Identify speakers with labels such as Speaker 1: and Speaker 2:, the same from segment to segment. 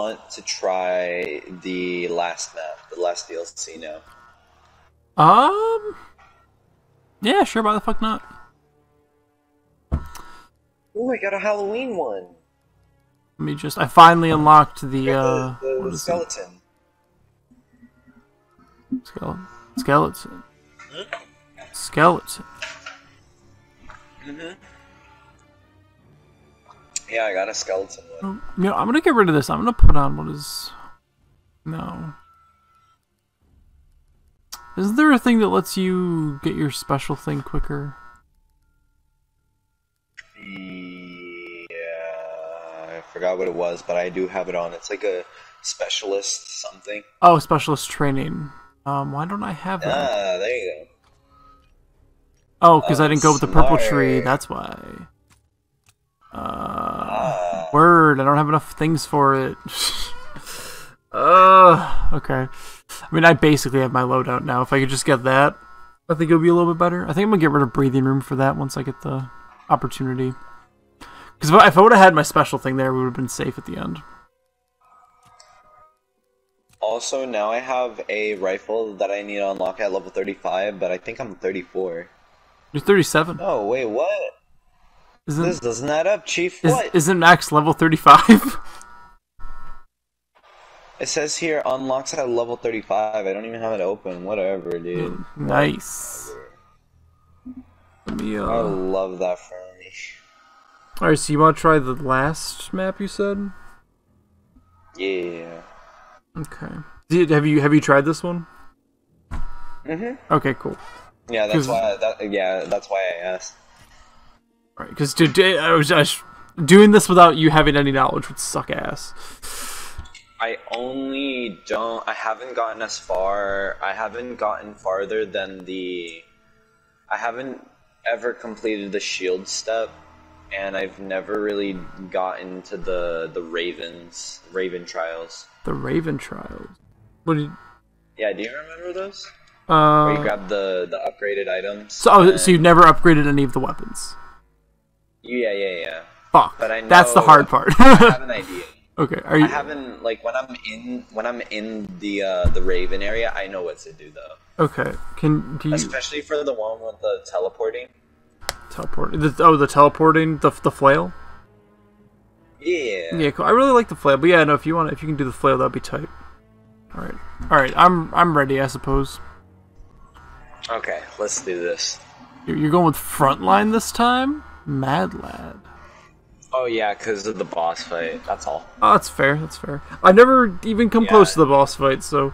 Speaker 1: want to try the last map, the last DLC now.
Speaker 2: Um. Yeah, sure. Why the fuck not?
Speaker 1: Oh, I got a Halloween one.
Speaker 2: Let me just. I finally unlocked the uh.
Speaker 1: the, the,
Speaker 2: what
Speaker 1: the
Speaker 2: is it?
Speaker 1: skeleton.
Speaker 2: Skeleton. Skeleton. Skeleton.
Speaker 1: Mm-hmm. Yeah, I got a skeleton.
Speaker 2: Oh, You know, I'm gonna get rid of this. I'm gonna put on what is. No. Isn't there a thing that lets you get your special thing quicker?
Speaker 1: Yeah, I forgot what it was, but I do have it on. It's like a specialist something.
Speaker 2: Oh, specialist training. Um, why don't I have that?
Speaker 1: Ah, there you go.
Speaker 2: Oh, because I didn't go with the purple tree. That's why. Uh, word. I don't have enough things for it. uh, okay. I mean, I basically have my loadout now. If I could just get that, I think it would be a little bit better. I think I'm gonna get rid of breathing room for that once I get the opportunity. Because if I, I would have had my special thing there, we would have been safe at the end.
Speaker 1: Also, now I have a rifle that I need to unlock at level 35, but I think I'm 34.
Speaker 2: You're 37.
Speaker 1: Oh, wait, what?
Speaker 2: Isn't
Speaker 1: This doesn't add up, Chief.
Speaker 2: is,
Speaker 1: what?
Speaker 2: isn't Max level 35?
Speaker 1: It says here unlocks at level 35. I don't even have it open. Whatever, dude.
Speaker 2: nice. Let me uh.
Speaker 1: I love that for me.
Speaker 2: Alright, so you want to try the last map you said?
Speaker 1: Yeah.
Speaker 2: Okay. Did, have you have you tried this one?
Speaker 1: Mhm.
Speaker 2: Okay, cool.
Speaker 1: Yeah, that's why. That, yeah, that's why I asked.
Speaker 2: Alright, because today I was just doing this without you having any knowledge would suck ass.
Speaker 1: I only don't. I haven't gotten as far. I haven't gotten farther than the. I haven't ever completed the shield step, and I've never really gotten to the the ravens raven trials.
Speaker 2: The Raven Trials. What did?
Speaker 1: Yeah, do you remember those? Where you
Speaker 2: Uh,
Speaker 1: grab the the upgraded items.
Speaker 2: so oh, so you've never upgraded any of the weapons?
Speaker 1: Yeah, yeah, yeah.
Speaker 2: Fuck.
Speaker 1: But I
Speaker 2: That's the hard part.
Speaker 1: I have an idea.
Speaker 2: okay. Are you?
Speaker 1: I haven't like when I'm in when I'm in the uh, the Raven area. I know what to do though,
Speaker 2: Okay. Can do you
Speaker 1: especially for the one with the teleporting.
Speaker 2: Teleporting. The, oh, the teleporting, the the flail.
Speaker 1: Yeah.
Speaker 2: Yeah, cool. I really like the flail, but yeah, no. If you want, if you can do the flail, that'd be tight. All right, all right. I'm I'm ready. I suppose.
Speaker 1: Okay, let's do this.
Speaker 2: You're going with frontline this time, Mad Lad.
Speaker 1: Oh yeah, because of the boss fight. That's all.
Speaker 2: Oh, that's fair. That's fair. I never even come
Speaker 1: Yeah.
Speaker 2: close to the boss fight, so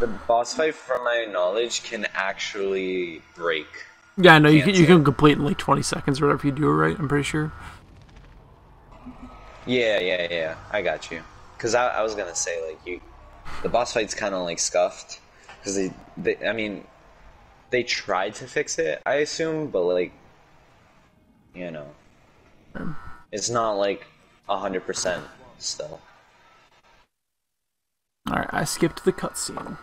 Speaker 1: The boss fight, from my knowledge, can actually break.
Speaker 2: yeah, I know you can, you can complete in like 20 seconds or whatever you do it right. I'm pretty sure.
Speaker 1: Yeah, yeah, yeah. I got you. Because I, I was gonna say like you, the boss fight's kind of like scuffed. Because they, they, I mean, they tried to fix it, I assume, but like, you know, it's not like a hundred percent still.
Speaker 2: All right, I skipped the cutscene.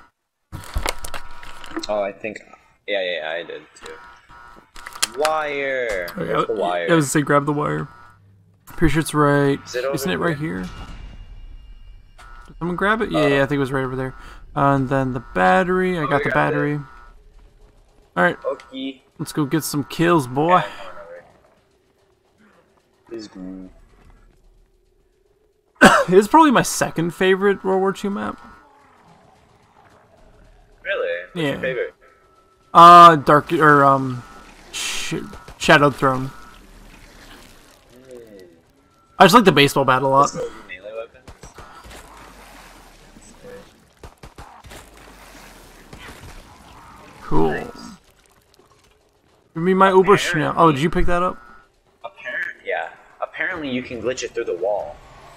Speaker 1: Oh, I think, yeah, yeah, yeah I did too. Wire. Where's the wire?
Speaker 2: I was gonna say grab the wire. Pretty sure it's right.
Speaker 1: Is it
Speaker 2: Isn't it right here? Did someone grab it? Yeah,
Speaker 1: Uh,
Speaker 2: yeah, I think it was right over there. and then the battery. I
Speaker 1: Oh,
Speaker 2: got the battery. All right,
Speaker 1: Okay.
Speaker 2: let's go get some kills, boy.
Speaker 1: Please go.
Speaker 2: it's probably my second favorite World War II map.
Speaker 1: Really? What's
Speaker 2: Yeah.
Speaker 1: your favorite?
Speaker 2: Uh, Dark or um, sh- Shadowed Throne. I just like the baseball bat a lot.
Speaker 1: Those melee weapons?
Speaker 2: Cool. Give me my Uber Schnell. Oh, did you pick that up?
Speaker 1: Apparently you can glitch it through the wall.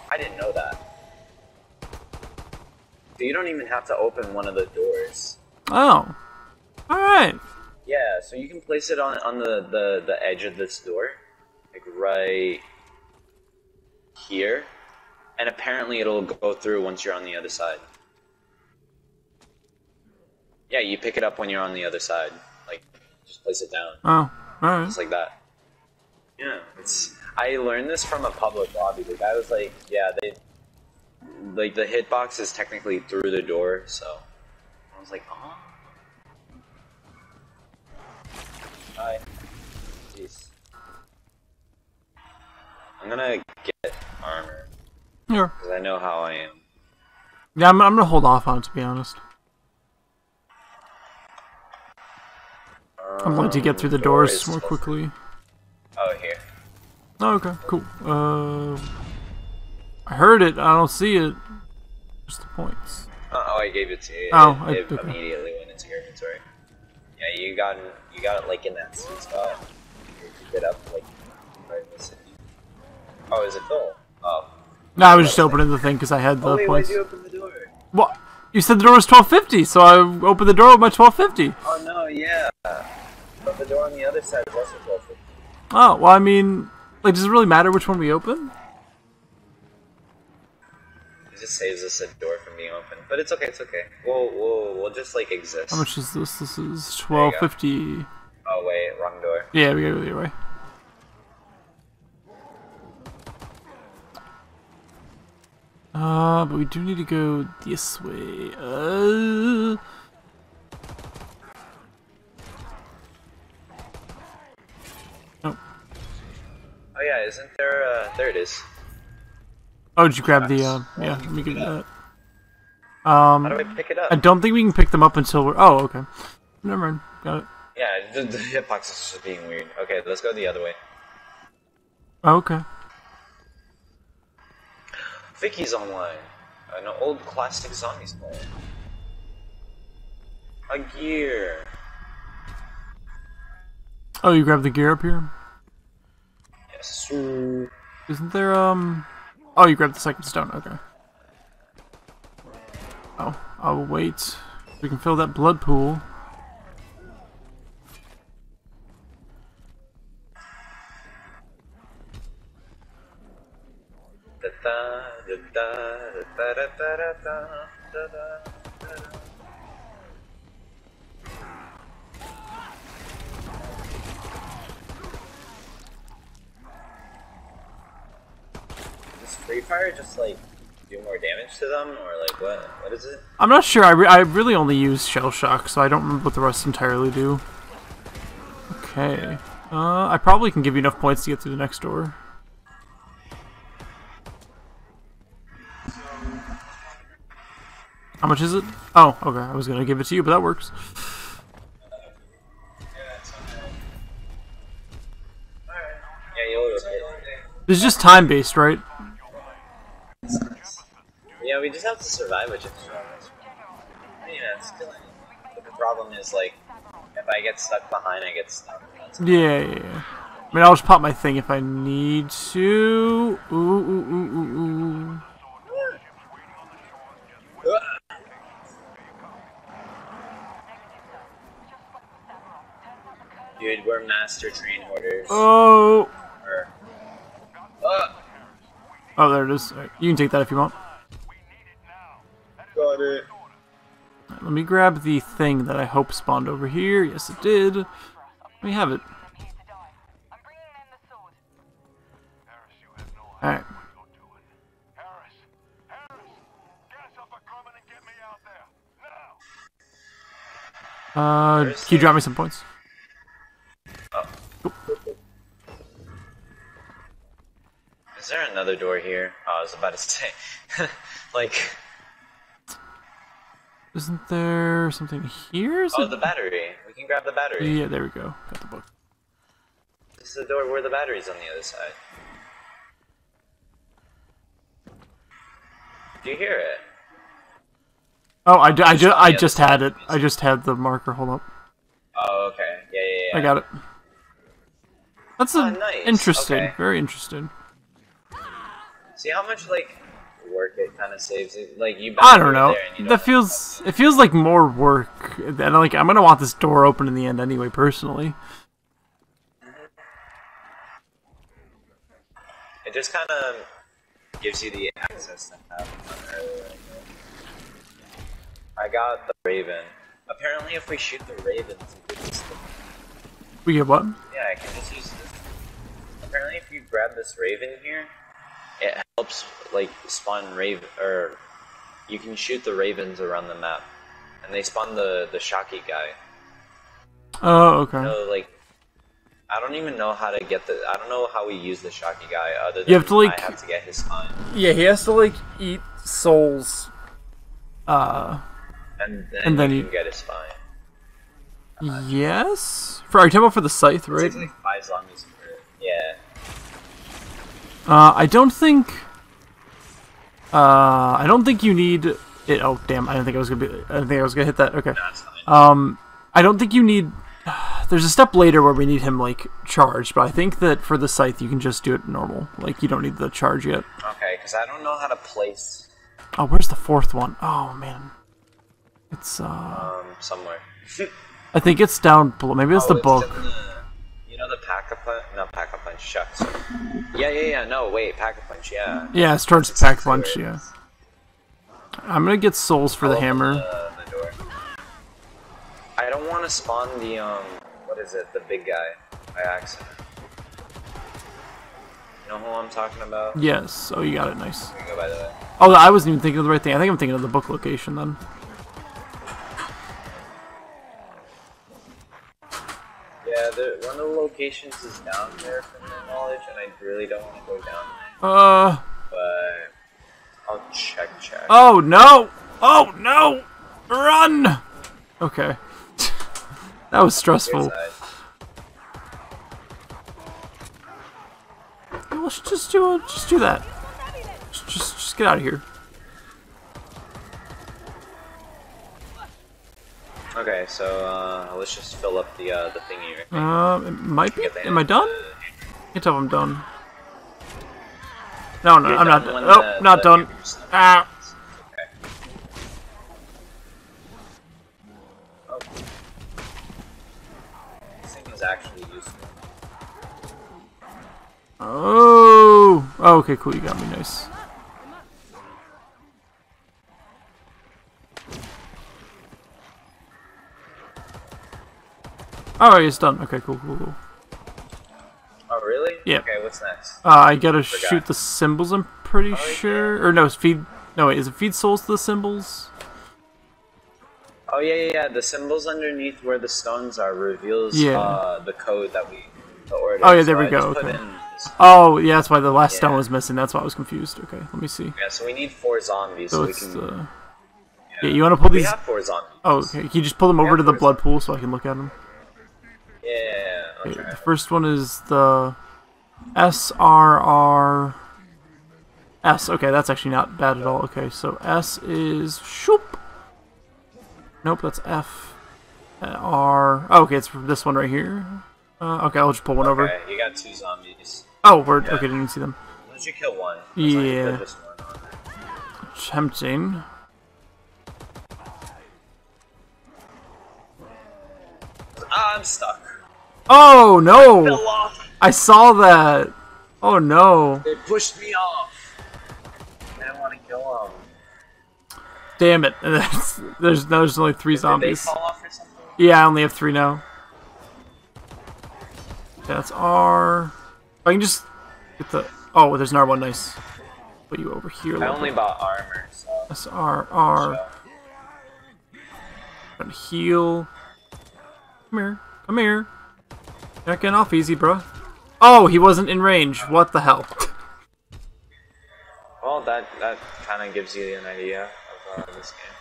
Speaker 1: I didn't know that. So you don't even have to open one of the doors.
Speaker 2: Oh. Alright.
Speaker 1: Yeah, so you can place it on, on the, the, the edge of this door. Like right here. And apparently it'll go through once you're on the other side. Yeah, you pick it up when you're on the other side. Like, just place it down.
Speaker 2: Oh. Alright.
Speaker 1: Just like that. Yeah, it's. I learned this from a public lobby. The guy was like, "Yeah, they like the hitbox is technically through the door, so I was like, oh. Hi. Jeez. I'm gonna get armor
Speaker 2: Here.
Speaker 1: because I know how I am.
Speaker 2: Yeah, I'm, I'm gonna hold off on it to be honest. I'm going to get through the
Speaker 1: Um,
Speaker 2: doors more quickly.
Speaker 1: Oh.
Speaker 2: Okay, cool. Uh, I heard it. I don't see it. Just the points.
Speaker 1: Uh, oh, I gave it to you.
Speaker 2: Oh,
Speaker 1: it,
Speaker 2: I-
Speaker 1: it
Speaker 2: okay.
Speaker 1: immediately went into your inventory. Yeah, you got it- you got it like in that sweet spot. You picked it up like right in the city. Oh, is it full? Oh.
Speaker 2: No, I was just opening the thing because I had the
Speaker 1: oh wait, why'd
Speaker 2: points.
Speaker 1: you open the door?
Speaker 2: What? You said the door was 1250, so I opened the door with my 1250.
Speaker 1: Oh no, yeah. But the door on the other side is also closed.
Speaker 2: Oh, well, I mean, like, does it really matter which one we open?
Speaker 1: It just saves us a door from being open. But it's okay, it's okay. We'll we'll we'll just like exist.
Speaker 2: How much is this? This is
Speaker 1: go.
Speaker 2: 1250.
Speaker 1: Oh wait, wrong door.
Speaker 2: Yeah, we gotta go the other way. Uh, but we do need to go this way. Uh. Oh
Speaker 1: yeah, isn't there? Uh, there it is.
Speaker 2: oh, did you grab the? Uh, yeah, let me get that. Um, How
Speaker 1: do I pick it up?
Speaker 2: I don't think we can pick them up until we're. Oh, okay. Never mind. Got it.
Speaker 1: Yeah, the, the hitbox is just being weird. Okay, let's go the other way.
Speaker 2: Oh, okay.
Speaker 1: Vicky's online. An old classic zombies player. A gear.
Speaker 2: Oh, you grabbed the gear up here.
Speaker 1: So...
Speaker 2: Isn't there, um... Oh, you grabbed the second stone, okay. Oh, I'll wait. We can fill that blood pool.
Speaker 1: Da -da, da Free Fire just like do more damage to them, or like what? What is it?
Speaker 2: I'm not sure, I, re I really only use Shell Shock, so I don't remember what the rest entirely do. Okay. Uh, I probably can give you enough points to get through the next door. How much is it? Oh, okay, I was gonna give it to you, but that works.
Speaker 1: Yeah, you'll okay.
Speaker 2: This is just time-based, right?
Speaker 1: Yeah, we just have to survive, which is yeah, it's killing. But the problem is like, if I get stuck behind, I get stuck.
Speaker 2: Yeah, yeah, yeah. I mean, I'll just pop my thing if I need to. Ooh, ooh, ooh, ooh, ooh.
Speaker 1: Dude, we're master train hoarders.
Speaker 2: Oh!
Speaker 1: Or, uh,
Speaker 2: Oh, there it is. Right, you can take that if you want.
Speaker 1: Got it.
Speaker 2: Right, let me grab the thing that I hope spawned over here. Yes, it did. Let me have it. Alright. Uh, can you drop me some points?
Speaker 1: Is there another door here? Oh, I was about to say. like,
Speaker 2: Isn't there something here? Is
Speaker 1: oh,
Speaker 2: it-
Speaker 1: the battery. We can grab the battery.
Speaker 2: Yeah, there we go. Got the book.
Speaker 1: This is the door where the battery's on the other side. Do you hear it?
Speaker 2: Oh, I, I,
Speaker 1: Just
Speaker 2: ju- I just had it. I just had the marker. Hold up.
Speaker 1: Oh, okay. Yeah, yeah, yeah.
Speaker 2: I got it. That's a
Speaker 1: Oh, nice.
Speaker 2: interesting.
Speaker 1: Okay.
Speaker 2: Very interesting.
Speaker 1: See how much like work it kind of saves. It like you.
Speaker 2: I don't know.
Speaker 1: there and you
Speaker 2: That
Speaker 1: don't-
Speaker 2: feels it feels like more work. And like I'm gonna want this door open in the end anyway, personally. Mm-hmm.
Speaker 1: It just kind of gives you the access to have earlier. I got the Raven. Apparently, if we shoot the Ravens, it could just
Speaker 2: We get what?
Speaker 1: yeah, I can just use this. Apparently, if you grab this Raven here, it helps like spawn Raven or you can shoot the ravens around the map, and they spawn the the Shaki guy.
Speaker 2: Oh, okay.
Speaker 1: No, like I don't even know how to get the. I don't know how we use the Shaki guy other than
Speaker 2: You have to, like-
Speaker 1: I have to get his time,
Speaker 2: Yeah, he has to like eat souls. Uh,
Speaker 1: and then,
Speaker 2: And then
Speaker 1: you can get his spine.
Speaker 2: yes. For are you talking about for the scythe, right?
Speaker 1: It's like five zombies per. Yeah.
Speaker 2: Uh, I don't think. Uh, I don't think you need it. Oh, damn! I didn't think I was gonna be. I didn't think I was gonna hit that. Okay. Um, I don't think you need. There's a step later where we need him like charged, but I think that for the scythe you can just do it normal. Like you don't need the charge yet.
Speaker 1: Okay, because I don't know how to place
Speaker 2: Oh, where's the fourth one? Oh man, it's uh,
Speaker 1: um somewhere.
Speaker 2: I think it's down below. Maybe it's
Speaker 1: Oh,
Speaker 2: the book
Speaker 1: the- you know the pack a punch? Not pack a punch. Shucks. Yeah, yeah, yeah. No, wait, pack a punch. Yeah.
Speaker 2: Yeah, it's towards
Speaker 1: It's
Speaker 2: pack
Speaker 1: exactly
Speaker 2: lunch.
Speaker 1: where it
Speaker 2: Yeah. I'm gonna get souls for the
Speaker 1: Open
Speaker 2: hammer.
Speaker 1: The, the door. I don't want to spawn the um. What is it? The big guy by accident. You know who I'm talking about?
Speaker 2: Yes. Oh, you got it. Nice.
Speaker 1: Go, by the way.
Speaker 2: Oh, I wasn't even thinking of the right thing. I think I'm thinking of the book location then.
Speaker 1: Yeah, the, one of the locations is down there from my knowledge, and I really don't want to go down there.
Speaker 2: Uh.
Speaker 1: But I'll check, check.
Speaker 2: Oh no! Oh no! Run! Okay. that was stressful. Let's just do a, just do that. Just, just just get out of here.
Speaker 1: Okay, so uh, let's just fill up the uh, the thingy. Right?
Speaker 2: Um, it might be. Am I done?
Speaker 1: the-
Speaker 2: Can't tell if I'm done. No, no,
Speaker 1: You're
Speaker 2: I'm not
Speaker 1: done.
Speaker 2: Oh,
Speaker 1: the-
Speaker 2: not
Speaker 1: the
Speaker 2: done.
Speaker 1: done.
Speaker 2: Ah.
Speaker 1: Okay. Oh. This thing is actually useful.
Speaker 2: Oh. oh. Okay, cool. You got me. Nice. Oh, it's done. Okay, cool, cool, cool.
Speaker 1: Oh, really?
Speaker 2: Yeah.
Speaker 1: Okay, what's next?
Speaker 2: Uh, I gotta
Speaker 1: Forgot.
Speaker 2: shoot the symbols. I'm pretty
Speaker 1: yeah.
Speaker 2: sure. Or no, feed. No, wait. Is it feed souls to the symbols?
Speaker 1: Oh, yeah, yeah, yeah. The symbols underneath where the stones are reveals
Speaker 2: Yeah.
Speaker 1: uh, the code that we. The order.
Speaker 2: Oh, yeah,
Speaker 1: so
Speaker 2: there we go, okay. Oh, yeah. That's why the last stone was missing. That's why I was confused. Okay, let me see.
Speaker 1: Yeah, so we need four zombies so,
Speaker 2: So
Speaker 1: we can.
Speaker 2: the. Yeah, you want to pull
Speaker 1: we
Speaker 2: these?
Speaker 1: have four zombies.
Speaker 2: Oh, okay. Can you just pull them over to the blood pool so I can look at them?
Speaker 1: Yeah, yeah, yeah. I'll
Speaker 2: Okay, the first one is the SRR. S. Okay, that's actually not bad at all. Okay, so S is shoop. Nope, that's F. Uh, Oh, okay, it's this one right here. Uh, okay, I'll just pull one over.
Speaker 1: You got two zombies.
Speaker 2: Oh, word.
Speaker 1: Yeah.
Speaker 2: Okay, didn't even see them.
Speaker 1: Don't you kill one? As long as you
Speaker 2: Yeah.
Speaker 1: one.
Speaker 2: Tempting.
Speaker 1: Ah, I'm stuck.
Speaker 2: Oh no!
Speaker 1: off.
Speaker 2: I saw that. Oh no!
Speaker 1: They pushed me off. I didn't want to kill them.
Speaker 2: Damn it! There's there's, only three
Speaker 1: Did
Speaker 2: zombies.
Speaker 1: fall off or something?
Speaker 2: Yeah, I only have three now. That's R. I can just get the. Oh, there's an R1. Nice. Put you over here.
Speaker 1: I
Speaker 2: little
Speaker 1: only bought armor, so.
Speaker 2: That's R R. And heal. Come here. Come here. You're not getting off easy, bro. Oh, he wasn't in range. What the hell?
Speaker 1: Well, that that kind of gives you an idea of uh, this game.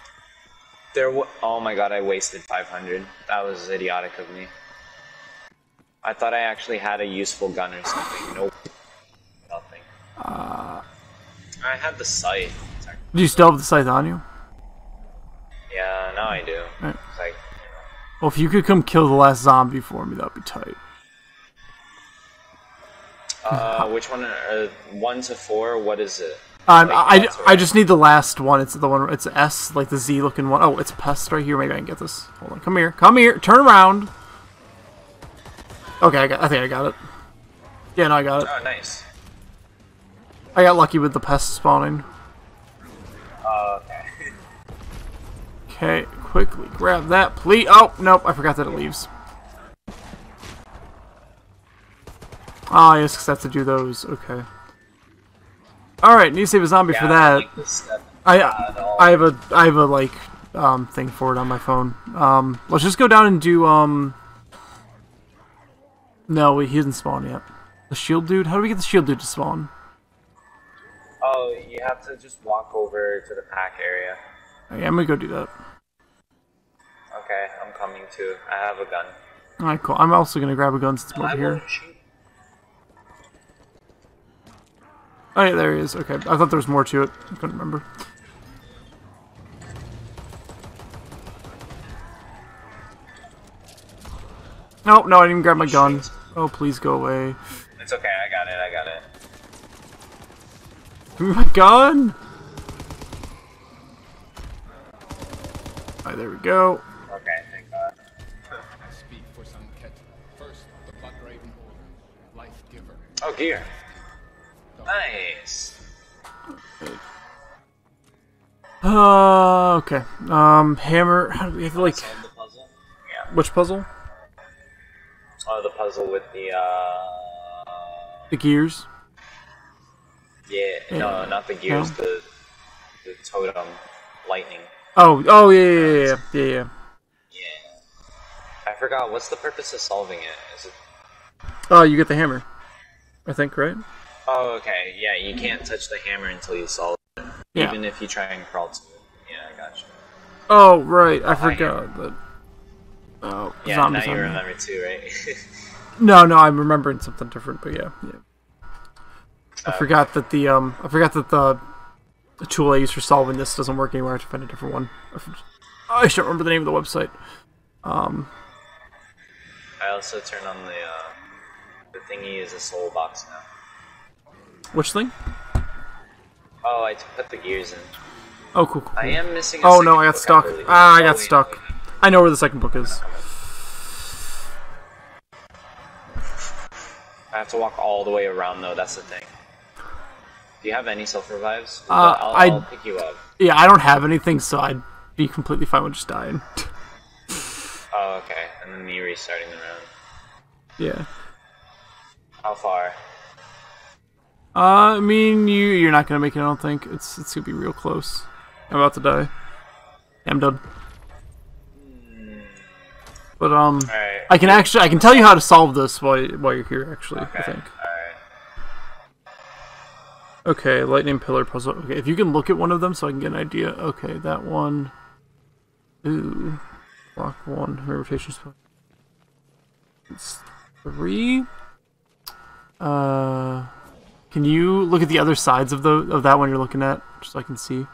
Speaker 1: There. Oh my god, I wasted 500. That was idiotic of me. I thought I actually had a useful gun or something. Nope. Nothing.
Speaker 2: Uh,
Speaker 1: I had the sight.
Speaker 2: do you still have the scythe on you?
Speaker 1: Yeah, now I do.
Speaker 2: Right.
Speaker 1: Like,
Speaker 2: Well, if you could come kill the last zombie for me, that'd be tight.
Speaker 1: Uh, which one? Uh, one to four. What is it?
Speaker 2: Um,
Speaker 1: Like,
Speaker 2: I, I just need the last one. It's the one. It's S, like the Z looking one. Oh, it's pest right here. Maybe I can get this. Hold on. Come here. Come here. Turn around. Okay, I got. I think I got it. Yeah, no, I got it.
Speaker 1: Oh, nice.
Speaker 2: I got lucky with the pest spawning.
Speaker 1: Uh, okay.
Speaker 2: Okay, quickly grab that, please. Oh nope, I forgot that it leaves. Ah, yes, 'cause I have to do those. Okay. All right, need to save a zombie
Speaker 1: Yeah,
Speaker 2: for that.
Speaker 1: like.
Speaker 2: I. I have a I have a like um thing for it on my phone. Um, let's just go down and do um. No, he hasn't spawned yet. The shield dude. How do we get the shield dude to spawn?
Speaker 1: Oh, you have to just walk over to the pack area.
Speaker 2: Okay, I'm gonna go do that.
Speaker 1: Okay, I'm coming too. I have a gun.
Speaker 2: All right, cool. I'm also gonna grab a gun since I'm over here.
Speaker 1: shoot.
Speaker 2: Oh yeah, there he is. Okay, I thought there was more to it. I couldn't remember. No, no, I didn't even grab my gun. Oh, please go away.
Speaker 1: It's okay. I got it. I got it.
Speaker 2: Give me my gun! Alright, there we go.
Speaker 1: Okay, thank God.
Speaker 3: I speak for some Sanket. First, the Bloodgraven Order, Life Giver.
Speaker 1: Oh, gear. Nice.
Speaker 2: Uh, okay. Um, hammer. How do we have to, like.
Speaker 1: The puzzle. Yeah.
Speaker 2: Which puzzle?
Speaker 1: Oh, the puzzle with the uh.
Speaker 2: The gears?
Speaker 1: Yeah. No, not the gears.
Speaker 2: No.
Speaker 1: The the totem, lightning.
Speaker 2: Oh, oh, yeah, yeah, yeah, yeah, yeah, yeah.
Speaker 1: Yeah. I forgot. What's the purpose of solving it? Is it?
Speaker 2: Oh, you get the hammer. I think, right?
Speaker 1: Oh, okay. Yeah, you can't touch the hammer until you solve it.
Speaker 2: Yeah.
Speaker 1: Even if you try and crawl to it. Yeah, I got you.
Speaker 2: Oh, right. I forgot that. Oh,
Speaker 1: Yeah,
Speaker 2: zombies
Speaker 1: now you remember too, right?
Speaker 2: No, no, I'm remembering something different, but yeah, yeah. I
Speaker 1: Uh,
Speaker 2: forgot that the um, I forgot that the, the tool I use for solving this doesn't work anymore. I have to find a different one. I should remember the name of the website. Um,
Speaker 1: I also turn on the uh, the thingy is a soul box now.
Speaker 2: Which thing?
Speaker 1: Oh, I put the gears in.
Speaker 2: Oh, cool, cool.
Speaker 1: I am missing. A
Speaker 2: Oh no, I got stuck.
Speaker 1: believe.
Speaker 2: Ah, I
Speaker 1: Oh,
Speaker 2: got
Speaker 1: wait,
Speaker 2: stuck. I know where the second book is.
Speaker 1: I have to walk all the way around though. That's the thing. Do you have any self revives?
Speaker 2: Uh,
Speaker 1: I'll,
Speaker 2: I-
Speaker 1: I'll pick you up.
Speaker 2: Yeah, I don't have anything, so I'd be completely fine with just dying.
Speaker 1: Oh, okay. And then me restarting the round.
Speaker 2: yeah.
Speaker 1: How far?
Speaker 2: Uh, I mean, you you're not gonna make it. I don't think it's it's gonna be real close. I'm about to die. Yeah, I'm done. But um,
Speaker 1: Alright.
Speaker 2: I can actually I can tell you how to solve this while while you're here. Actually, I think.
Speaker 1: Alright.
Speaker 2: Okay, lightning pillar puzzle. Okay, if you can look at one of them so I can get an idea. Okay, that one. Ooh, block one rotation spell. It's three. Uh, can you look at the other sides of the of that one you're looking at, just so I can see?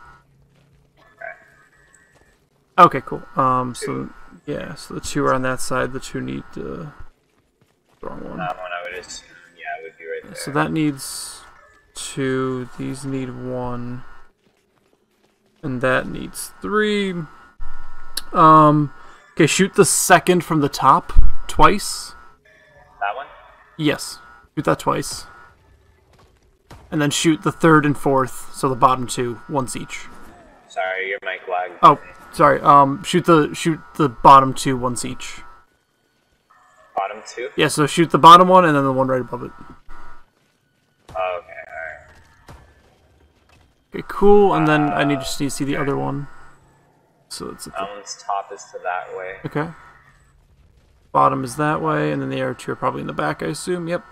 Speaker 2: Okay, cool. Um, so yeah, so the two are on that side. The two need the wrong one.
Speaker 1: That one I would assume. Yeah, it would be right there.
Speaker 2: So that needs two. These need one. And that needs three. Um. Okay, shoot the second from the top twice.
Speaker 1: That one?
Speaker 2: Yes, shoot that twice. And then shoot the third and fourth, so the bottom two, once each.
Speaker 1: Sorry, your mic lagged.
Speaker 2: Oh, sorry. Um, shoot the shoot the bottom two once each.
Speaker 1: Bottom two?
Speaker 2: Yeah, so shoot the bottom one and then the one right above it.
Speaker 1: Oh, okay, alright.
Speaker 2: Okay, cool. And then I need just need to see the other one. So it's
Speaker 1: That one's top is to that way.
Speaker 2: Okay. Bottom is that way, and then the other two are probably in the back, I assume. Yep.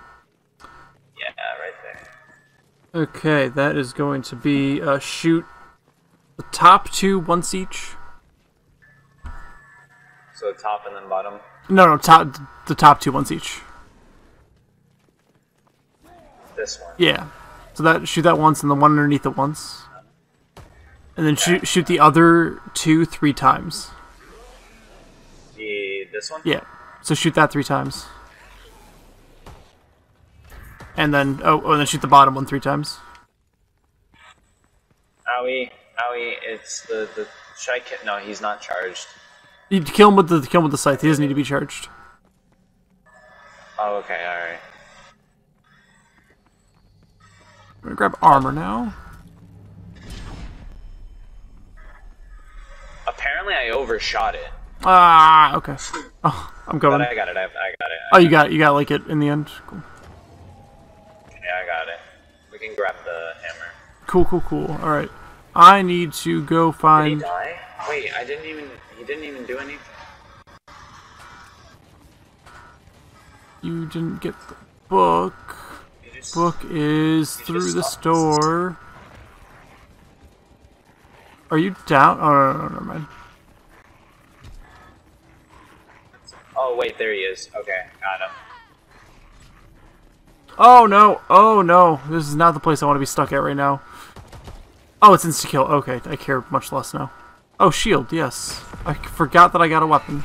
Speaker 1: Yeah, right.
Speaker 2: Okay, that is going to be a shoot the top two once each.
Speaker 1: So top and then bottom.
Speaker 2: No, no, top the top two once each.
Speaker 1: This one.
Speaker 2: Yeah. So that shoot that once, and the one underneath it once, and then shoot shoot the other two three times.
Speaker 1: The this one?
Speaker 2: Yeah. So shoot that three times. And then oh, oh and then shoot the bottom one three times.
Speaker 1: Owie, owie, it's the the should I ki- no, he's not charged.
Speaker 2: You kill him with the kill him with the scythe. He doesn't need to be charged.
Speaker 1: Oh, okay, alright.
Speaker 2: I'm gonna grab armor now.
Speaker 1: Apparently I overshot it.
Speaker 2: Ah, okay. Oh, I'm
Speaker 1: But
Speaker 2: going.
Speaker 1: I got it, I, I got it.
Speaker 2: Oh, you got it. You got like it in the end. Cool,
Speaker 1: Yeah, I got it. We can grab the hammer.
Speaker 2: cool, cool. cool. All right. I need to go
Speaker 1: Did he
Speaker 2: find.
Speaker 1: die? Wait, I didn't even. He didn't even do anything.
Speaker 2: You didn't get the book.
Speaker 1: Just.
Speaker 2: Book is through the store. Are you down? Oh, no, no, no, never mind.
Speaker 1: Oh wait, there he is. Okay, got him.
Speaker 2: Oh no! Oh no! This is not the place I want to be stuck at right now. Oh, it's insta kill. Okay, I care much less now. Oh, shield. Yes, I forgot that I got a weapon.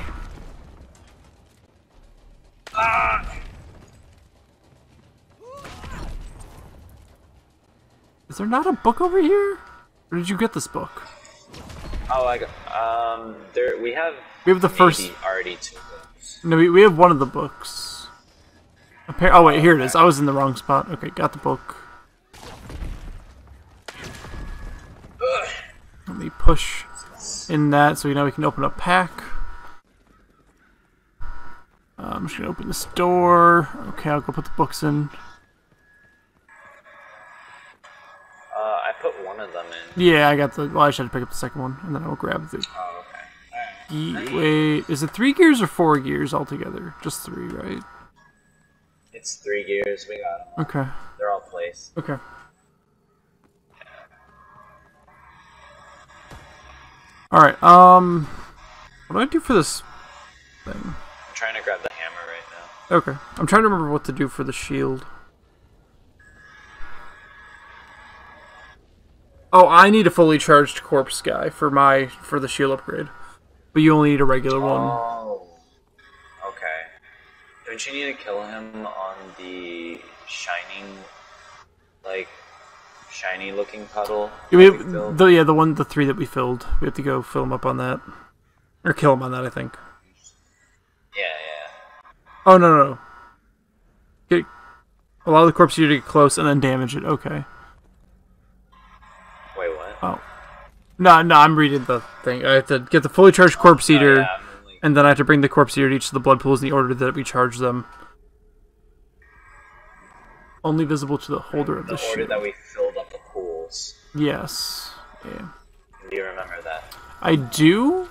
Speaker 2: Is there not a book over here? Where did you get this book?
Speaker 1: Oh, I got. Um, there we have.
Speaker 2: We have the first.
Speaker 1: already two books.
Speaker 2: No, we, we have one of the books. Oh wait, here it is. I was in the wrong spot. Okay, got the book. Let me push in that so now we can open up pack. Uh, I'm just gonna open this door. Okay, I'll go put the books in.
Speaker 1: Uh, I put one of them in.
Speaker 2: Yeah, I got the. Well, I should pick up the second one, and then I will grab the.
Speaker 1: Oh, okay.
Speaker 2: Ye- wait, is it three gears or four gears altogether? Just three, right?
Speaker 1: It's three gears. We got them.
Speaker 2: Okay.
Speaker 1: They're all placed.
Speaker 2: Okay. Alright, um. What do I do for this thing?
Speaker 1: I'm trying to grab the hammer right now.
Speaker 2: Okay. I'm trying to remember what to do for the shield. Oh, I need a fully charged corpse guy for my for the shield upgrade. But you only need a regular one.
Speaker 1: Oh. Okay. Don't you need to kill him on the shining, like, shiny looking puddle?
Speaker 2: Yeah, we the yeah, the one the three that we filled. We have to go fill him up on that. Or kill him on that, I think.
Speaker 1: yeah, yeah.
Speaker 2: Oh no no no. Get allow the corpse eater to get close and then damage it. Okay.
Speaker 1: Wait, what?
Speaker 2: Oh. No, no, I'm reading the thing. I have to get the fully charged corpse
Speaker 1: Oh,
Speaker 2: eater,
Speaker 1: yeah, I'm like-
Speaker 2: and then I have to bring the corpse eater to each of the blood pools in the order that we charge them. Only visible to the holder of the,
Speaker 1: the order that we filled up the pools.
Speaker 2: Yes. Yeah.
Speaker 1: Do you remember that?
Speaker 2: I do.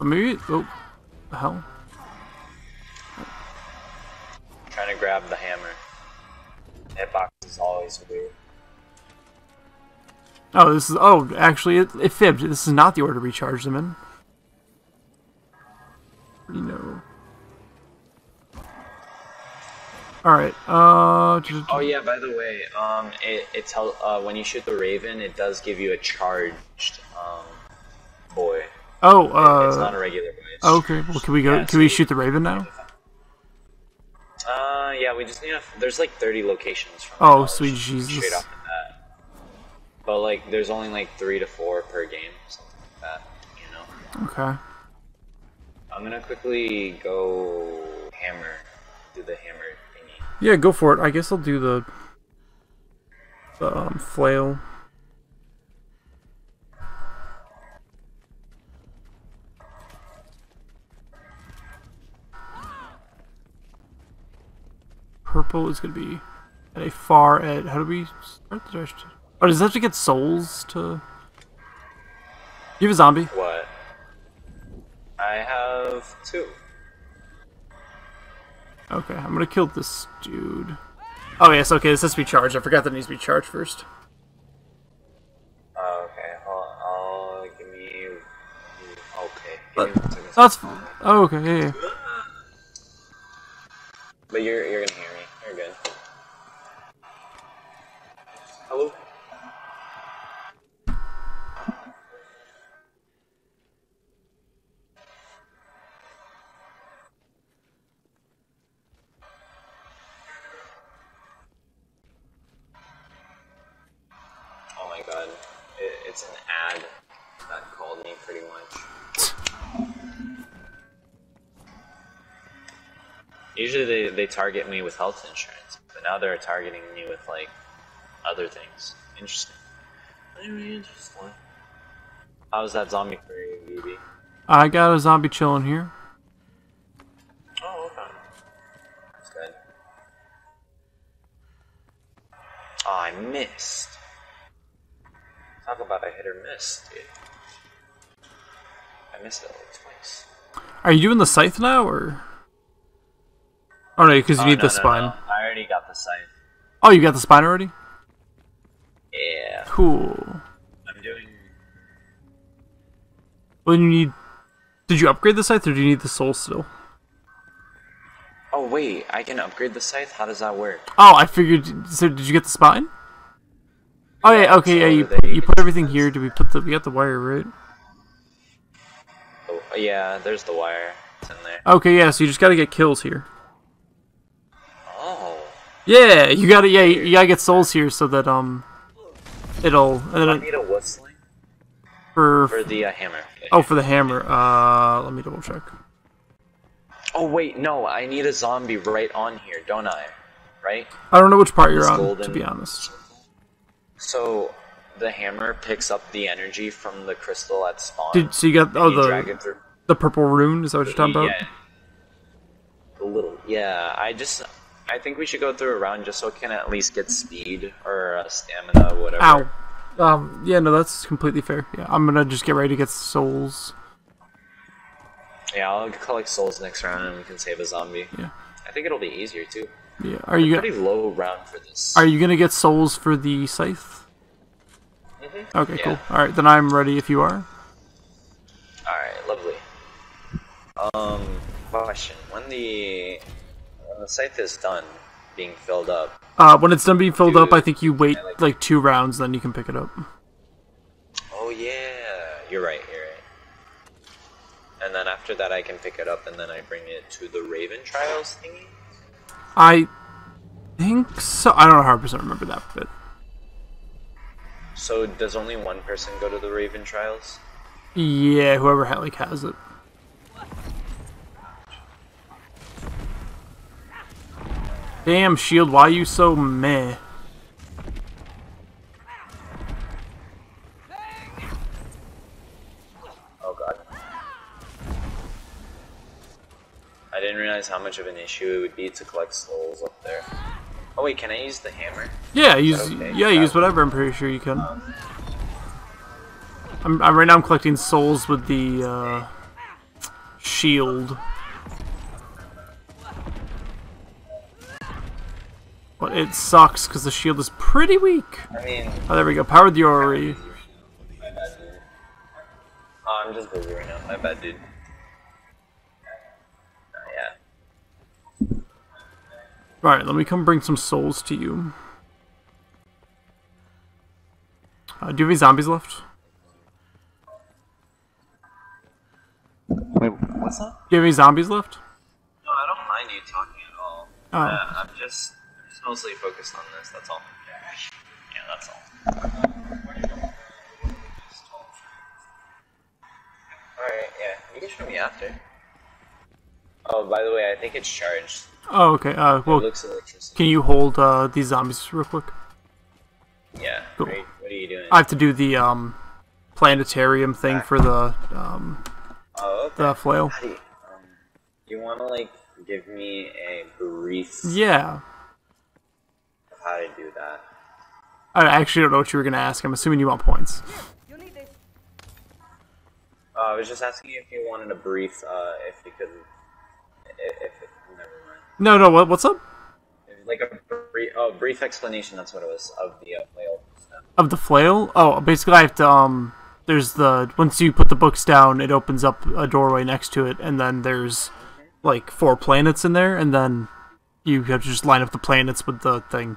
Speaker 2: Maybe. Oh, the hell.
Speaker 1: trying to grab the hammer. Hitbox is always weird.
Speaker 2: Oh, this is. Oh, actually, it, it fibbed. This is not the order we charged them in. You know. All right. Uh.
Speaker 1: Oh yeah, by the way, um, it it tell uh when you shoot the raven, it does give you a charged um boy.
Speaker 2: Oh.
Speaker 1: it's not a
Speaker 2: Uh.
Speaker 1: regular boy. It's
Speaker 2: Okay. Well, can we go?
Speaker 1: Yeah,
Speaker 2: Can we shoot the raven now?
Speaker 1: Uh, yeah, we just need a. There's like 30 locations from.
Speaker 2: Oh,
Speaker 1: college,
Speaker 2: sweet
Speaker 1: Straight
Speaker 2: Jesus.
Speaker 1: off of that. But like, there's only like three to four per game, something like that. You know.
Speaker 2: Okay.
Speaker 1: I'm gonna quickly go hammer, do the hammer thingy.
Speaker 2: Yeah, go for it. I guess I'll do the. The um, flail. Purple is gonna be at a far edge. How do we start the dash? Oh, does it have to get souls to? You have a zombie.
Speaker 1: What? I have two.
Speaker 2: Okay, I'm gonna kill this dude. Oh yes, okay, this has to be charged. I forgot that it needs to be charged first.
Speaker 1: Oh, okay, hold on. Give me. Okay. Give me.
Speaker 2: That's fine. Oh, okay, yeah, yeah.
Speaker 1: But you're you're gonna hear me. You're good. Hello. It's an ad that called me pretty much. Usually they, they target me with health insurance, but now they're targeting me with like other things. Interesting. Very interesting. How's that zombie for you, BB?
Speaker 2: I got a zombie chilling here.
Speaker 1: Oh, okay. That's good. Oh, I missed. Talk about I hit or missed, dude. I missed it like twice.
Speaker 2: Are you doing the scythe now, or? Oh no, because you
Speaker 1: Oh,
Speaker 2: need
Speaker 1: no,
Speaker 2: the
Speaker 1: no,
Speaker 2: spine.
Speaker 1: no. I already got the scythe.
Speaker 2: Oh, you got the spine already?
Speaker 1: Yeah.
Speaker 2: Cool.
Speaker 1: I'm doing.
Speaker 2: Well, you need. Did you upgrade the scythe, or do you need the soul still?
Speaker 1: Oh wait, I can upgrade the scythe. How does that work?
Speaker 2: Oh, I figured. So, did you get the spine? Oh yeah, okay, yeah. You put, you put everything here. Did we put the? We got the wire right.
Speaker 1: Oh, yeah, there's the wire. It's in there.
Speaker 2: Okay, yeah. So you just gotta get kills here.
Speaker 1: Oh.
Speaker 2: Yeah, you gotta. Yeah, you gotta get souls here so that um, it'll then
Speaker 1: I need a whistling
Speaker 2: for
Speaker 1: for the uh, hammer.
Speaker 2: oh for the hammer. Uh, let me double check.
Speaker 1: Oh wait, no, I need a zombie right on here, don't I? Right?
Speaker 2: I don't know which part you're on, to be honest.
Speaker 1: So the hammer picks up the energy from the crystal at spawn.
Speaker 2: Did so you got oh
Speaker 1: you
Speaker 2: the the purple rune? Is that what you're talking about?
Speaker 1: Yeah. The little yeah, I just I think we should go through a round just so it can at least get speed or uh, stamina, whatever.
Speaker 2: Ow. Um. Yeah. No, that's completely fair. Yeah, I'm gonna just get ready to get souls.
Speaker 1: Yeah, I'll collect souls next round and we can save a zombie.
Speaker 2: Yeah.
Speaker 1: I think it'll be easier too.
Speaker 2: Yeah. Are you
Speaker 1: Pretty
Speaker 2: gonna
Speaker 1: low round for this.
Speaker 2: Are you gonna get souls for the scythe? Okay. Cool. All right. Then I'm ready. If you are.
Speaker 1: Alright, lovely. Um, question. When the when the scythe is done being filled up,
Speaker 2: Uh, when it's done being filled up, I think you wait
Speaker 1: I like-
Speaker 2: like two rounds, then you can pick it up.
Speaker 1: oh yeah, you're right, you're right. And then after that, I can pick it up, and then I bring it to the Raven Trials thingy.
Speaker 2: I think so. I don't 100 percent remember that bit.
Speaker 1: So does only one person go to the Raven Trials?
Speaker 2: Yeah, whoever like has it. Damn, shield, why are you so meh?
Speaker 1: I didn't realize how much of an issue it would be to collect souls up there. Oh wait, can I use the hammer?
Speaker 2: Yeah, use
Speaker 1: Okay,
Speaker 2: yeah, use whatever. I'm pretty sure you can. I'm, I'm right now. I'm collecting souls with the uh, shield. But it sucks because the shield is pretty weak.
Speaker 1: I mean,
Speaker 2: Oh, there we go. Powered the Ori.
Speaker 1: My bad, dude. Oh, I'm just busy right now. My bad, dude. Uh, yeah.
Speaker 2: Alright, let me come bring some souls to you. Uh, do you have any zombies left?
Speaker 1: Wait, what's that?
Speaker 2: Do you have any zombies left?
Speaker 1: No, I don't mind you talking at all.
Speaker 2: Oh.
Speaker 1: Uh, I'm just, I'm just mostly focused on this. That's all. Yeah, that's all. Alright, yeah. You can show me after. Oh, by the way, I think it's charged.
Speaker 2: Oh, okay. Uh, well,
Speaker 1: looks electricity.
Speaker 2: can you hold uh, these zombies real quick?
Speaker 1: Yeah.
Speaker 2: Cool.
Speaker 1: Right. What are you doing?
Speaker 2: I have to do the um, planetarium thing for the um,
Speaker 1: oh, okay.
Speaker 2: the flail.
Speaker 1: Do you, um, you want to like give me a brief
Speaker 2: Yeah.
Speaker 1: of how to do that?
Speaker 2: I actually don't know what you were gonna ask. I'm assuming you want points.
Speaker 4: You'll need this.
Speaker 1: Uh, I was just asking if you wanted a brief, uh, if you could, if, if never mind.
Speaker 2: No, no. What, what's up?
Speaker 1: Like a brief, oh, brief explanation. That's what it was of the uh, whale stuff.
Speaker 2: Of the flail? Oh, basically, I have to um. There's the once you put the books down, it opens up a doorway next to it, and then there's like four planets in there, and then you have to just line up the planets with the thing.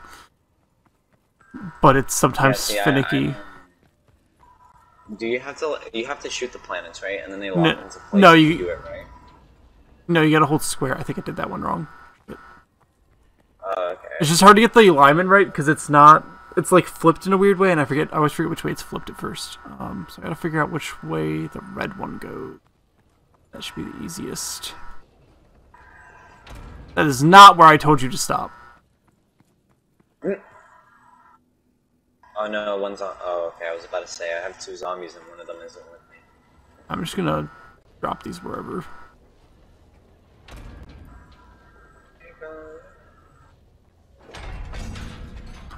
Speaker 2: But it's sometimes
Speaker 1: see,
Speaker 2: finicky.
Speaker 1: I- Do you have to? You have to shoot the planets, right? And then they lock
Speaker 2: No-
Speaker 1: into place.
Speaker 2: no,
Speaker 1: if
Speaker 2: you-
Speaker 1: do it right.
Speaker 2: No, you gotta hold square. I think I did that one wrong.
Speaker 1: Uh, okay.
Speaker 2: It's just hard to get the alignment right because it's not. It's like flipped in a weird way, and I forget. I always forget which way it's flipped at first. Um, so I gotta figure out which way the red one goes. That should be the easiest. That is not where I told you to stop.
Speaker 1: Oh no, one's on. Oh, okay. I was about to say I have two zombies and one of them isn't with me.
Speaker 2: I'm just gonna drop these wherever.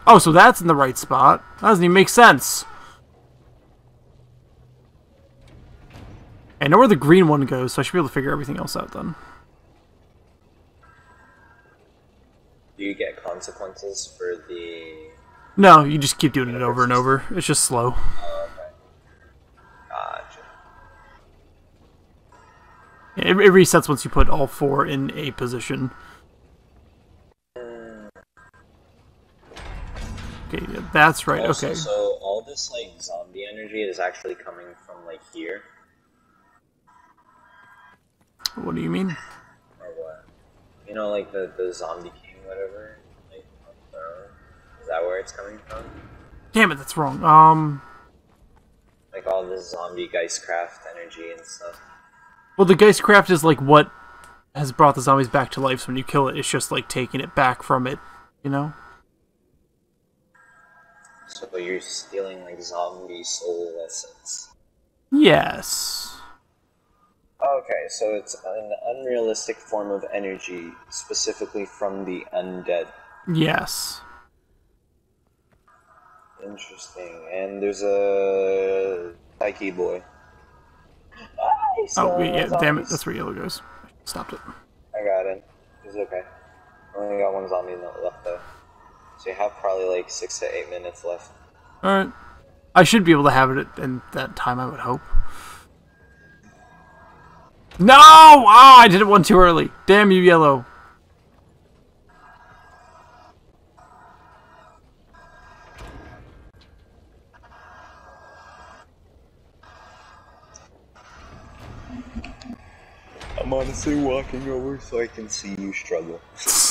Speaker 2: Oh, so that's in the right spot. That doesn't even make sense. I know where the green one goes, so I should be able to figure everything else out then.
Speaker 1: Do you get consequences for the...
Speaker 2: No, you just keep doing it over and over. It's just slow.
Speaker 1: Oh, okay. Gotcha.
Speaker 2: It, it resets once you put all four in a position. Okay, yeah, that's right.
Speaker 1: Also,
Speaker 2: Okay.
Speaker 1: so all this like zombie energy is actually coming from like here,
Speaker 2: What do you mean?
Speaker 1: or what? You know, like the the zombie king, whatever. Like, on the throne? is that where it's coming from?
Speaker 2: Damn it, that's wrong. Um,
Speaker 1: Like all this zombie Geistcraft energy and stuff.
Speaker 2: well, the Geistcraft is like what has brought the zombies back to life. So when you kill it, it's just like taking it back from it. You know?
Speaker 1: So you're stealing like zombie soul essence.
Speaker 2: Yes.
Speaker 1: Okay, so it's an unrealistic form of energy, specifically from the undead.
Speaker 2: Yes.
Speaker 1: Interesting. And there's a Psyche boy.
Speaker 2: Oh wait, yeah. Uh, damn it, that's where yellow goes. Stopped it.
Speaker 1: I got it. It's okay. I only got one zombie left though. So you have probably like six to eight minutes left.
Speaker 2: All right. I should be able to have it in that time. I would hope. No! Ah, I did it one too early. Damn you, yellow.
Speaker 1: I'm honestly walking over so I can see you struggle.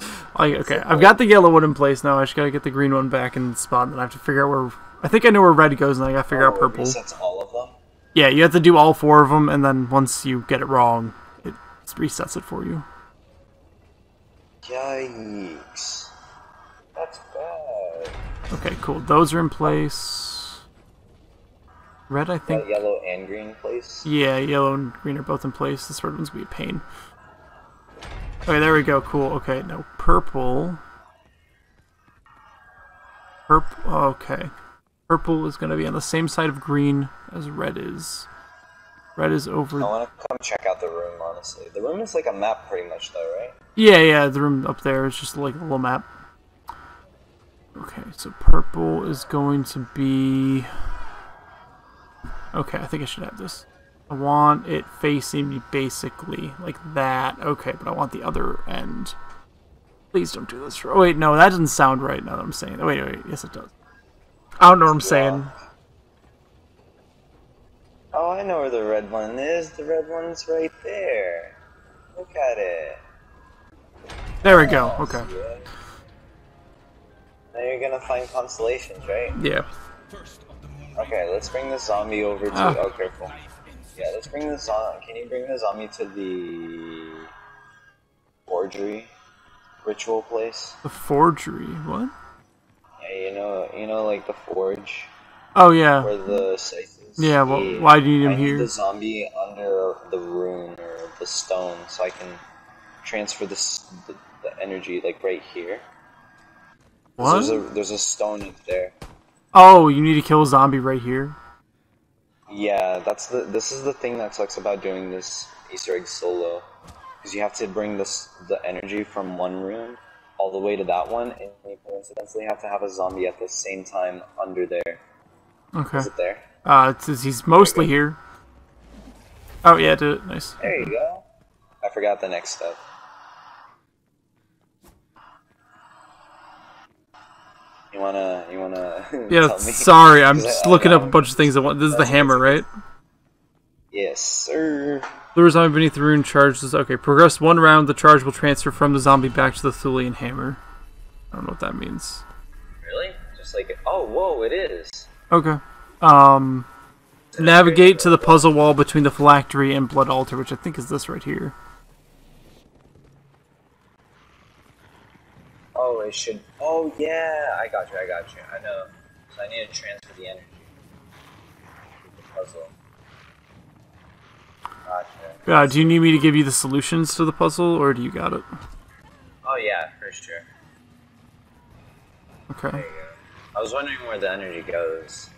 Speaker 2: Like, okay, I've got the yellow one in place now. I just gotta get the green one back in the spot, and then I have to figure out where. I think I know where red goes, and I gotta figure out oh, purple.
Speaker 1: Resets all of them.
Speaker 2: Yeah, you have to do all four of them, and then once you get it wrong, it resets it for you.
Speaker 1: Yikes. That's bad.
Speaker 2: Okay, cool. Those are in place. Red, I think.
Speaker 1: Got yellow and green place.
Speaker 2: Yeah, yellow and green are both in place. This red one's gonna be a pain. Okay, there we go. Cool. Okay, now purple. Purple. Okay. Purple is gonna be on the same side of green as red is. Red is over.
Speaker 1: I want to come check out the room, honestly. The room is like a map, pretty much, though, right?
Speaker 2: Yeah, yeah, the room up there is just like a little map. Okay, so purple is going to be. Okay, I think I should have this. I want it facing me basically like that. Okay, but I want the other end. Please don't do this. Oh, wait, no, that doesn't sound right now that I'm saying. Wait, wait, yes, it does. I don't know what I'm saying.
Speaker 1: Oh, I know where the red one is. The red one's right there. Look at it.
Speaker 2: There we go. Okay.
Speaker 1: Yeah. Now you're gonna find constellations, right?
Speaker 2: Yeah.
Speaker 1: Okay, let's bring the zombie over to.
Speaker 2: Ah.
Speaker 1: Oh, careful. Yeah, let's bring the zombie. Can you bring the zombie to the forgery ritual place?
Speaker 2: The forgery. What?
Speaker 1: Yeah, you know, you know, like the forge
Speaker 2: Oh, yeah.
Speaker 1: where the site is.
Speaker 2: Yeah, well, why do you need
Speaker 1: I
Speaker 2: him
Speaker 1: need
Speaker 2: here?
Speaker 1: the zombie under the rune or the stone, so I can transfer this the, the energy like right here.
Speaker 2: What?
Speaker 1: There's a there's a stone up there.
Speaker 2: Oh, you need to kill a zombie right here?
Speaker 1: Yeah, that's the. This is the thing that sucks about doing this Easter egg solo, because you have to bring this the energy from one room all the way to that one, and you coincidentally have to have a zombie at the same time under there.
Speaker 2: Okay.
Speaker 1: Is it there?
Speaker 2: Uh, it says he's mostly here. Oh, yeah, did it. Nice.
Speaker 1: There you go. I forgot the next step. You wanna? You wanna?
Speaker 2: Yeah, sorry, I'm just looking up a bunch of things. I want. This is the hammer, right?
Speaker 1: Yes, sir.
Speaker 2: Lure zombie beneath the rune charges. Okay, progress one round. The charge will transfer from the zombie back to the Thulian hammer. I don't know what that means.
Speaker 1: Really? Just like oh, whoa! It is.
Speaker 2: Okay. Um, navigate to the puzzle wall between the phylactery and blood altar, which I think is this right here.
Speaker 1: Oh, it should. Oh, yeah. I got you. I got you. I know. So I need to transfer the energy. The puzzle. Gotcha.
Speaker 2: Uh, do you need me to give you the solutions to the puzzle, or do you got it?
Speaker 1: Oh yeah, for sure.
Speaker 2: Okay.
Speaker 1: There you go. I was wondering where the energy goes.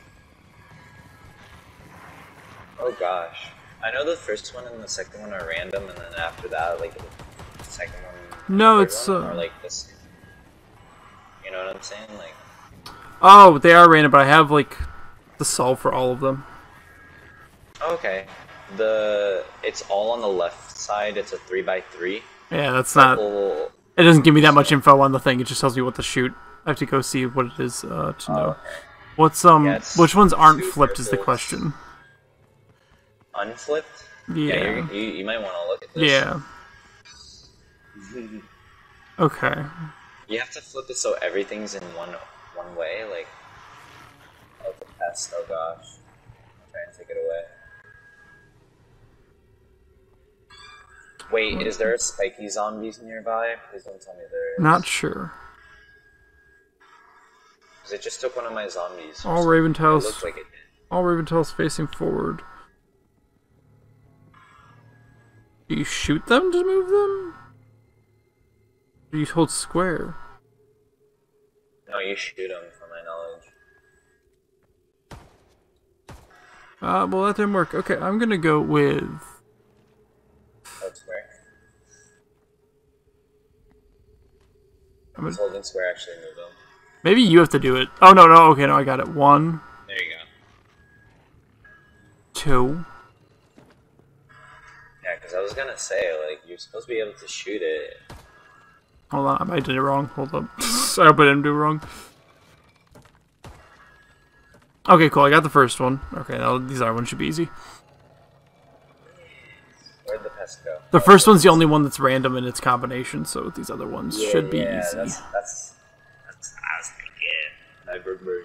Speaker 1: Oh gosh. I know the first one and the second one are random, and then after that, like the second one.
Speaker 2: No, it's,
Speaker 1: one
Speaker 2: uh,
Speaker 1: like this. You know what I'm saying? Like,
Speaker 2: Oh, they are random, but I have like the solve for all of them.
Speaker 1: okay, the it's all on the left side. It's a three by three.
Speaker 2: Yeah, that's not. It doesn't give me that much info on the thing. It just tells me what to shoot. I have to go see what it is uh, to know. What's um?
Speaker 1: Yeah,
Speaker 2: which ones aren't flipped is the question.
Speaker 1: unflipped.
Speaker 2: Yeah.
Speaker 1: you're- you you might want to look at this.
Speaker 2: Yeah. Okay.
Speaker 1: You have to flip it so everything's in one one way. Like, oh, the pest. Oh gosh, try and take it away. Wait, is there a spiky zombies nearby? Please don't tell me there is.
Speaker 2: Not sure.
Speaker 1: 'Cause it just took one of my zombies.
Speaker 2: All
Speaker 1: It
Speaker 2: Raven
Speaker 1: looked
Speaker 2: Tails.
Speaker 1: like it did.
Speaker 2: All Raven Tails facing forward. Do you shoot them to move them? You hold square?
Speaker 1: No, you shoot them, from my knowledge.
Speaker 2: Uh, well, that didn't work. Okay, I'm gonna go with.
Speaker 1: Hold square.
Speaker 2: I'm gonna,
Speaker 1: holding square actually move them?
Speaker 2: maybe you have to do it. Oh no, no. Okay, no, I got it. One,
Speaker 1: There you go.
Speaker 2: two.
Speaker 1: Yeah, because I was gonna say like you're supposed to be able to shoot it.
Speaker 2: Hold on, I did it wrong. Hold up. I hope I didn't do it wrong. Okay, cool. I got the first one. Okay, now these other ones should be easy.
Speaker 1: Where'd the pest go?
Speaker 2: The first one's the only one that's random in its combination, so these other ones should be
Speaker 1: yeah,
Speaker 2: easy.
Speaker 1: That's, that's, that's what I was thinking. I remember.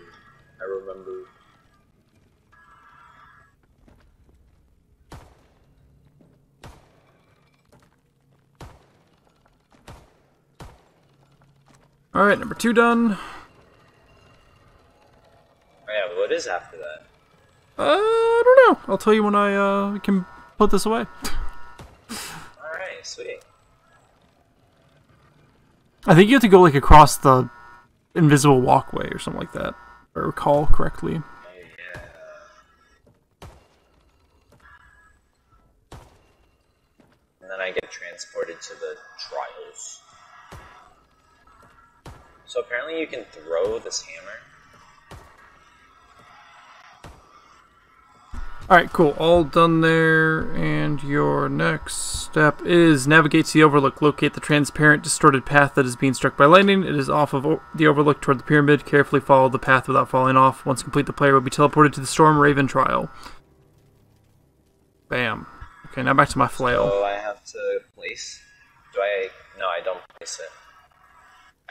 Speaker 1: I remember.
Speaker 2: All right, number two done.
Speaker 1: Oh, yeah, what is after that?
Speaker 2: Uh, I don't know. I'll tell you when I uh can put this away.
Speaker 1: Alright, sweet.
Speaker 2: I think you have to go like across the invisible walkway or something like that, if I recall correctly.
Speaker 1: Yeah. And then I get transported to the So apparently you can throw this hammer.
Speaker 2: Alright, cool. All done there. And your next step is navigate to the overlook. Locate the transparent, distorted path that is being struck by lightning. It is off of the overlook toward the pyramid. Carefully follow the path without falling off. Once complete, the player will be teleported to the Storm Raven trial. Bam. Okay, now back to my flail.
Speaker 1: So I have to place. Do I? No, I don't place it.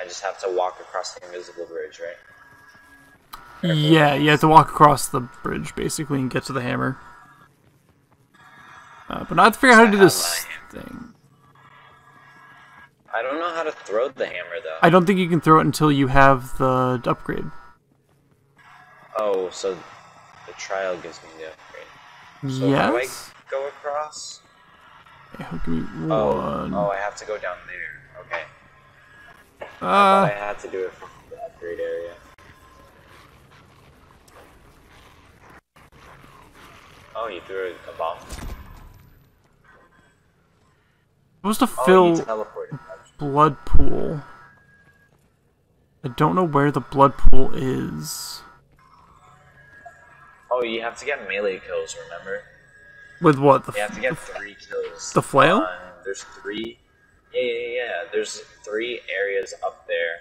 Speaker 1: I just have to walk across the invisible bridge, right?
Speaker 2: Yeah, you have to walk across the bridge basically and get to the hammer. Uh, but I have to figure out how to do this thing.
Speaker 1: I don't know how to throw the hammer though.
Speaker 2: I don't think you can throw it until you have the upgrade.
Speaker 1: Oh, so the trial gives me the upgrade. So how do I
Speaker 2: yes.
Speaker 1: go across?
Speaker 2: Yeah, give me
Speaker 1: Oh,
Speaker 2: one.
Speaker 1: oh, I have to go down there. Okay. I
Speaker 2: uh,
Speaker 1: had to do it from the upgrade area. Oh, you threw a, bomb?
Speaker 2: supposed to
Speaker 1: Oh,
Speaker 2: fill blood pool. I don't know where the blood pool is.
Speaker 1: Oh, you have to get melee kills, remember?
Speaker 2: With what? The
Speaker 1: You have to get three kills.
Speaker 2: The flail?
Speaker 1: on- there's three. Yeah, yeah, yeah. There's three areas up there.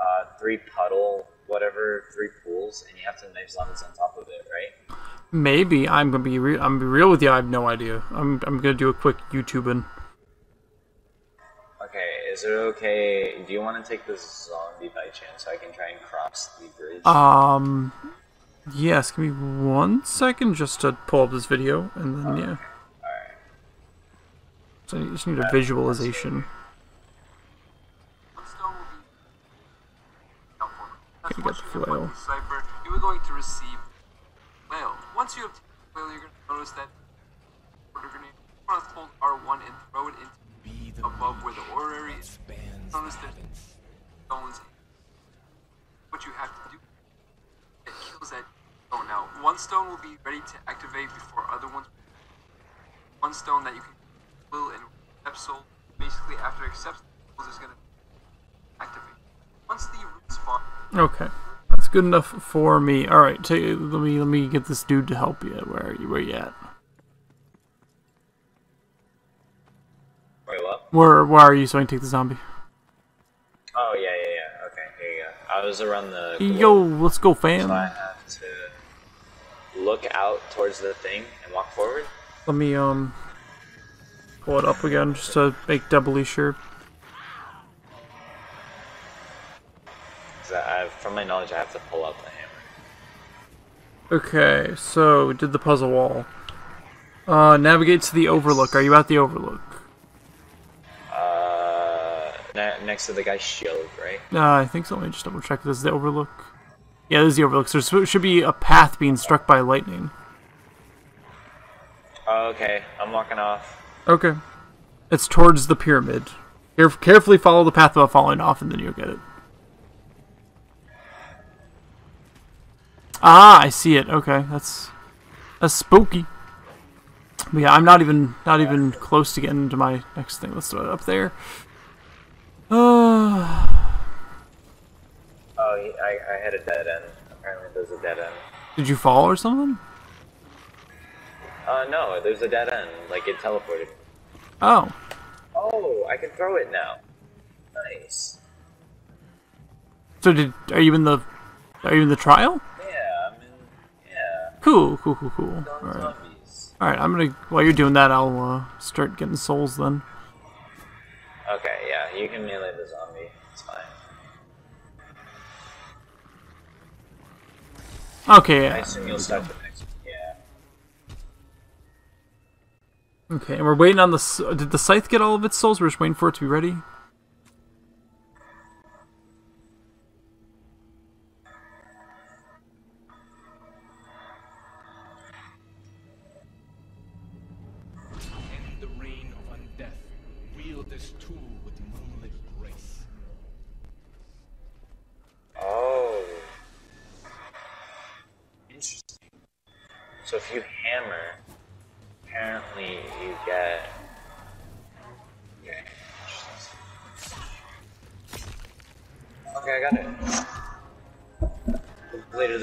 Speaker 1: Uh, three puddle, whatever, three pools, and you have to knife zombies on top of it, right?
Speaker 2: maybe I'm gonna be re- I'm gonna be real with you. I have no idea. I'm I'm gonna do a quick YouTubing.
Speaker 1: Okay, is it okay? Do you want to take this zombie by chance so I can try and cross the bridge?
Speaker 2: Um, yes. Give me one second just to pull up this video, and then yeah. So you just need a visualization. Okay, get the flail.
Speaker 5: You are going to receive flail. Once you the flail, you're going to notice that order grenade. You want to hold R1 and throw it into above where the orrery is. Notice there's stones. What you have to do, it kills that stone. Now, one stone will be ready to activate before other ones. one stone that you can will and accept soul. Basically, after it accepts souls, is gonna activate. Once the root spawn,
Speaker 2: Okay, that's good enough for me. All right, take, let me let me get this dude to help you. Where are you? Where you at?
Speaker 1: Wait, what?
Speaker 2: Where where are you? So I can take the zombie.
Speaker 1: Oh yeah, yeah, yeah. Okay, here you go. I was around the.
Speaker 2: Yo, let's go, fam.
Speaker 1: So I have to look out towards the thing and walk forward.
Speaker 2: Let me um pull it up again just to make doubly sure.
Speaker 1: From my knowledge, I have to pull out the hammer.
Speaker 2: Okay, so we did the puzzle wall. Uh, navigate to the overlook. Are you at the overlook?
Speaker 1: Uh, next to the guy's shield, right?
Speaker 2: Uh, I think so. Let me just double check. This is the overlook. Yeah, this is the overlook. So there should be a path being struck by lightning.
Speaker 1: Oh, okay, I'm walking off.
Speaker 2: Okay. It's towards the pyramid. Caref- carefully follow the path without falling off, and then you'll get it. Ah, I see it. Okay, that's that's spooky. But yeah, I'm not even not even close to getting to my next thing. Let's throw it up there. Uh,
Speaker 1: Oh, I, I had a dead end. Apparently, there's a dead end.
Speaker 2: did you fall or something?
Speaker 1: Uh, no, there's a dead end. Like it teleported.
Speaker 2: Oh,
Speaker 1: Oh, I can throw it now. Nice.
Speaker 2: so did are you in the are you in the trial?
Speaker 1: Yeah, I'm in. Yeah.
Speaker 2: Cool, cool, cool, cool. All right. All right, I'm gonna. While you're doing that, I'll uh, start getting souls then.
Speaker 1: Okay, yeah, you can melee the zombie. It's fine.
Speaker 2: Okay,
Speaker 1: I assume you'll start
Speaker 2: Okay, and we're waiting on the. Did the scythe get all of its souls? We're just waiting for it to be ready.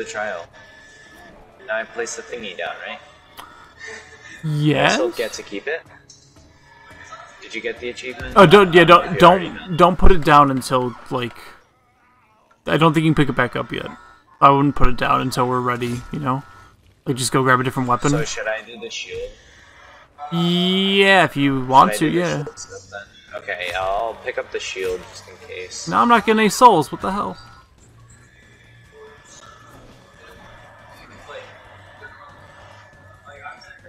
Speaker 3: The
Speaker 1: trial. Now I place the thingy down, right?
Speaker 2: Yes.
Speaker 1: still get to keep it. Did you get the achievement?
Speaker 2: Oh, don't yeah, don't
Speaker 1: Have you already done?
Speaker 2: don't don't put it down until like. I don't think you can pick it back up yet. I wouldn't put it down until we're ready. You know, like just go grab a different weapon.
Speaker 1: So should I do the shield?
Speaker 2: yeah, if you want to, yeah.
Speaker 1: stuff? Okay, I'll pick up the shield just in case.
Speaker 2: No, I'm not getting any souls. What the hell?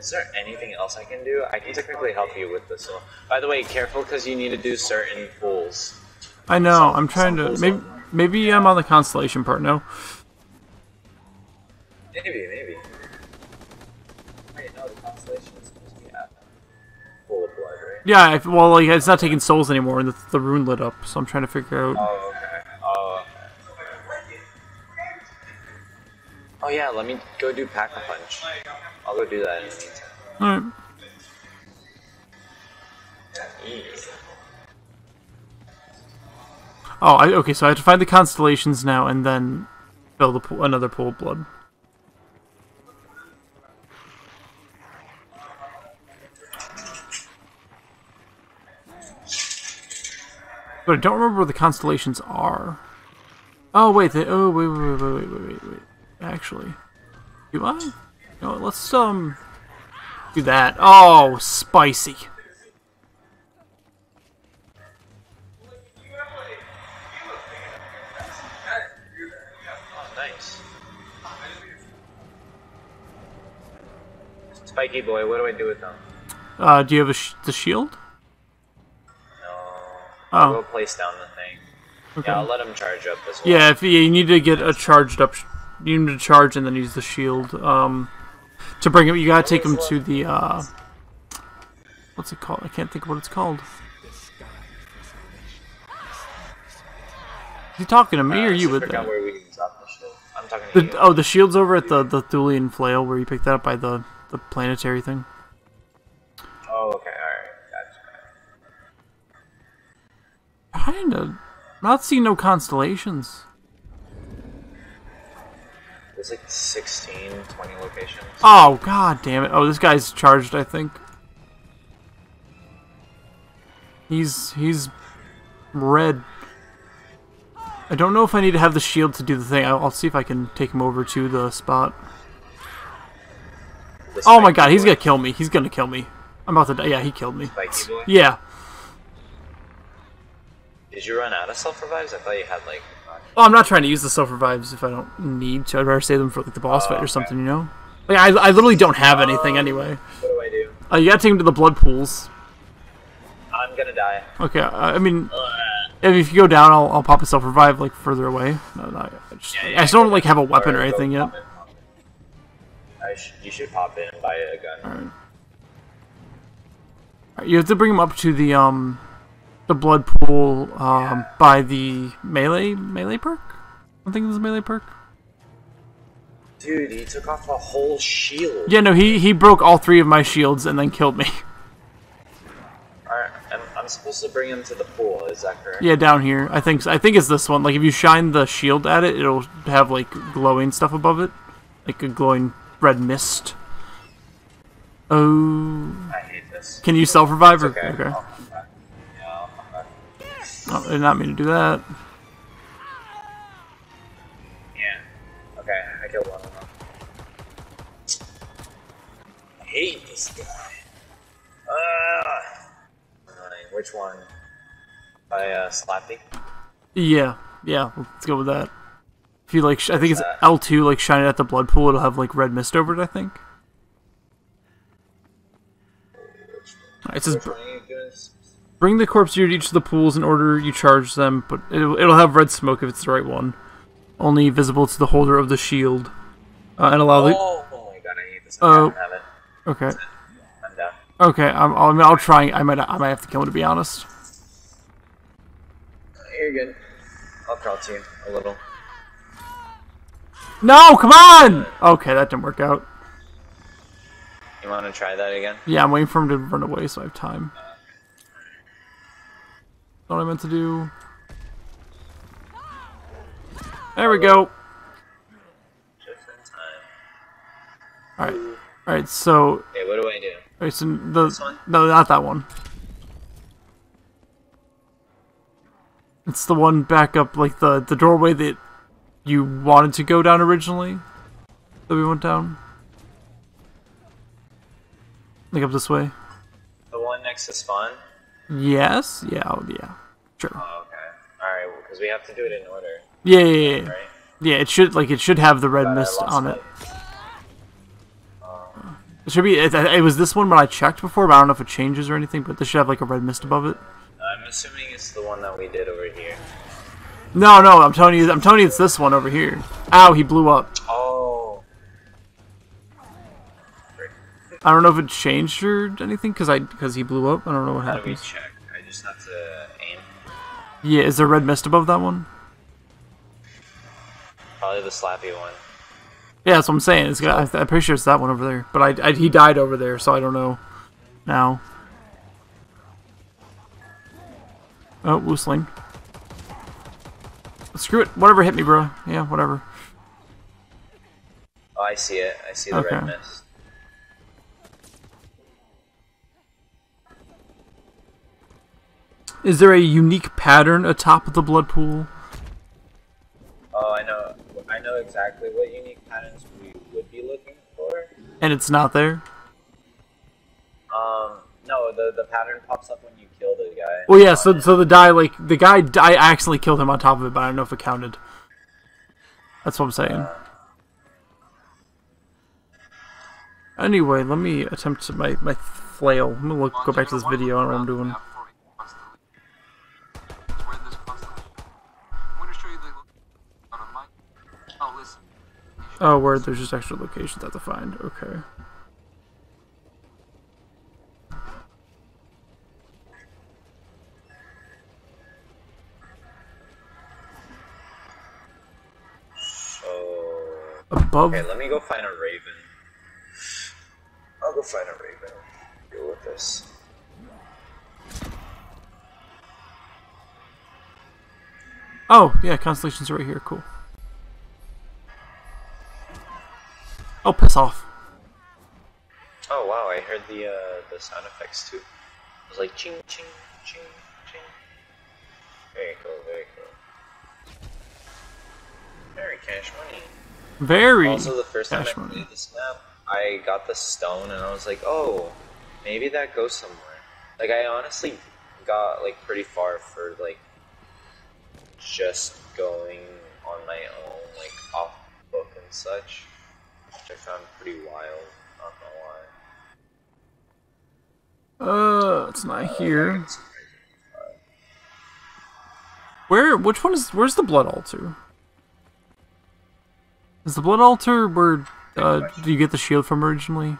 Speaker 1: Is there anything else I can do? I can technically help you with this one. By the way, careful because you need to do certain pulls.
Speaker 2: I know. I'm trying to. Maybe maybe I'm on the constellation part. No.
Speaker 1: Maybe, maybe. Wait, no, the constellation is supposed to be at full of blood, right?
Speaker 2: Yeah. If, well, like it's not taking souls anymore, and the, the rune lit up. So I'm trying to figure out.
Speaker 1: Oh, okay. Oh, okay. Oh yeah, let me go do pack a punch. I'll go do that in the meantime.
Speaker 2: Alright. Oh, I, okay. So I have to find the constellations now, and then fill the pool, another pool of blood. But I don't remember where the constellations are. Oh wait, they, oh wait, wait, wait, wait, wait, wait, wait. Actually, do I? No, let's um do that. Oh, spicy.
Speaker 1: Oh, nice. Spiky boy, what do I do with them?
Speaker 2: Uh, do you have a sh- the shield?
Speaker 1: No.
Speaker 2: Oh,
Speaker 1: place down the thing.
Speaker 2: okay.
Speaker 1: Yeah, I'll let him charge up as well.
Speaker 2: Yeah, if you, you need to get a charged up, you need to charge and then use the shield. Um, to bring him, you gotta take him to the, uh, what's it called? I can't think of what it's called. Is he talking to me
Speaker 1: uh,
Speaker 2: or you with that?
Speaker 1: The,
Speaker 2: oh, the shield's over at the, the Thulian flail where you picked that up by the, the planetary thing. Oh, okay, alright. Gotcha. Kinda. Not seeing no constellations.
Speaker 1: There's like 16, 20 locations.
Speaker 2: Oh god damn it! Oh, this guy's charged. I think. He's he's red. I don't know if I need to have the shield to do the thing. I'll, I'll see if I can take him over to the spot.
Speaker 1: The
Speaker 2: Oh my god, he's gonna kill me. He's gonna kill me. I'm about to die. Yeah, he killed me.
Speaker 1: Spiky boy?
Speaker 2: Yeah.
Speaker 1: Did you run out of self revives? I thought you had like.
Speaker 2: Well, I'm not trying to use the self revives if I don't need to. I'd rather save them for like the boss
Speaker 1: Oh,
Speaker 2: fight or
Speaker 1: okay.
Speaker 2: something, you know. Like I, I literally don't have anything anyway.
Speaker 1: What do I do?
Speaker 2: Uh, you gotta take him to the blood pools.
Speaker 1: I'm gonna die.
Speaker 2: Okay, I I mean, if you go down, I'll, I'll pop a self revive like further away. No, no, I just,
Speaker 1: Yeah,
Speaker 2: I
Speaker 1: yeah,
Speaker 2: just don't like have a weapon or
Speaker 1: go
Speaker 2: anything yet.
Speaker 1: pop in, pop in. I sh- you should pop in and buy a gun.
Speaker 2: Alright. Alright, You have to bring him up to the um, the blood pool um by the melee melee perk. I think this is melee perk.
Speaker 1: Dude, he took off a whole shield.
Speaker 2: Yeah, no, he he broke all three of my shields and then killed me.
Speaker 1: Alright, I'm, I'm supposed to bring him to the pool. Is that correct?
Speaker 2: yeah, down here. I think I think it's this one. Like if you shine the shield at it, it'll have like glowing stuff above it, like a glowing red mist. Oh,
Speaker 1: I hate this.
Speaker 2: can you self revive? Or,
Speaker 1: Okay.
Speaker 2: okay. Oh, I did not mean to do that.
Speaker 1: Yeah. Okay, I killed one of them. I hate this guy. Ah. Which one? By uh, Slappy?
Speaker 2: Yeah, yeah. Let's go with that. If you like, sh- I think it's
Speaker 1: that?
Speaker 2: L two. Like shine it at the blood pool, it'll have like red mist over it. I think. Alright, it says
Speaker 1: Which
Speaker 2: br-
Speaker 1: one are you doing?
Speaker 2: Bring the corpse to each of the pools in order you charge them, but it'll, it'll have red smoke if it's the right one. Only visible to the holder of the shield, uh, and allow the.
Speaker 1: Oh, oh my god, I hate this.
Speaker 2: Oh.
Speaker 1: I don't have it.
Speaker 2: Okay,
Speaker 1: I'm down.
Speaker 2: okay. I'm, I'll, I'll try. I might. I might have to kill him to be honest.
Speaker 1: You're good. I'll crawl to you a little.
Speaker 2: No, come on. Okay, that didn't work out.
Speaker 1: You want to try that again?
Speaker 2: Yeah, I'm waiting for him to run away so I have time. What I meant to do. There we go.
Speaker 1: Just in time.
Speaker 2: Alright. Alright, so.
Speaker 1: Okay, what do I do?
Speaker 2: Alright, so the.
Speaker 1: This one?
Speaker 2: No, not that one. It's the one back up, like the, the doorway that you wanted to go down originally. That we went down. Like up this way.
Speaker 1: The one next to spawn?
Speaker 2: Yes? Yeah, oh, yeah. Sure.
Speaker 1: Oh, okay. Alright, because we have to do it in order,
Speaker 2: Yeah, yeah, yeah.
Speaker 1: right?
Speaker 2: Yeah, it should like it should have the red mist on it. It should be. It, it was this one when I checked before, but I don't know if it changes or anything. But this should have like a red mist above it.
Speaker 1: I'm assuming it's the one that we did over here.
Speaker 2: No, no, I'm telling you, I'm telling you, it's this one over here. Ow, he blew up.
Speaker 1: Oh.
Speaker 2: I don't know if it changed or anything because I because he blew up. I don't know what
Speaker 1: How do we
Speaker 2: happened. Yeah, is there red mist above that one?
Speaker 1: Probably the slappy one.
Speaker 2: Yeah, that's what I'm saying. It's got, I- I'm pretty sure it's that one over there. But I, I he died over there, so I don't know. Now. Oh, loosling. Screw it. Whatever hit me, bro. Yeah, whatever.
Speaker 1: Oh, I see it. I see the
Speaker 2: Okay.
Speaker 1: red mist.
Speaker 2: Is there a unique pattern atop of the blood pool?
Speaker 1: Oh, I know. I know exactly what unique patterns we would be looking for.
Speaker 2: And it's not there?
Speaker 1: Um, no, the the pattern pops up when you kill the guy.
Speaker 2: Well, yeah, so, so the guy, like, the guy, I accidentally killed him on top of it, but I don't know if it counted. That's what I'm saying. Anyway, let me attempt my, my flail. I'm gonna look, go back to this video, I don't know what I'm doing.
Speaker 5: Oh, listen.
Speaker 2: Oh, where there's just extra locations I have to find. Okay.
Speaker 1: So
Speaker 2: Above.
Speaker 1: okay, let me go find a raven. I'll go find a raven. Deal with this.
Speaker 2: Oh, yeah, constellations are right here. Cool. Oh, piss off.
Speaker 1: Oh wow, I heard the uh, the sound effects too. It was like ching ching ching ching. Very cool, very cool. Very cash money.
Speaker 2: Very.
Speaker 1: Also, the first time I
Speaker 2: money.
Speaker 1: played this map, I got the stone and I was like, oh, maybe that goes somewhere. Like I honestly got like pretty far for like just going on my own, like off book and such, which I found pretty wild. Not gonna lie.
Speaker 2: Uh, it's not here. Where? Which one is? Where's the blood altar? Is the blood altar where? Uh, do you get the shield from originally?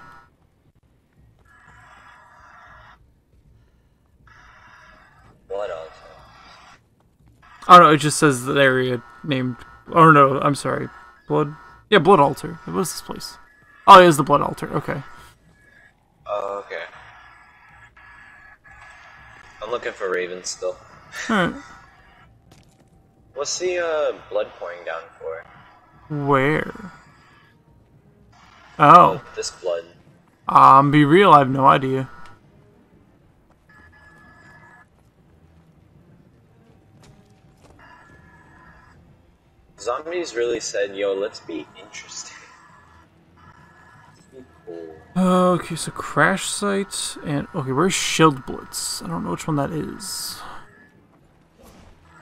Speaker 1: What else?
Speaker 2: Oh no, it just says the area named. Oh no, I'm sorry. Blood. Yeah, blood altar. What is this place? Oh, it is the blood altar. Okay.
Speaker 1: Oh, okay. I'm looking for ravens still.
Speaker 2: Right.
Speaker 1: What's the uh, blood pouring down for?
Speaker 2: Where? Oh,
Speaker 1: This blood.
Speaker 2: um, be real. I have no idea.
Speaker 1: Zombies really said, yo, let's be interesting. Be cool.
Speaker 2: Okay, so crash site and okay, where's Shield Blitz? I don't know which one that is.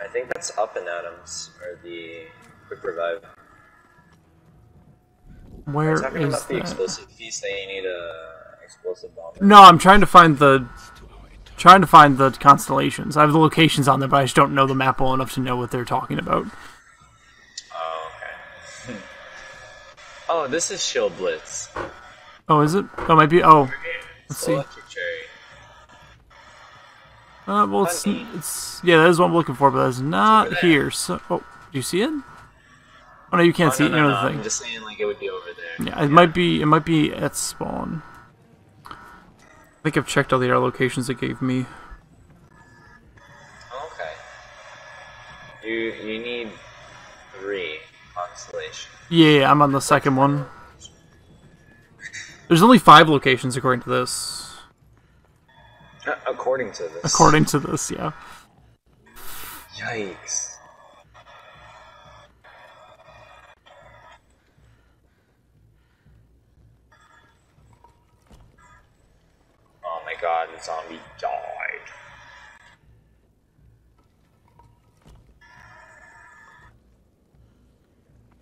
Speaker 1: I think that's Up in Adams, or the Quick Revive.
Speaker 2: Where
Speaker 1: Talking
Speaker 2: is
Speaker 1: about the
Speaker 2: that?
Speaker 1: explosive feast that you need a explosive bomber.
Speaker 2: No, I'm trying to find the trying to find the constellations. I have the locations on there, but I just don't know the map well enough to know what they're talking about.
Speaker 1: Oh, okay. Oh, this is Shield Blitz.
Speaker 2: Oh, is it? Oh, it might be. Oh, let's see. Uh, well, it's, it's yeah, that is what I'm looking for, but that's not here. So, oh, do you see it? Oh no, you can't
Speaker 1: Oh,
Speaker 2: see
Speaker 1: no,
Speaker 2: it.
Speaker 1: no, no,
Speaker 2: the thing.
Speaker 1: I'm just saying, like, it would be over there.
Speaker 2: Yeah, it might be. It might be at spawn. I think I've checked all the other locations it gave me.
Speaker 1: Okay. You you need three constellations.
Speaker 2: Yeah, I'm on the second one. There's only five locations according to this.
Speaker 1: Uh, According to this.
Speaker 2: According to this, yeah.
Speaker 1: Yikes. Oh my god, the zombie died.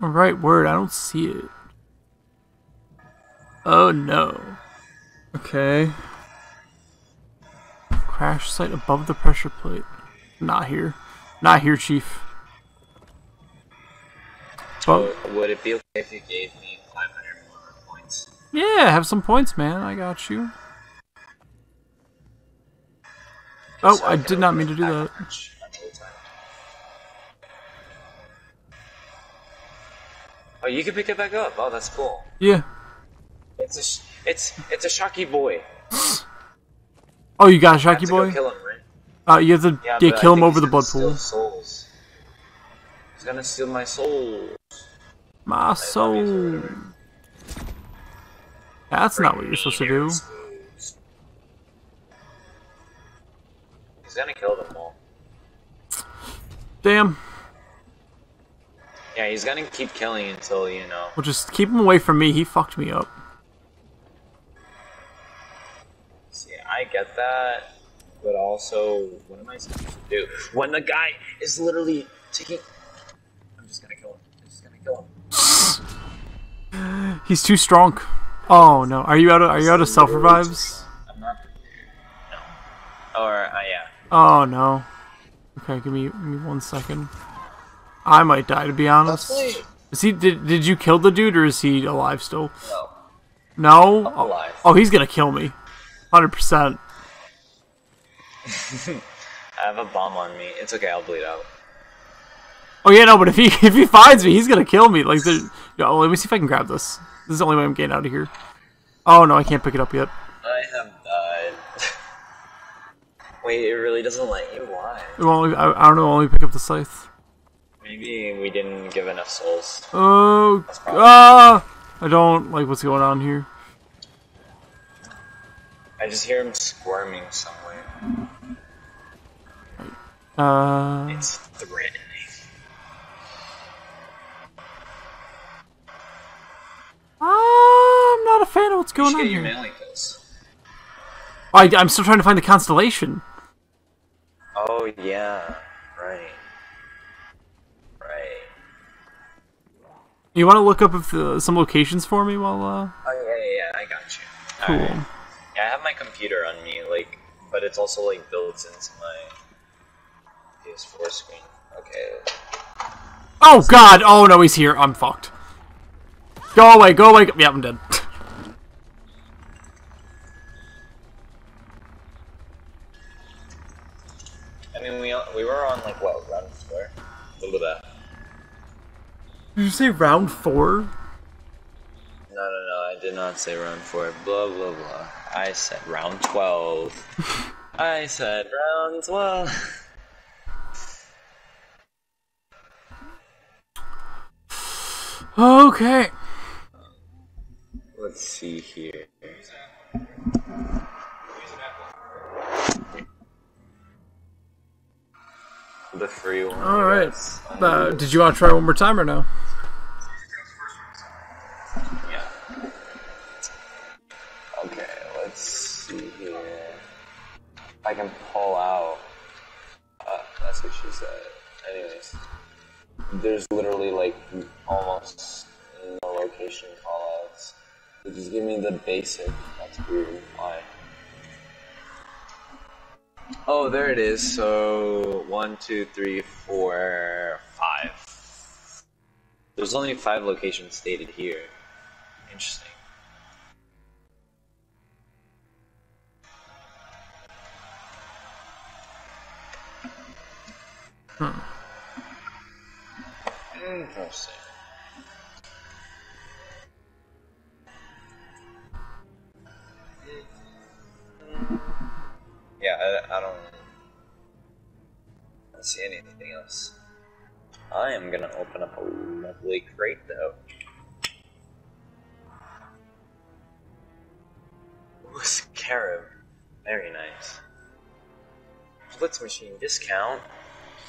Speaker 2: Alright, word, I don't see it. Oh no. Okay. Crash site above the pressure plate. Not here. Not here, Chief. But
Speaker 1: But would it be okay if you gave me 500 more points?
Speaker 2: yeah, have some points, man. I got you. Oh,
Speaker 1: So
Speaker 2: I
Speaker 1: can
Speaker 2: did not mean to do that.
Speaker 1: package Oh, you can pick it back up. Oh, that's cool.
Speaker 2: Yeah.
Speaker 1: It's a it's it's a shocky boy.
Speaker 2: Oh, you got a Shocky boy?
Speaker 1: kill him, right?
Speaker 2: Uh, you have to yeah,
Speaker 1: I
Speaker 2: kill him over the blood pool.
Speaker 1: Souls. He's gonna steal my soul.
Speaker 2: My soul. That's not what you're supposed to do.
Speaker 1: He's gonna kill them all.
Speaker 2: Damn.
Speaker 1: Yeah, he's gonna keep killing until you know.
Speaker 2: Well, just keep him away from me. He fucked me up.
Speaker 1: See, I get that, but also, what am I supposed to do when the guy is literally taking? I'm just gonna kill him. I'm just gonna kill him.
Speaker 2: He's too strong. Oh no. Are you out of Are you out of self revives?
Speaker 1: I'm not. No. Or uh, yeah.
Speaker 2: Oh no. Okay, give me give me one second. I might die to be honest. Is he? Did Did you kill the dude or is he alive still?
Speaker 1: No.
Speaker 2: No.
Speaker 1: Oh, I'm
Speaker 2: Oh,
Speaker 1: alive.
Speaker 2: oh, he's gonna kill me. Hundred percent.
Speaker 1: I have a bomb on me. It's okay. I'll bleed out.
Speaker 2: Oh yeah, no, but if he if he finds me, he's gonna kill me. Like, there- yo, let me see if I can grab this. This is the only way I'm getting out of here. Oh no, I can't pick it up yet.
Speaker 1: I have died. Wait, it really doesn't let you. Why?
Speaker 2: It won't, I, I don't know. I'll only pick up the scythe.
Speaker 1: Maybe we didn't give enough souls.
Speaker 2: Oh, ah! I don't like what's going on here.
Speaker 1: I just hear him squirming somewhere.
Speaker 2: Uh,
Speaker 1: It's threatening.
Speaker 2: I'm not a fan of what's going on
Speaker 1: get your
Speaker 2: here. I, I'm still trying to find the constellation.
Speaker 1: Oh yeah. Right.
Speaker 2: You want to look up if the, some locations for me while uh
Speaker 1: Oh yeah, yeah, yeah, I got you.
Speaker 2: cool.
Speaker 1: Alright. Yeah, I have my computer on me, like, but it's also like built into my PS4 screen. Okay.
Speaker 2: Oh God! Oh no, he's here. I'm fucked. Go away! Go away! Yeah, I'm dead.
Speaker 1: I mean, we we were on like what round four? Look at that.
Speaker 2: Did you say round four?
Speaker 1: No, no, no. I did not say round four. Blah blah blah. I said round twelve. I said round twelve.
Speaker 2: Okay.
Speaker 1: Let's see here. The free one.
Speaker 2: All right. Uh, did you want to try one more time or no?
Speaker 1: Yeah. Okay, let's see here. I can pull out. Uh, that's what she said. Anyways, there's literally like almost no location callouts. Just give me the basic. That's weird. Why? Oh, there it is. So one, two, three, four, five. There's only five locations stated here. Interesting. Hmm. Interesting. Yeah, I, I don't, I see anything else. I am gonna open up a lovely crate though. Ooh, Scarab. Very nice. Blitz machine discount.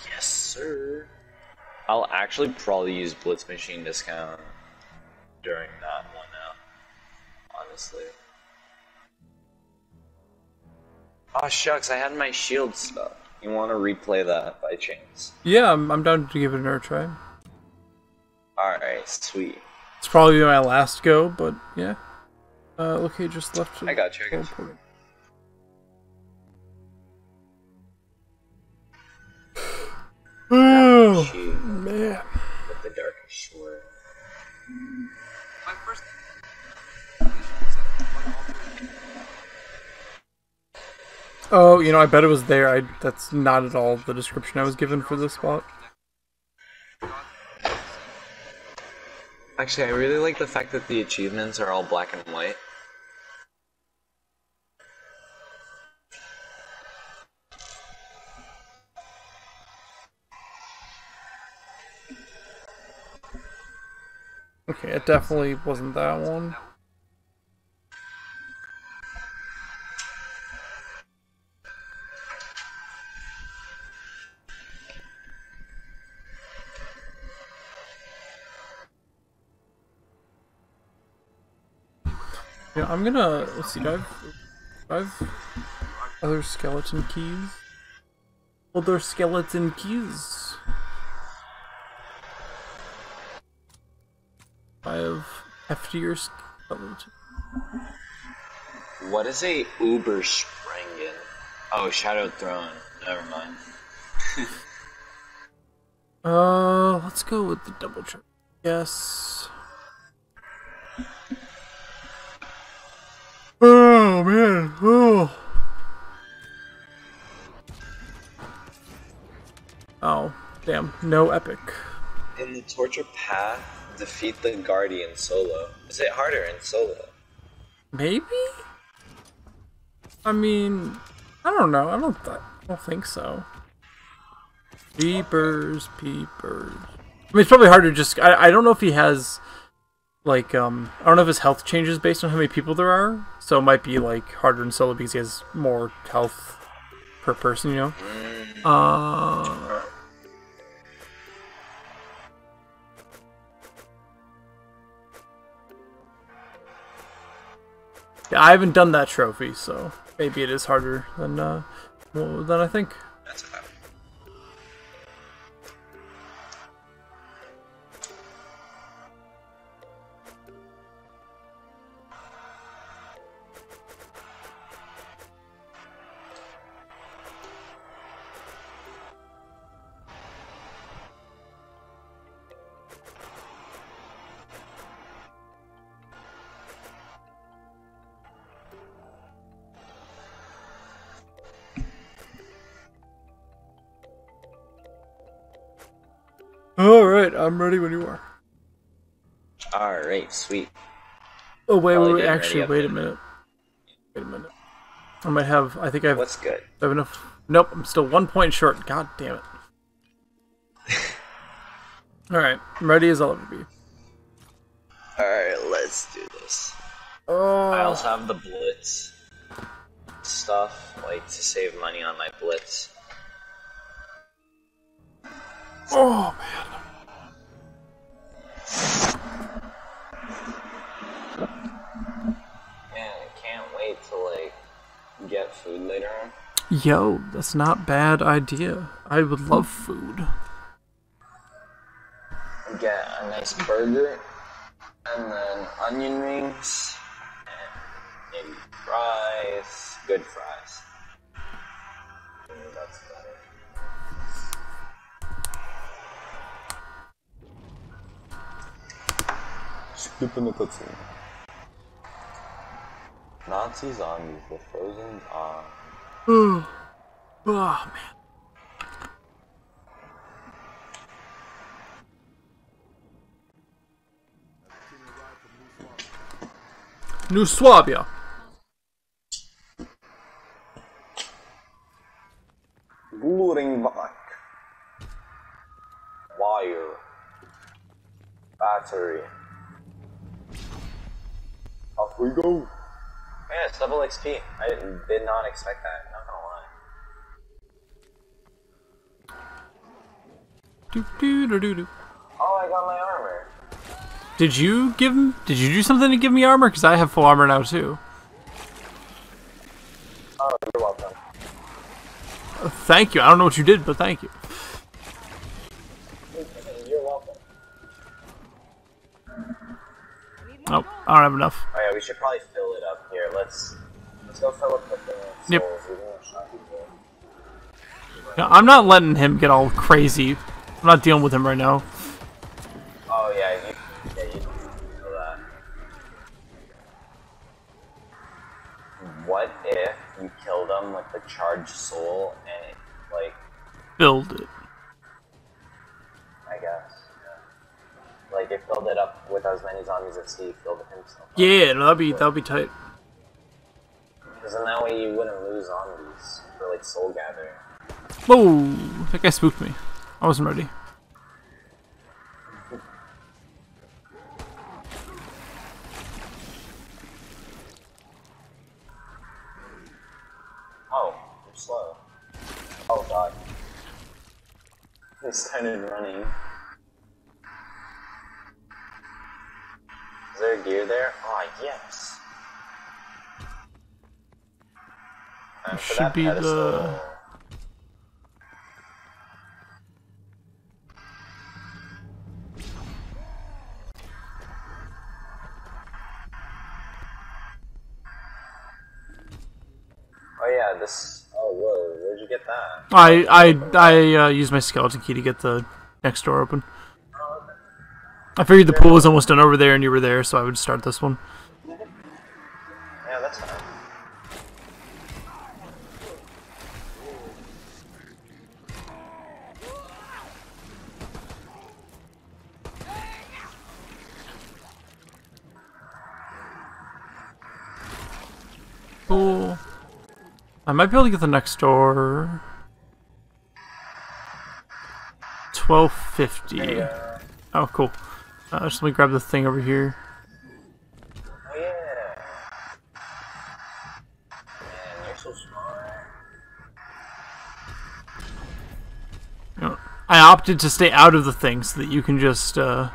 Speaker 1: Yes, sir. I'll actually probably use Blitz machine discount during that one now. Honestly. Oh shucks, I had my shield stuff. You want to replay that by chance?
Speaker 2: Yeah, I'm, I'm down to give it another try.
Speaker 1: Alright, sweet.
Speaker 2: It's probably my last go, but yeah. Uh, okay, just left.
Speaker 1: I got you, I got you.
Speaker 2: Oh man. Oh, you know, I bet it was there. I that's not at all the description I was given for this spot.
Speaker 1: Actually, I really like the fact that the achievements are all black and white.
Speaker 2: Okay, it definitely wasn't that one. Yeah, I'm gonna let's see. Do I have, do I have other skeleton keys? Other skeleton keys. I have heftier skeleton.
Speaker 1: What is a Uber Sprengen? Oh, Shadow Throne. Never mind.
Speaker 2: Uh, let's go with the double check. Yes. Oh man. Oh. Oh, damn. No epic.
Speaker 1: In the Torture Path, defeat the Guardian solo. Is it harder in solo?
Speaker 2: Maybe? I mean, I don't know. I don't th- I don't think so. Peepers, peepers. I mean, it's probably harder to just. I, I don't know if he has, like, um, I don't know if his health changes based on how many people there are. So it might be like harder in solo because he has more health per person. You know. Uh. Yeah, I haven't done that trophy, so maybe it is harder than uh, than I think.
Speaker 1: That's okay.
Speaker 2: I'm ready when you are.
Speaker 1: All right, sweet.
Speaker 2: Oh wait,
Speaker 1: Probably
Speaker 2: wait, wait actually, wait a minute. Wait a minute. I might have. I think I have,
Speaker 1: What's good?
Speaker 2: I have enough. Nope, I'm still one point short. God damn it. All right, I'm ready as I'll ever be.
Speaker 1: All right, let's do this.
Speaker 2: Oh,
Speaker 1: I also have the blitz stuff, like to save money on my blitz.
Speaker 2: oh man.
Speaker 1: Man, I can't wait to like get food later on.
Speaker 2: Yo, that's not bad idea. I would love food.
Speaker 1: Get a nice burger, and then onion rings, and maybe fries. Good fries. Skipping the cutscene. Nazi zombies the frozen uh
Speaker 2: Oh man. New Swabia.
Speaker 1: Luring back. Wire. Battery. Off we go. Yeah, it's double XP. I didn't- did not expect that, not gonna lie.
Speaker 2: Do, do, do, do, do.
Speaker 1: Oh, I got my armor.
Speaker 2: Did you give him? Did you do something to give me armor? Because I have full armor now too.
Speaker 1: Oh, you're welcome.
Speaker 2: Thank you. I don't know what you did, but thank you.
Speaker 1: You're welcome.
Speaker 2: Oh, I don't have enough.
Speaker 1: Oh yeah, we should probably fill it up here. Let's let's go fill up the with
Speaker 2: Yep.
Speaker 1: souls. We don't shot people.
Speaker 2: No, I'm not letting him get all crazy. I'm not dealing with him right now.
Speaker 1: Oh yeah, you yeah you know that. What if you killed him with the charged soul and it, like
Speaker 2: Build it.
Speaker 1: I guess yeah. Like it filled it up with as many zombies as he filled himself.
Speaker 2: Yeah, that'd be that'd be tight.
Speaker 1: Because then that way you wouldn't lose zombies for like soul gathering.
Speaker 2: Whoa, that guy spooked me. I wasn't ready.
Speaker 1: Oh, you're slow. Oh god. He started running. There gear there? Oh yes. And for
Speaker 2: Should be the-
Speaker 1: Oh yeah, this. Oh whoa, where'd you get that?
Speaker 2: I I I uh, used my skeleton key to get the next door open. I figured the pool was almost done over there, and you were there, so I would start this one.
Speaker 1: Yeah, that's fine.
Speaker 2: Cool. I might be able to get the next door. twelve fifty. Uh, oh, cool. Uh, just let me grab the thing over here.
Speaker 1: Yeah. Man, you're so smart.
Speaker 2: You know, I opted to stay out of the thing so that you can just uh,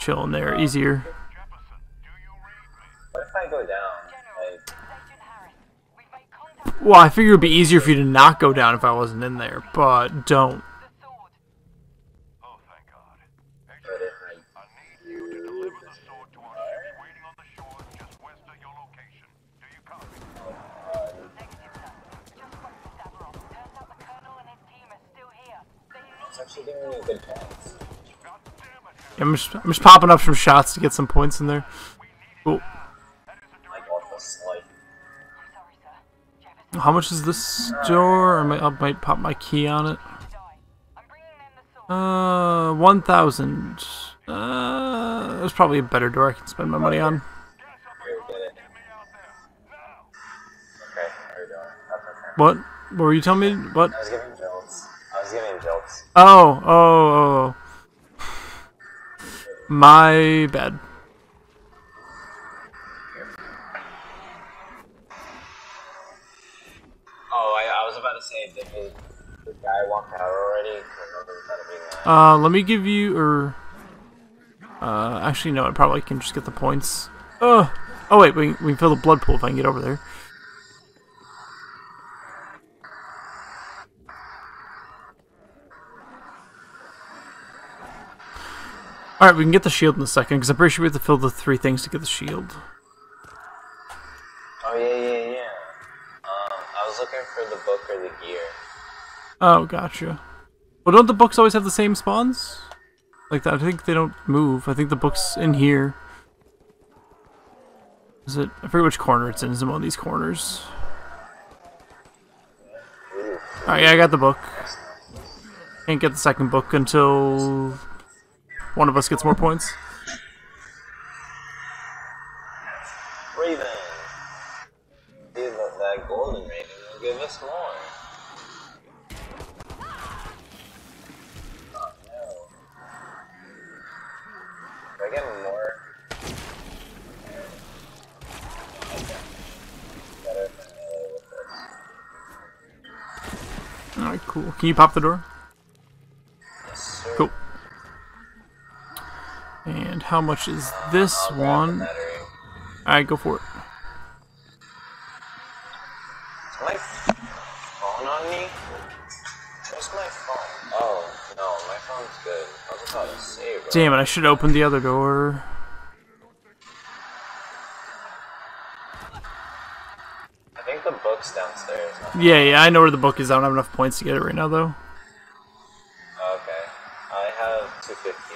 Speaker 2: chill in there easier.
Speaker 1: What if I go down? Like,
Speaker 4: Agent Harris, we've made contact
Speaker 2: Well, I figured it'd be easier for you to not go down if I wasn't in there, but don't. I'm just, I'm just popping up some shots to get some points in there. Cool. How much is this door? I might, I might pop my key on it. Uh, 1,000. Uh, there's probably a better door I can spend my money on. What? What were you telling me? What?
Speaker 1: I jokes. I was giving jokes.
Speaker 2: Oh, oh, oh. My bad.
Speaker 1: Oh, I, I was about to say, did the, the guy walk out already? 'Cause I wasn't trying to be.
Speaker 2: Uh, let me give you, or... Uh, actually, no, I probably can just get the points. Uh, oh, wait, we, we can fill the blood pool if I can get over there. Alright, we can get the shield in a second, because I'm pretty sure we have to fill the three things to get the shield.
Speaker 1: Oh, yeah, yeah, yeah. Um, I was looking for the book or the gear.
Speaker 2: Oh, gotcha. Well, don't the books always have the same spawns? Like that? I think they don't move. I think the book's in here. Is it? I forget which corner it's in. It's in one of these corners. Alright, yeah, I got the book. Can't get the second book until one of us gets more points.
Speaker 1: Raven! Dude, that, golden raven will give us more. Oh no. I get more? Okay. Better if I melee with this.
Speaker 2: Alright, cool. Can you pop the door?
Speaker 1: Yes, sir.
Speaker 2: Cool. And how much is this
Speaker 1: I'll grab the
Speaker 2: one? Alright, go for it.
Speaker 1: my phone on me? Where's my phone? Oh, no, my phone's good. I was about to say, bro.
Speaker 2: Damn it, I should open the other door.
Speaker 1: I think the book's downstairs.
Speaker 2: Yeah, yeah, I know where the book is. I don't have enough points to get it right now, though.
Speaker 1: Okay. I have 250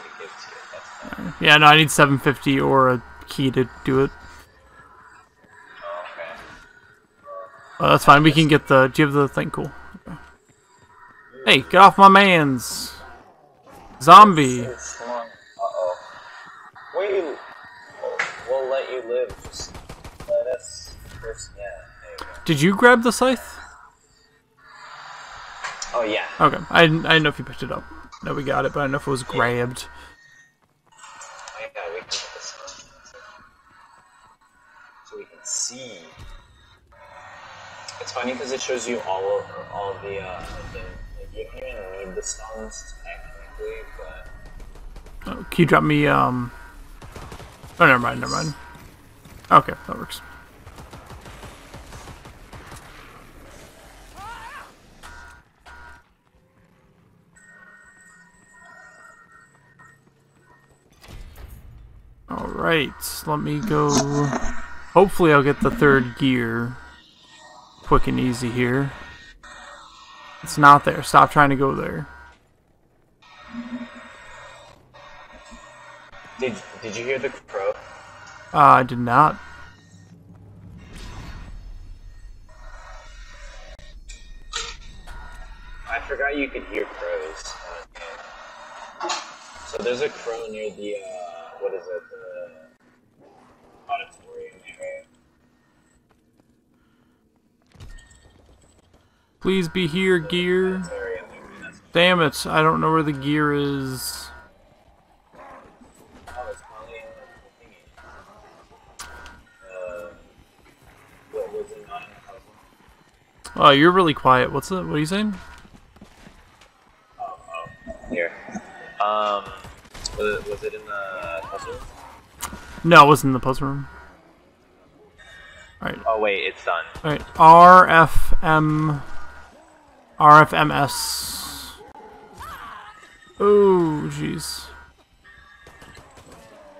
Speaker 2: Yeah, no, I need 750 or a key to do it.
Speaker 1: Oh, okay.
Speaker 2: Uh, that's fine. We can get the. Do you have the thing? Cool. Okay. Hey, get off my man's. Zombie.
Speaker 1: It's long. Uh-oh. We'll, we'll let you live. Just let us first. Yeah, you.
Speaker 2: Did you grab the scythe?
Speaker 1: Oh, yeah.
Speaker 2: Okay. I didn't, I didn't know if you picked it up. No, we got it, but I don't know if it was grabbed.
Speaker 1: See. It's funny because it shows you all of, all of the, uh, the, like, you don't even need the stones technically, but
Speaker 2: Oh, can you drop me, um. Oh, never mind, never mind. Okay, that works. Alright, let me go. Hopefully, I'll get the third gear quick and easy here. It's not there. Stop trying to go there.
Speaker 1: did did you hear the crow?
Speaker 2: Uh, I did not.
Speaker 1: I forgot you could hear crows. on a game. So there's a crow near the uh, what is it? The auditorium area.
Speaker 2: Please be here, gear.
Speaker 1: Area maybe, that's-
Speaker 2: Damn it! I don't know where the gear is.
Speaker 1: Oh, it's probably in the thingy. Uh, what was it not in the puzzle?
Speaker 2: Oh, you're really quiet. What's it? What are you saying?
Speaker 1: Oh, oh, here. Um, was it, was it in the puzzle? room?
Speaker 2: No, it wasn't in the puzzle room. Alright,
Speaker 1: Oh wait, it's done.
Speaker 2: alright. RFM. RFMS. Oh, jeez.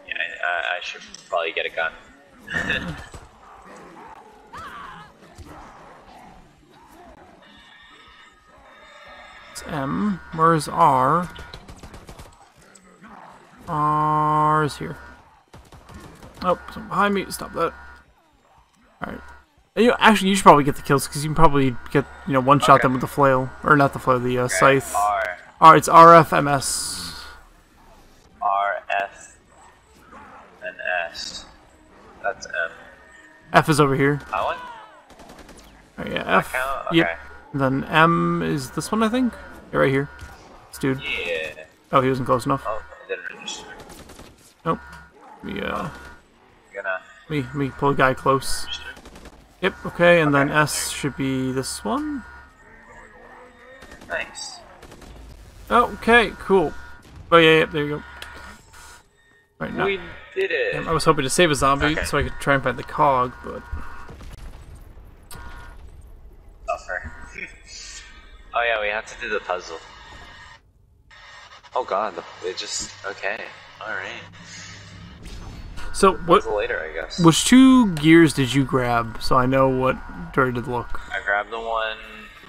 Speaker 1: Yeah, I, I should probably get a gun.
Speaker 2: It's M. Where's R? R is here. Oh, someone behind me. Stop that. Alright. You know, actually, you should probably get the kills because you can probably get, you know, one shot
Speaker 1: Okay.
Speaker 2: them with the flail. Or not the flail, the uh, scythe.
Speaker 1: R
Speaker 2: it's RFMS.
Speaker 1: R F and S. That's M.
Speaker 2: F is over here.
Speaker 1: That one?
Speaker 2: Alright, yeah, F.
Speaker 1: count?
Speaker 2: Yep. Then M is this one, I think? Yeah, right here. This dude.
Speaker 1: Yeah.
Speaker 2: Oh, he wasn't close enough.
Speaker 1: Oh, I didn't register.
Speaker 2: Nope. Me, uh,
Speaker 1: Gonna
Speaker 2: me, me pull a guy close. Yep, okay, and then S should be this one.
Speaker 1: Nice.
Speaker 2: Okay, cool. Oh yeah, yeah, there you go. Right now,
Speaker 1: We did it.
Speaker 2: Um, I was hoping to save a zombie
Speaker 1: Okay.
Speaker 2: so I could try and find the cog, but
Speaker 1: Suffer. oh yeah, we have to do the puzzle. Oh god, they just okay. All right.
Speaker 2: So what?
Speaker 1: Later, I guess.
Speaker 2: Which two gears did you grab so I know what where to look?
Speaker 1: I grabbed the one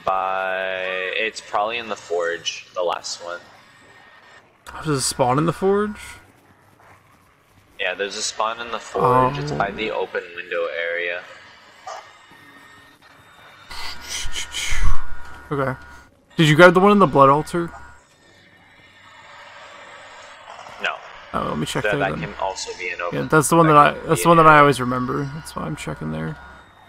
Speaker 1: by. It's probably in the forge, the last one.
Speaker 2: Does it spawn in the forge?
Speaker 1: Yeah, there's a spawn in the forge. It's
Speaker 2: Oh.
Speaker 1: by the open window area.
Speaker 2: Okay. Did you grab the one in the blood altar? Oh, let me check
Speaker 1: that,
Speaker 2: there
Speaker 1: that
Speaker 2: then.
Speaker 1: can also be an open.
Speaker 2: Yeah, that's the one that I. That's the one that I always remember. That's why I'm checking there.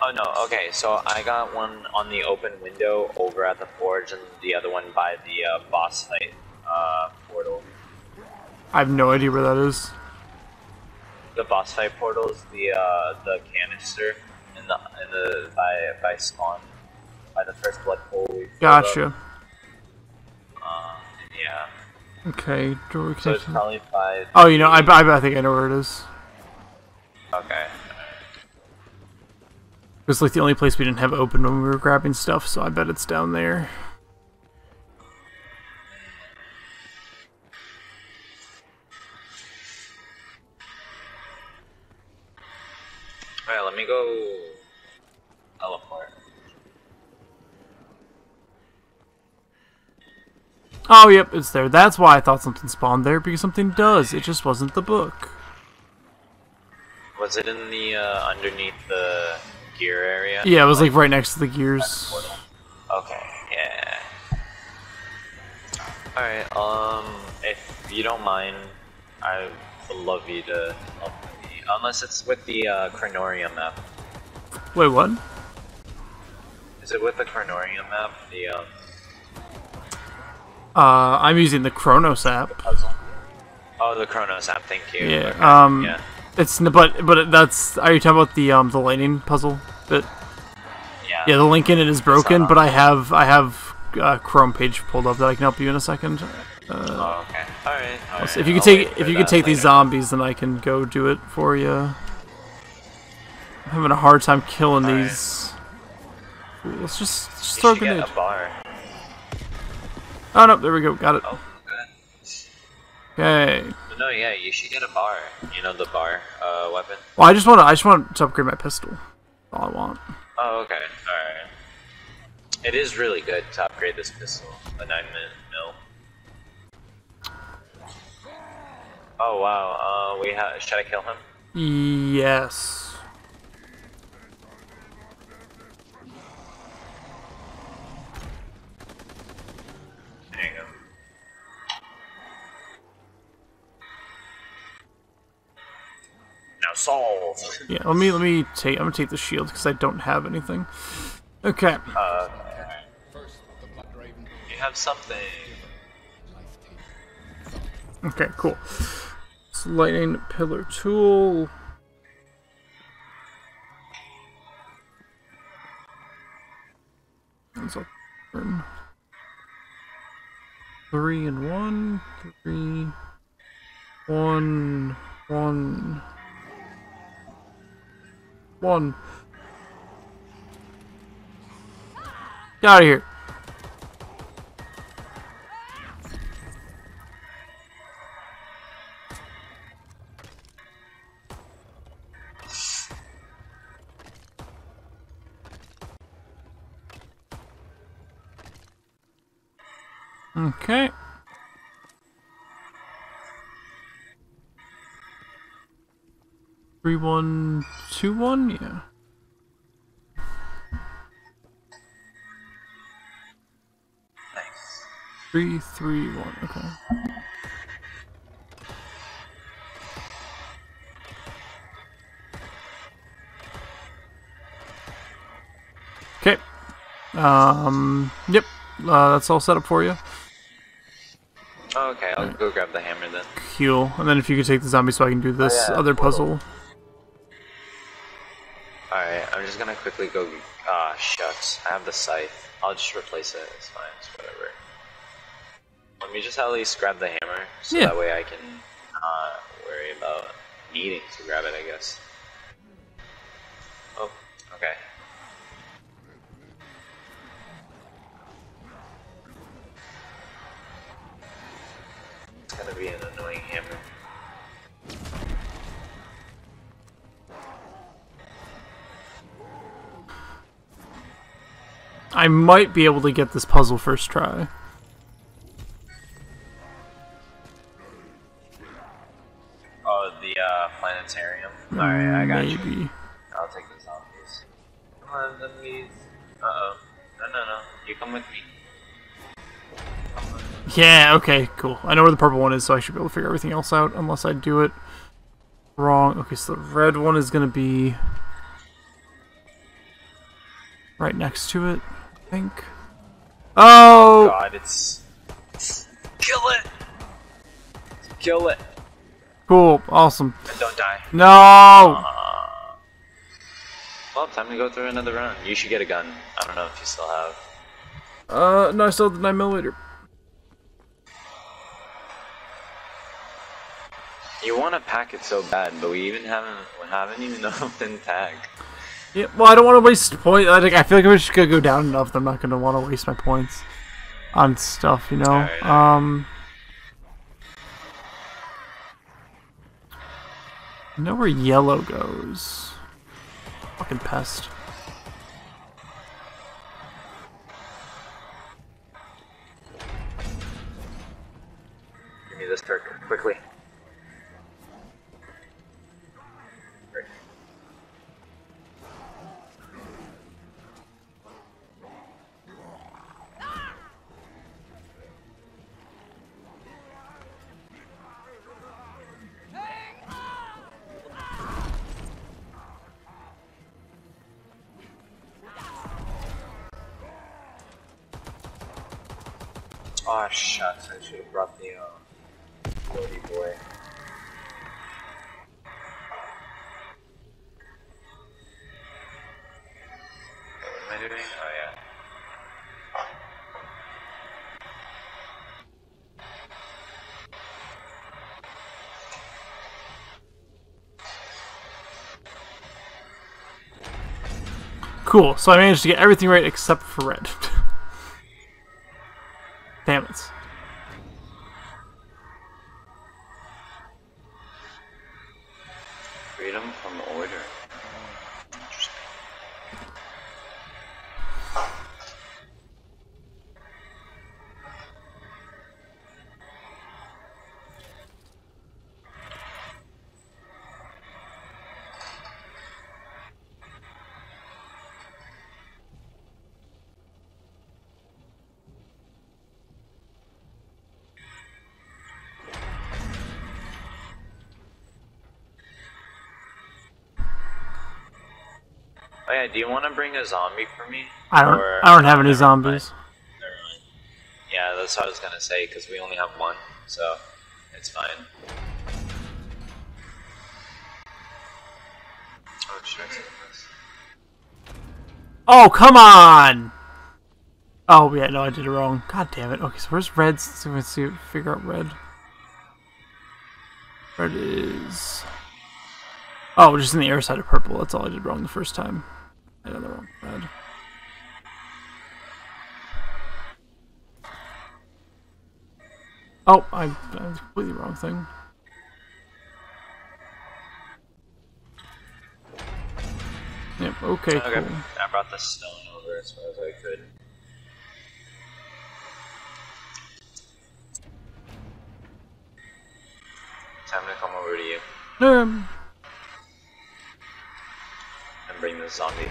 Speaker 1: Oh no, okay, so I got one on the open window over at the forge, and the other one by the uh, boss fight uh, portal.
Speaker 2: I have no idea where that is.
Speaker 1: The boss fight portal is the uh, the canister in the in the by by spawn by the first blood pool. filled up.
Speaker 2: Okay, door
Speaker 1: so it's
Speaker 2: connection.
Speaker 1: probably by.
Speaker 2: Oh, you know, I, I, I think I know where it is.
Speaker 1: Okay.
Speaker 2: It was like the only place we didn't have open when we were grabbing stuff, so I bet it's down there.
Speaker 1: Alright, let me go. Teleport.
Speaker 2: Oh, yep, it's there. That's why I thought something spawned there, because something does. It just wasn't the book.
Speaker 1: Was it in the uh, underneath the gear area?
Speaker 2: Yeah, it was like right next to the gears.
Speaker 1: Okay, yeah. Alright, um, if you don't mind, I would love you to help me. Unless it's with the uh, Chronorium map.
Speaker 2: Wait, what?
Speaker 1: Is it with the Chronorium map? The um,
Speaker 2: Uh, I'm using the Chronos app.
Speaker 1: Oh, the Chronos app, thank you.
Speaker 2: Yeah,
Speaker 1: Okay,
Speaker 2: um,
Speaker 1: yeah.
Speaker 2: It's but but that's. Are you talking about the um the lightning puzzle? That
Speaker 1: Yeah.
Speaker 2: yeah, the link in it is broken, but I have I have a Chrome page pulled up that I can help you in a second.
Speaker 1: Oh, okay. Alright. alright,
Speaker 2: if you could
Speaker 1: I'll
Speaker 2: take if you could take these zombies, then I can go do it for you. I'm having a hard time killing
Speaker 1: Alright.
Speaker 2: these. Ooh, Let's just, just throw a grenade.
Speaker 1: a bar.
Speaker 2: Oh no, there we go, got it.
Speaker 1: Oh, good.
Speaker 2: Okay.
Speaker 1: No, yeah, you should get a bar. You know the bar uh, weapon.
Speaker 2: Well, I just want to I just want to upgrade my pistol. All I want.
Speaker 1: Oh, okay. Alright. It is really good to upgrade this pistol. A 9 minute mill. Oh, wow. Uh, we have. Should I kill him?
Speaker 2: Yes.
Speaker 1: There you go. Now solve!
Speaker 2: Yeah. Let me let me take. I'm gonna take the shield because I don't have anything. Okay.
Speaker 1: Uh,
Speaker 3: First, the Blood Raven.
Speaker 1: you have something.
Speaker 2: Okay, cool. It's lightning pillar tool. That's a turn. Three and one, three, one, one, one. Get out of here. One, yeah.
Speaker 1: Nice.
Speaker 2: Three three one, okay. Okay. Um. Yep. Uh, that's all set up for you.
Speaker 1: Oh, okay, I'll go grab the hammer then.
Speaker 2: Heal, and then if you could take the zombie, so I can do this
Speaker 1: Oh, yeah,
Speaker 2: other puzzle.
Speaker 1: Quickly go. Ah, shucks. I have the scythe. I'll just replace it. It's fine. It's whatever. Let me just at least grab the hammer, so
Speaker 2: Yeah.
Speaker 1: that way I can not worry about needing to grab it, I guess. Oh, okay. It's gonna be an annoying hammer.
Speaker 2: I might be able to get this puzzle first try.
Speaker 1: Oh, the uh, planetarium. Alright, I got you.
Speaker 2: Maybe.
Speaker 1: I'll take the zombies. Come on, zombies. Uh oh. No, no, no. You come with me.
Speaker 2: Yeah, okay, cool. I know where the purple one is, so I should be able to figure everything else out, unless I do it wrong. Okay, so the red one is gonna be right next to it, think. Oh!
Speaker 1: God, it's. Kill it! Kill it!
Speaker 2: Cool, awesome.
Speaker 1: And don't die.
Speaker 2: No!
Speaker 1: Well, time to go through another round. You should get a gun. I don't know if you still have.
Speaker 2: Uh, no, I still have the 9mm.
Speaker 1: You want to pack it so bad, but we even haven't we haven't even opened tag.
Speaker 2: Yeah, well, I don't want to waste points. I, think- I feel like I'm just gonna go down enough that I'm not gonna want to waste my points on stuff, you know?
Speaker 1: Alright.
Speaker 2: Um. I know where yellow goes. Fucking pest.
Speaker 1: Give me this perk quickly. Oh shucks, I should have brought the uh, floaty boy. What am I doing? Oh yeah.
Speaker 2: Cool, so I managed to get everything right except for red.
Speaker 1: Oh yeah, do you want to bring a zombie for me?
Speaker 2: I don't.
Speaker 1: Or-
Speaker 2: I don't have any zombies.
Speaker 1: mind. Never mind. Yeah, that's what I was gonna say because we only have one. So It's fine. Oh, should I take this?
Speaker 2: Oh, come on! Oh, yeah, no, I did it wrong. God damn it. Okay, so where's red? Let's see, let's see, figure out red. Red is... Oh, just in the air side of purple. That's all I did wrong the first time. I did the wrong red. Oh, I, I was completely wrong thing. Yep, okay,
Speaker 1: Okay,
Speaker 2: cool.
Speaker 1: I brought the stone over as far as I could. Time to come over to you
Speaker 2: Um,
Speaker 1: bring the zombie.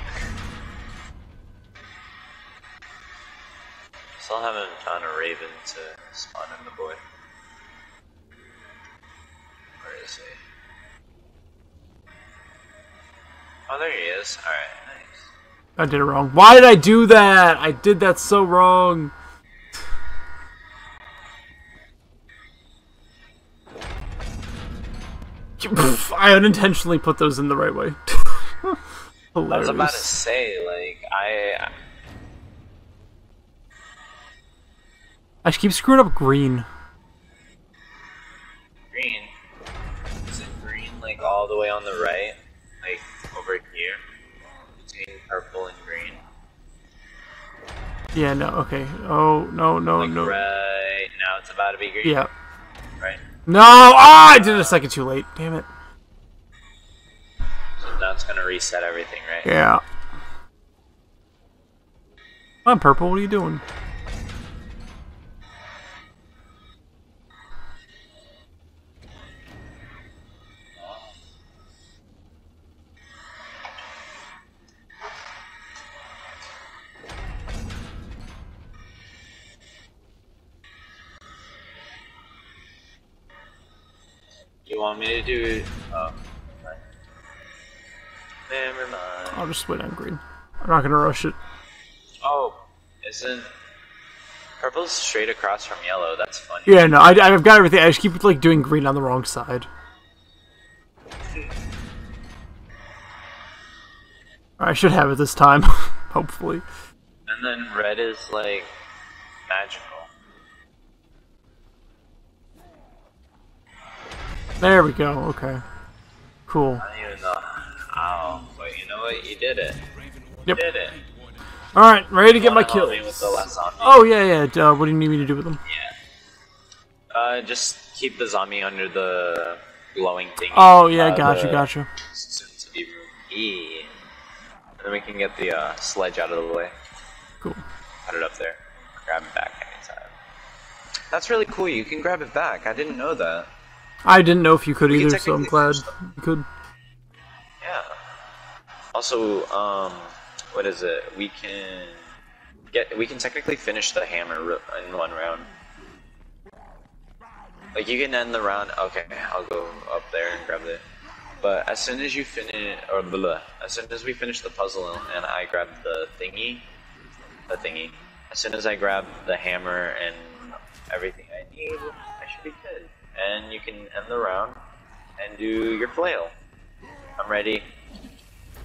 Speaker 1: Still haven't found a raven to spawn in the boy. Where is he? Oh, there he is. Alright, nice.
Speaker 2: I did it wrong. Why did I do that? I did that so wrong. I unintentionally put those in the right way.
Speaker 1: I was about to say, like, I.
Speaker 2: I keep screwing up green.
Speaker 1: Green. Is it green, like, all the way on the right? Like, over here? Between purple and green?
Speaker 2: Yeah, no, okay. Oh, no, no,
Speaker 1: Like,
Speaker 2: no.
Speaker 1: right now it's about to be green?
Speaker 2: Yeah.
Speaker 1: Right?
Speaker 2: No! Ah, I did it a second too late. Damn it.
Speaker 1: So now it's gonna reset everything, right?
Speaker 2: Yeah. Come on, purple, what are you doing?
Speaker 1: You want me to do. Oh. Never mind.
Speaker 2: I'll just wait on green. I'm not gonna rush it.
Speaker 1: Oh, isn't. Purple's straight across from yellow, that's funny.
Speaker 2: Yeah, no, I, I've got everything. I just keep like doing green on the wrong side. I should have it this time, hopefully.
Speaker 1: And then red is like magical.
Speaker 2: There we go. Okay, cool.
Speaker 1: I don't even know how, but you know what? You did it.
Speaker 2: Yep.
Speaker 1: Did it.
Speaker 2: All right, ready to get my
Speaker 1: Wanna me with the last?
Speaker 2: Oh yeah, yeah. Uh, what do you need me to do with them?
Speaker 1: Yeah. Uh, just keep the zombie under the glowing thing.
Speaker 2: Oh yeah,
Speaker 1: uh,
Speaker 2: gotcha, gotcha.
Speaker 1: Soon to be room E. And then we can get the uh, sledge out of the way.
Speaker 2: Cool.
Speaker 1: Put it up there. Grab it back anytime. That's really cool. You can grab it back. I didn't know that.
Speaker 2: I didn't know if you could
Speaker 1: We
Speaker 2: either, so I'm glad you could.
Speaker 1: Yeah. Also, um, what is it? We can get. We can technically finish the hammer in one round. Like you can end the round. Okay, I'll go up there and grab it. But as soon as you finish, or blah, blah, as soon as we finish the puzzle and I grab the thingy, the thingy. As soon as I grab the hammer and everything I need, I should be good. And you can end the round and do your flail. I'm ready.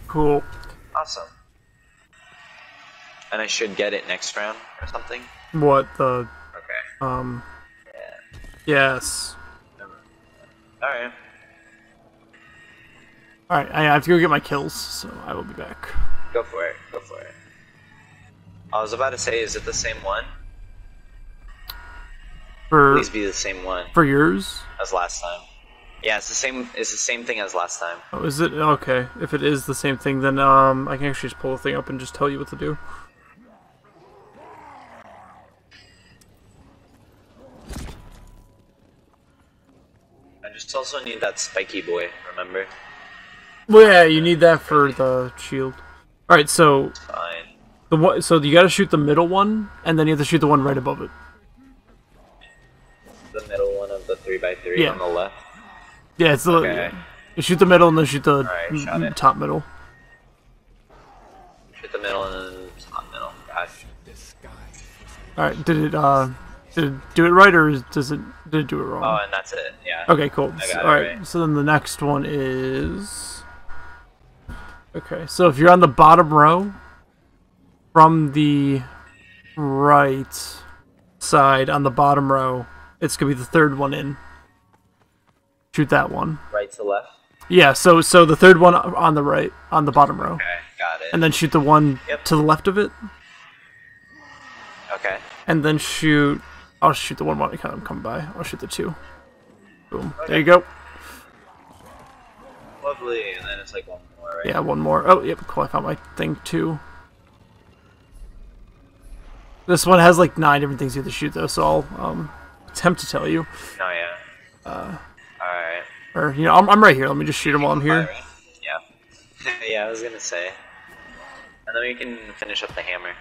Speaker 2: Cool.
Speaker 1: Awesome. And I should get it next round or something?
Speaker 2: What the?
Speaker 1: Okay.
Speaker 2: Um.
Speaker 1: Yeah.
Speaker 2: Yes.
Speaker 1: Alright.
Speaker 2: All right, I have to go get my kills, so I will be back.
Speaker 1: Go for it. Go for it. I was about to say, is it the same one?
Speaker 2: For
Speaker 1: Please be the same one
Speaker 2: for yours.
Speaker 1: as last time. Yeah, it's the same. It's the same thing as last time.
Speaker 2: Oh, is it okay? If it is the same thing, then um, I can actually just pull the thing up and just tell you what to do.
Speaker 1: I just also need that spiky boy. Remember?
Speaker 2: Well, yeah, you need that for the shield. All right, so
Speaker 1: Fine.
Speaker 2: the one, so you got to shoot the middle one, and then you have to shoot the one right above it.
Speaker 1: The middle one of the three by three
Speaker 2: Yeah.
Speaker 1: on the left.
Speaker 2: Yeah, it's the
Speaker 1: Okay.
Speaker 2: shoot the middle and then shoot the
Speaker 1: Alright, shot
Speaker 2: m- top middle.
Speaker 1: Shoot the middle and then top middle. Gosh.
Speaker 2: All right, did it? Uh, Did it do it right, or does it did it do it wrong?
Speaker 1: Oh, and that's it. Yeah.
Speaker 2: Okay, cool. All right.
Speaker 1: right.
Speaker 2: So then the next one is. Okay, so if you're on the bottom row, from the right side on the bottom row, it's gonna be the third one in. Shoot that one.
Speaker 1: Right to left.
Speaker 2: Yeah. So so the third one on the right on the bottom row,
Speaker 1: Okay, got it.
Speaker 2: and then shoot the one
Speaker 1: Yep.
Speaker 2: to the left of it,
Speaker 1: okay.
Speaker 2: and then shoot. I'll shoot the one when I come come by. I'll shoot the two. Boom. There you go.
Speaker 1: Lovely. And then it's like one more, right?
Speaker 2: Yeah, one more. Oh, yep, cool. I found my thing too. This one has like nine different things you have to shoot though, so I'll um, attempt to tell you.
Speaker 1: Oh yeah. Uh.
Speaker 2: Or you know, I'm, I'm right here. Let me just shoot him while I'm here.
Speaker 1: Yeah. yeah, I was gonna say. And then we can finish up the hammer.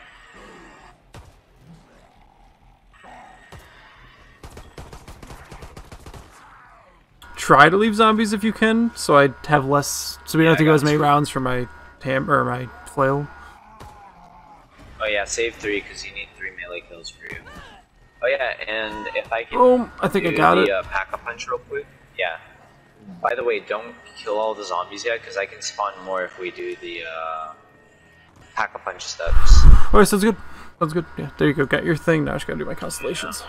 Speaker 2: Try to leave zombies if you can, so I have less. So we don't have to go as many
Speaker 1: you.
Speaker 2: rounds for my hammer or my flail.
Speaker 1: Oh yeah, save three because you need three melee kills for you. Oh yeah, and if I can
Speaker 2: Boom! I think I got
Speaker 1: the,
Speaker 2: it.
Speaker 1: Uh, pack a punch real quick. Yeah. By the way, don't kill all the zombies yet because I can spawn more if we do the uh, pack a punch steps.
Speaker 2: Alright, sounds good. Sounds good. Yeah, there you go. Got your thing. Now I just gotta do my constellations.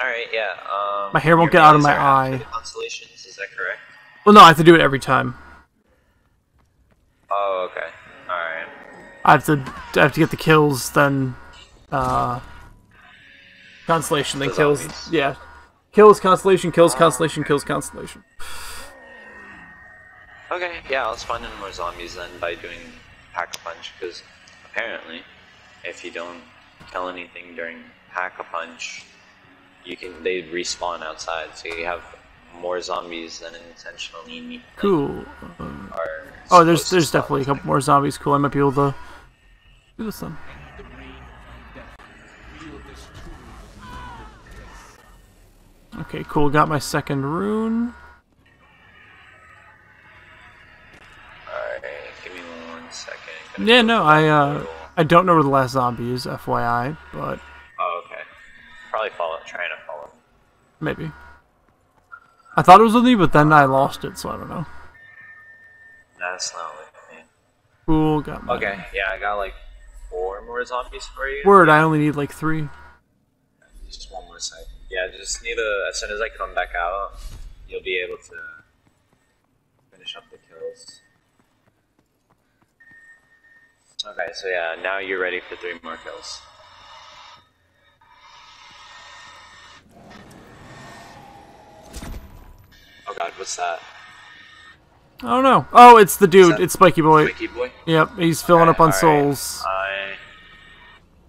Speaker 1: All right, yeah. Um,
Speaker 2: My hair won't get out of my eye.
Speaker 1: Constellations, is that correct?
Speaker 2: Well, no, I have to do it every time.
Speaker 1: Oh, okay. All right.
Speaker 2: I have to I have to get the kills, then uh constellation, then
Speaker 1: The
Speaker 2: kills.
Speaker 1: zombies.
Speaker 2: Yeah, kills constellation, kills constellation, kills constellation.
Speaker 1: Okay, yeah, I'll spawn in more zombies then by doing pack a punch because apparently, if you don't kill anything during pack a punch, you can they respawn outside, so you have more zombies than intentionally need.
Speaker 2: Cool. Oh, there's there's definitely a couple more zombies. Cool. I might be able to do this then. Okay, cool. Got my second rune.
Speaker 1: Alright, give me one second.
Speaker 2: Yeah, no, I uh. I don't know where the last zombie is, FYI, but
Speaker 1: Oh, okay. Probably follow, trying to follow.
Speaker 2: maybe. I thought it was with me, but then I lost it, so I don't know.
Speaker 1: That's not with me.
Speaker 2: Cool. Got my
Speaker 1: Okay, yeah, I got like four more zombies for you.
Speaker 2: word. I only need like three.
Speaker 1: Just one more second. Yeah, just need a. As soon as I come back out, you'll be able to finish up the kills. Okay, so yeah, now you're ready for three more kills. Oh god, what's that?
Speaker 2: I don't know. Oh, it's the dude. It's Spiky Boy.
Speaker 1: Spiky boy?
Speaker 2: Yep, he's filling up on souls.
Speaker 1: alright.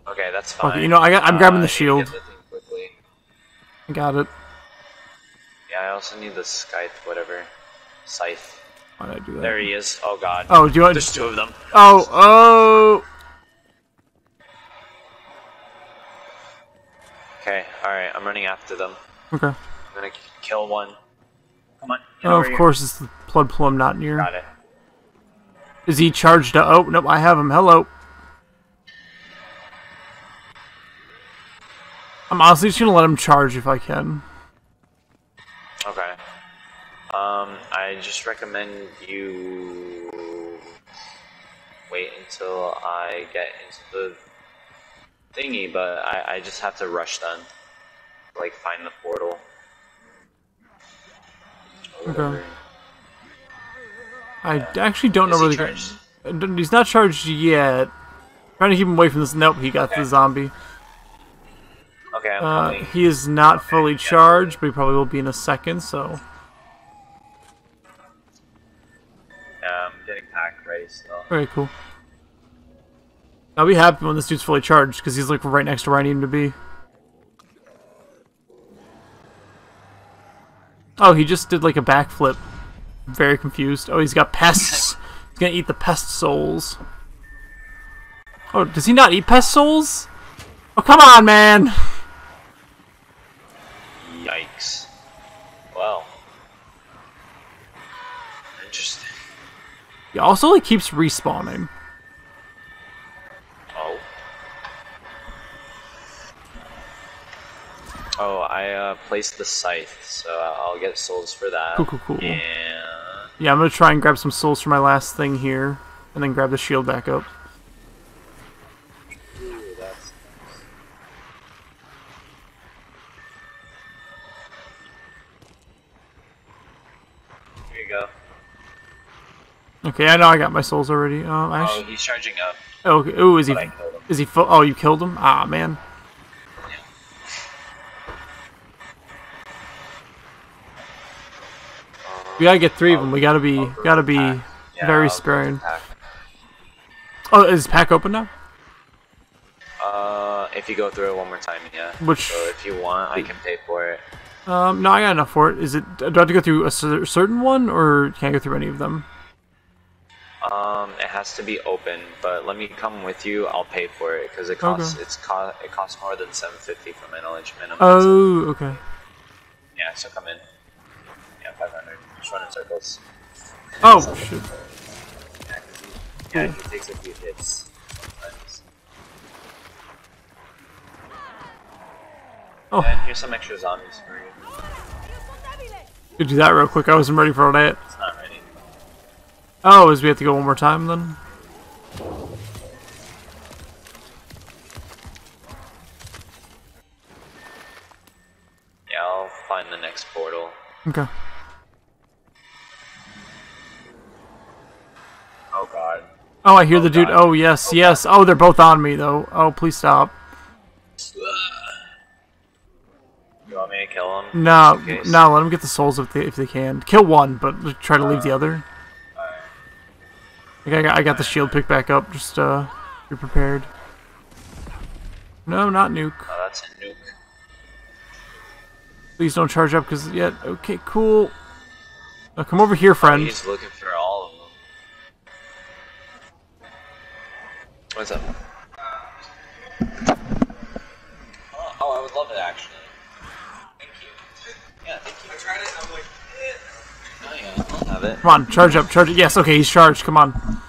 Speaker 1: I... Okay, that's fine.
Speaker 2: Okay, you know, I got- I'm grabbing the
Speaker 1: Uh, I
Speaker 2: shield. I got it.
Speaker 1: Yeah, I also need the scythe, whatever. Scythe.
Speaker 2: Why did I do that?
Speaker 1: There he is. Oh god.
Speaker 2: Oh, do you want?
Speaker 1: There's two of them.
Speaker 2: Oh, oh.
Speaker 1: Okay, alright, I'm running after them.
Speaker 2: Okay.
Speaker 1: I'm gonna kill one. Come on.
Speaker 2: Oh, of
Speaker 1: here.
Speaker 2: course, it's the blood plum not near.
Speaker 1: Got it.
Speaker 2: Is he charged up? Oh, nope, I have him. Hello. I'm honestly just gonna let him charge if I can.
Speaker 1: Okay. Um, I just recommend you wait until I get into the thingy, but I, I just have to rush then. Like, find the portal. Or
Speaker 2: Okay. I actually don't
Speaker 1: Is
Speaker 2: know
Speaker 1: he
Speaker 2: where the
Speaker 1: charged?
Speaker 2: Uh, He's not charged yet. Trying to keep him away from this. Nope, he got the zombie.
Speaker 1: Okay,
Speaker 2: Uh, he is not fully charged, but he probably will be in a second. So
Speaker 1: I'm getting packed ready still.
Speaker 2: very cool. I'll be happy when this dude's fully charged because he's like right next to where I need him to be. Oh, he just did like a backflip. Very confused. Oh, he's got pests. he's gonna eat the pest souls. Oh, does he not eat pest souls? Oh, come on, man.
Speaker 1: Yikes. Well. Interesting.
Speaker 2: He also like keeps respawning.
Speaker 1: Oh. Oh, I uh, placed the scythe, so I'll get souls for that.
Speaker 2: Cool, cool, cool.
Speaker 1: And
Speaker 2: Yeah, I'm gonna try and grab some souls for my last thing here, and then grab the shield back up.
Speaker 1: Ooh, that's Here you go.
Speaker 2: Okay, I know I got my souls already. Um, I
Speaker 1: Oh, he's charging up.
Speaker 2: oh, okay. Ooh, is he? Is he full? Oh, you killed him? Ah, man. We gotta get three of them. We gotta be, gotta be
Speaker 1: Yeah,
Speaker 2: very
Speaker 1: I'll
Speaker 2: sparing. Oh, is pack open now?
Speaker 1: Uh, if you go through it one more time, yeah.
Speaker 2: Which-
Speaker 1: So if you want, I can pay for it.
Speaker 2: Um, no, I got enough for it. Is it? Do I have to go through a certain one, or can I go through any of them?
Speaker 1: Um, it has to be open, but let me come with you. I'll pay for it because it costs.
Speaker 2: Okay.
Speaker 1: It's co- It costs more than seven fifty for my knowledge minimum.
Speaker 2: Oh, okay.
Speaker 1: Yeah, so come in. Yeah, five hundred. Just run in circles.
Speaker 2: Oh, shit.
Speaker 1: Yeah, 'cause he, yeah, he takes a few hits. Sometimes.
Speaker 2: Oh.
Speaker 1: And here's some extra zombies for you.
Speaker 2: Could do that real quick. I wasn't ready for all that.
Speaker 1: It's not ready.
Speaker 2: Oh, is we have to go one more time then?
Speaker 1: Yeah, I'll find the next portal.
Speaker 2: Okay.
Speaker 1: Oh god.
Speaker 2: Oh, I hear the oh, dude. Oh, yes, yes. Oh, they're both on me though. Oh, please stop.
Speaker 1: You want me to kill him?
Speaker 2: No, no. Let them get the souls if they if they can. Kill one, but try to leave the uh, other. I got, I got the shield picked back up. Just uh, be prepared. No, not nuke.
Speaker 1: Oh, that's a nuke.
Speaker 2: Please don't charge up, cause yet. Okay, cool. Now come over here, friend.
Speaker 1: He's looking for all of them. What's up? Oh, oh, I would love it actually. Yeah, it.
Speaker 2: Come on, charge up, charge it. Yes, okay, he's charged. Come on.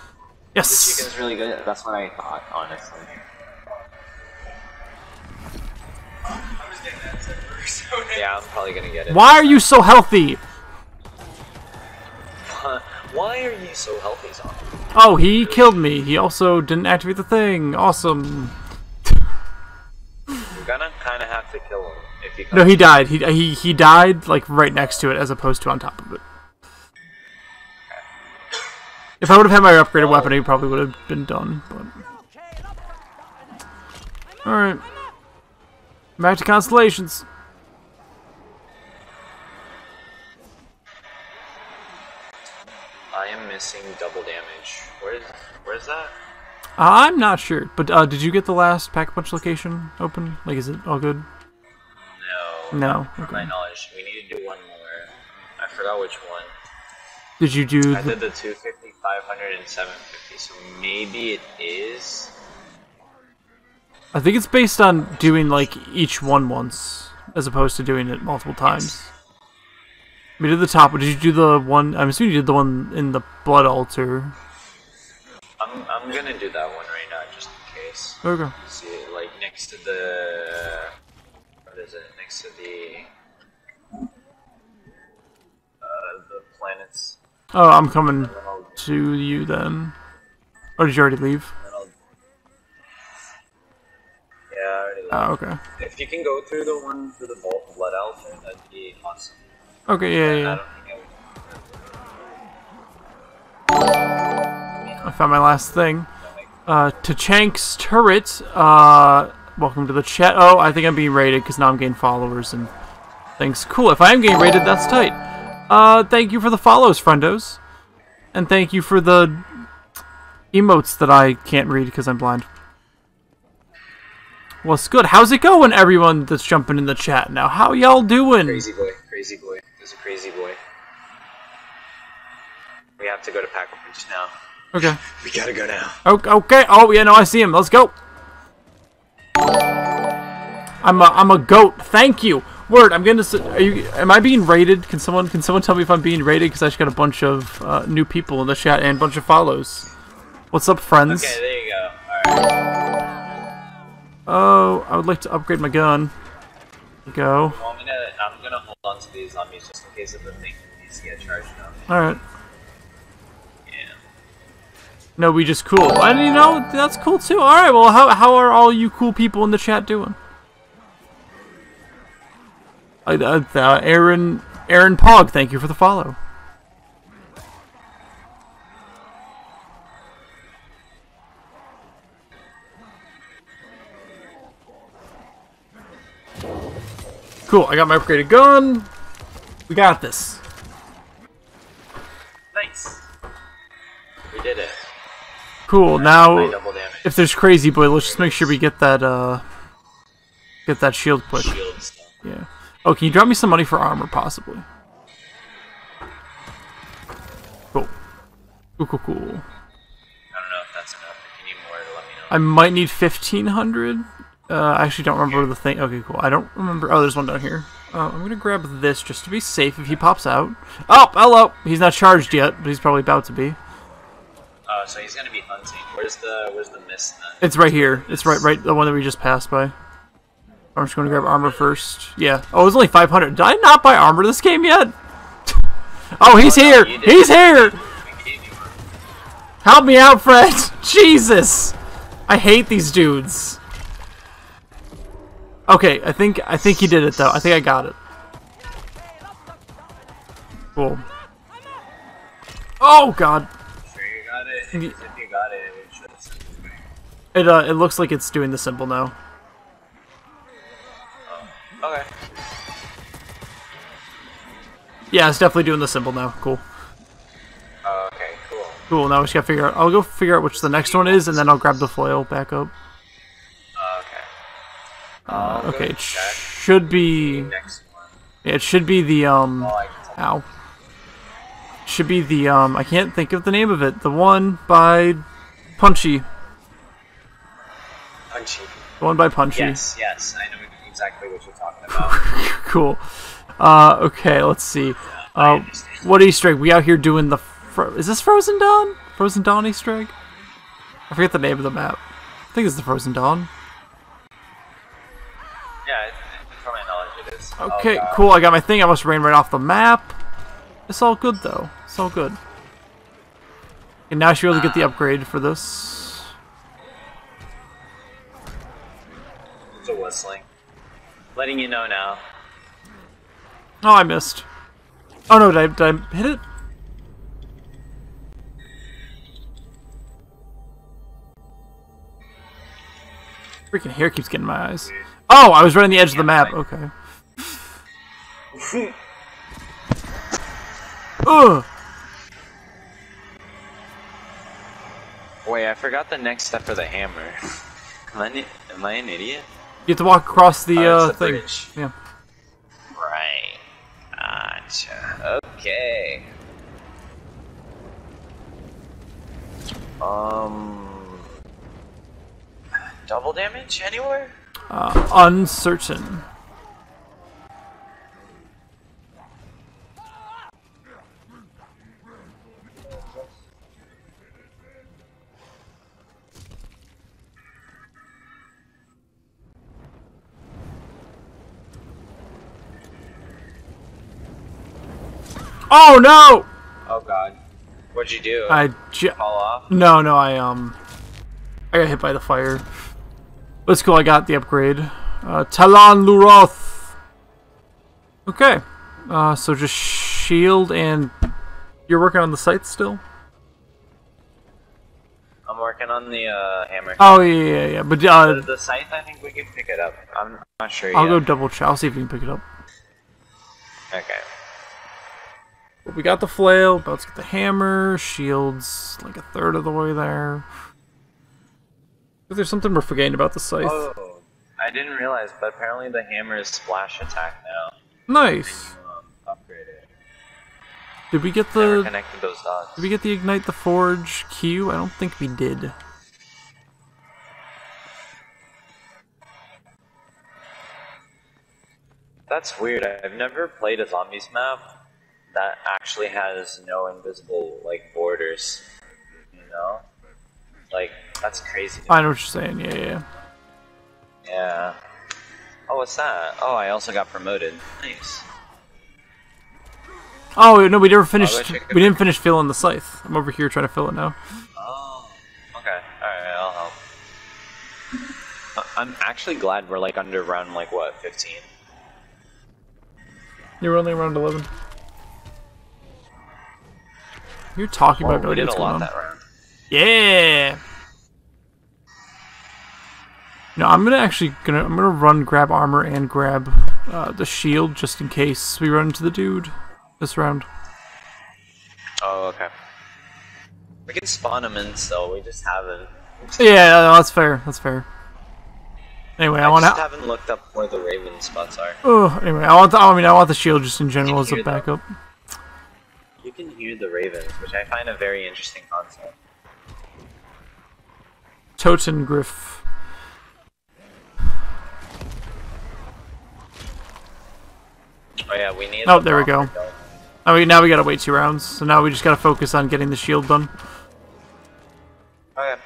Speaker 2: Yes.
Speaker 1: The chicken's really good. That's what I thought, honestly. Yeah, I'm probably gonna get it.
Speaker 2: Why are you so healthy?
Speaker 1: Why are you so healthy, zombie?
Speaker 2: Oh, he killed me. He also didn't activate the thing. Awesome.
Speaker 1: You're gonna kind of have to kill him if you.
Speaker 2: No, he died. He he he died like right next to it, as opposed to on top of it. If I would have had my upgraded weapon, he probably would have been done. But all right, back to constellations.
Speaker 1: I am missing double damage. Where's where's that?
Speaker 2: I'm not sure, but uh, did you get the last pack punch location open? Like, is it all good?
Speaker 1: No.
Speaker 2: No.
Speaker 1: From
Speaker 2: Okay.
Speaker 1: my knowledge, we need to do one more. I forgot which one.
Speaker 2: Did you do?
Speaker 1: I
Speaker 2: The,
Speaker 1: did the 250, 500, and 750, so maybe it is.
Speaker 2: I think it's based on doing like each one once, as opposed to doing it multiple times. We did the top. Did you do the one? I'm assuming you did the one in the blood altar.
Speaker 1: I'm, I'm gonna do that one right now, just in case.
Speaker 2: Okay.
Speaker 1: See it, like next to the. What is it? Next to the. Uh, the planets.
Speaker 2: Oh, I'm coming
Speaker 1: And then I'll,
Speaker 2: to you then. Or did you already leave?
Speaker 1: yeah, I already left.
Speaker 2: Oh, okay.
Speaker 1: If you can go through the one for the Vault Blood Altar, that'd be awesome.
Speaker 2: Okay, yeah, yeah.
Speaker 1: I.
Speaker 2: I found my last thing. Uh, Tachank's turret. Uh, welcome to the chat. Oh, I think I'm being rated because now I'm getting followers and things. Cool. If I am getting rated, that's tight. Uh, thank you for the follows, friendos, and thank you for the emotes that I can't read because I'm blind. What's good? How's it going, everyone that's jumping in the chat now? How y'all doing?
Speaker 1: Crazy boy, crazy boy. He's a crazy boy. We have to go to Pack Punch now.
Speaker 2: Okay.
Speaker 1: We gotta go now.
Speaker 2: O- Okay. Oh yeah, no, I see him. Let's go. I'm a I'm a goat. Thank you. Word. I'm gonna. Are you? Am I being rated? Can someone can someone tell me if I'm being rated? Because I just got a bunch of uh, new people in the chat and a bunch of follows. What's up, friends?
Speaker 1: Okay, there you go. Alright.
Speaker 2: Oh, I would like to upgrade my gun. Go.
Speaker 1: Well, I'm gonna I'm gonna hold on to these zombies just in case if the thing needs to get charged up.
Speaker 2: Alright.
Speaker 1: Yeah.
Speaker 2: No, we just cool. And you know, that's cool too. Alright, well, how, how are all you cool people in the chat doing? Uh, uh, uh, Aaron, Aaron Pog, thank you for the follow. Cool, I got my upgraded gun. We got this.
Speaker 1: Nice. We did it.
Speaker 2: Cool, now if there's crazy boy, let's just make sure we get that uh get that shield quick.
Speaker 1: Shield.
Speaker 2: Yeah. Oh, can you drop me some money for armor possibly? Cool. Cool cool cool.
Speaker 1: I don't know if that's enough. If you need more, let me know.
Speaker 2: I might need fifteen hundred. Uh, I actually don't remember the thing. Okay, cool. I don't remember. Oh, there's one down here. Uh, I'm gonna grab this just to be safe if he pops out. Oh, hello. He's not charged yet, but he's probably about to be.
Speaker 1: Uh, so he's gonna be hunting. Where's the Where's the mist then?
Speaker 2: It's right here. It's right, right, the one that we just passed by. I'm just gonna grab armor first. Yeah. Oh, it's only 500. Did I not buy armor this game yet? oh, he's
Speaker 1: Oh, no,
Speaker 2: here. He's here.
Speaker 1: We gave you one.
Speaker 2: Help me out, Fred. Jesus. I hate these dudes. Okay, I think I think he did it though. I think I got it. Cool. Oh God.
Speaker 1: Sure you got it. If you got it, it should have sent it to me.
Speaker 2: It uh, it looks like it's doing the symbol now.
Speaker 1: Okay.
Speaker 2: Yeah, it's definitely doing the symbol now. Cool.
Speaker 1: Oh, okay. Cool.
Speaker 2: Cool. Now we just gotta figure out. I'll go figure out which the next one is, and then I'll grab the foil back up.
Speaker 1: Oh, okay.
Speaker 2: Uh, okay, it should be.
Speaker 1: Next one.
Speaker 2: Yeah, it should be the um.
Speaker 1: Oh.
Speaker 2: Ow. Should be the um. I can't think of the name of it. The one by Punchy.
Speaker 1: Punchy.
Speaker 2: The one by Punchy.
Speaker 1: Yes, yes. I know exactly what you're talking about.
Speaker 2: cool. Uh, okay, let's see. Uh, what Easter egg? We out here doing the. Fro- is this Frozen Dawn? Frozen Dawn Easter egg? I forget the name of the map. I think it's the Frozen Dawn.
Speaker 1: Yeah, it, from my knowledge, it is.
Speaker 2: Okay,
Speaker 1: Oh,
Speaker 2: cool. I got my thing. I must rain right off the map. It's all good though. It's all good. And now I should be able to get the upgrade for this.
Speaker 1: It's a whistling. Letting you know now.
Speaker 2: Oh, I missed. Oh no, did I, did I hit it? Freaking hair keeps getting in my eyes. Oh, I was right on the edge of the map. Okay. Ugh.
Speaker 1: Wait, I forgot the next step for the hammer. am, I, am I an idiot?
Speaker 2: You have to walk across the
Speaker 1: Oh,
Speaker 2: uh,
Speaker 1: the
Speaker 2: thing.
Speaker 1: bridge.
Speaker 2: Yeah.
Speaker 1: Right. Gotcha. Okay. Um. Double damage anywhere?
Speaker 2: Uh, uncertain. Oh no!
Speaker 1: Oh god. What'd you do?
Speaker 2: I
Speaker 1: fall off?
Speaker 2: No, no, I um, I got hit by the fire. That's cool. I got the upgrade. Uh, Talon Luroth. Okay. Uh, so just shield and you're working on the site still.
Speaker 1: I'm working on the uh, hammer.
Speaker 2: Oh yeah, yeah, yeah. But
Speaker 1: The,
Speaker 2: uh,
Speaker 1: the scythe, I think we can pick it up. I'm not sure yet.
Speaker 2: I'll
Speaker 1: yet.
Speaker 2: go double check. I'll see if we can pick it up.
Speaker 1: Okay.
Speaker 2: But we got the flail. About to get the hammer. Shields like a third of the way there. If there's something we're forgetting about the scythe.
Speaker 1: Oh, I didn't realize, but apparently the hammer is splash attack now.
Speaker 2: nice.
Speaker 1: Um, it.
Speaker 2: Did we get the?
Speaker 1: connected those dots.
Speaker 2: Did we get the ignite the forge Q? I don't think we did.
Speaker 1: That's weird. I've never played a zombies map that actually has no invisible like borders. You know, like that's crazy.
Speaker 2: I know what you're saying. Yeah, yeah. yeah.
Speaker 1: Oh, what's that? Oh, I also got promoted. Nice.
Speaker 2: Oh no, we never finished.
Speaker 1: wish I could-
Speaker 2: We didn't finish filling the scythe. I'm over here trying to fill it now.
Speaker 1: Oh, okay. Alright, I'll help. I'm actually glad we're like under round like what, 15?
Speaker 2: You're only around eleven. You're talking
Speaker 1: Well,
Speaker 2: about
Speaker 1: we did a
Speaker 2: what's going
Speaker 1: lot
Speaker 2: on.
Speaker 1: that round.
Speaker 2: Yeah. No, I'm gonna actually gonna I'm gonna run grab armor and grab uh, the shield just in case we run into the dude this round.
Speaker 1: Oh, okay. We can spawn them in so we just haven't.
Speaker 2: Yeah, no, that's fair. That's fair. Anyway, I,
Speaker 1: I
Speaker 2: want to.
Speaker 1: haven't looked up where the Raven spots are.
Speaker 2: Oh, anyway, I want. The, I mean, I want the shield just in general as a backup.
Speaker 1: Can hear the Ravens, which I find a very interesting concept.
Speaker 2: Totengriff.
Speaker 1: Oh yeah, we need.
Speaker 2: Oh,
Speaker 1: the
Speaker 2: there we go. I mean, now we gotta wait two rounds, so now we just gotta focus on getting the shield done.
Speaker 1: Okay.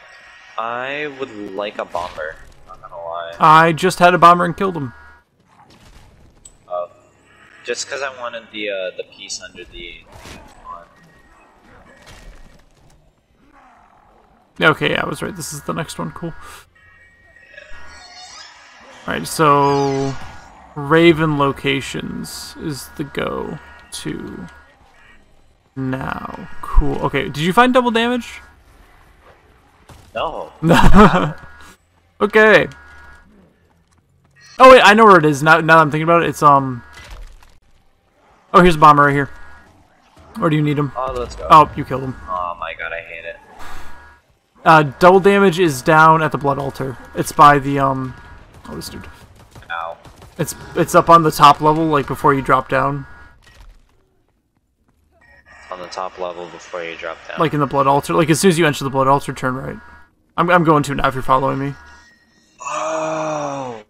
Speaker 1: I would like a bomber. Not gonna lie.
Speaker 2: I just had a bomber and killed him.
Speaker 1: Uh, just because I wanted the uh, the piece under the.
Speaker 2: Okay, yeah, I was right. This is the next one. Cool. Alright, so Raven locations is the go to now. Cool. Okay, did you find double damage?
Speaker 1: No.
Speaker 2: Okay. Oh wait, I know where it is. Now, now that I'm thinking about it, it's um. Oh, here's a bomber right here. Or do you need him?
Speaker 1: Oh, let's go.
Speaker 2: Oh, you killed him.
Speaker 1: Oh my god, I hate it.
Speaker 2: Uh, double damage is down at the blood altar. It's by the um. Oh, this dude.
Speaker 1: Ow.
Speaker 2: It's it's up on the top level, like before you drop down,
Speaker 1: On the top level before you drop down.
Speaker 2: like in the blood altar. Like as soon as you enter the blood altar, turn right. I'm I'm going to now if you're following me.
Speaker 1: Oh.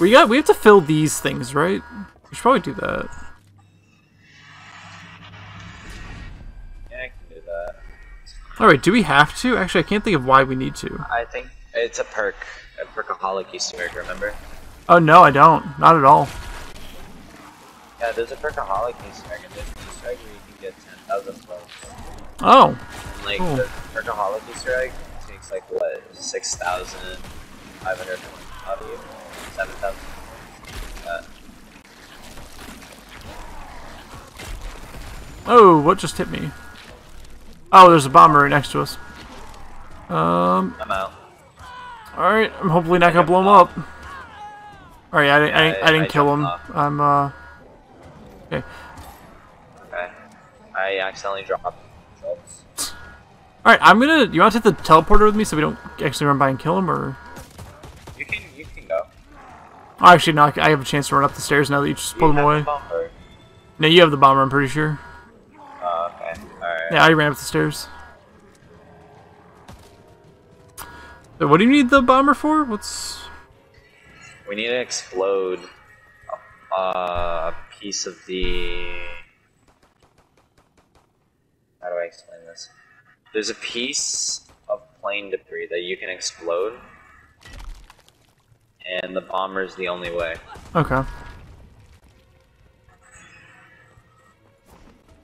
Speaker 2: We got we have to fill these things, right? We should probably do that. All right, do we have to? Actually, I can't think of why we need to.
Speaker 1: I think it's a perk. A perkaholic Easter egg, remember?
Speaker 2: Oh no, I don't. Not at all.
Speaker 1: Yeah, there's a perkaholic Easter egg, there's an Easter egg where you can get 10,000 points.
Speaker 2: Oh,
Speaker 1: And, like,
Speaker 2: Cool.
Speaker 1: the perkaholic Easter egg takes, like, what, 6,500 out of you? 7,000? Uh,
Speaker 2: oh, what just hit me? Oh, there's a bomber right next to us. Um,
Speaker 1: I'm out.
Speaker 2: all right. I'm hopefully not gonna blow him up. All right, I, didn't- I, didn't- I
Speaker 1: I-
Speaker 2: didn't
Speaker 1: I
Speaker 2: kill him. I'm uh. Okay.
Speaker 1: Okay. I accidentally dropped.
Speaker 2: All right, I'm gonna. You want to take the teleporter with me so we don't actually run by and kill him, or?
Speaker 1: You can, you can go.
Speaker 2: Oh, actually, no. I have a chance to run up the stairs now that you just pulled him away. No, you have the bomber. I'm pretty sure. Yeah, I ran up the stairs. So what do you need the bomber for? What's?
Speaker 1: We need to explode a piece of the. How do I explain this? There's a piece of plane debris that you can explode, and the bomber is the only way.
Speaker 2: Okay.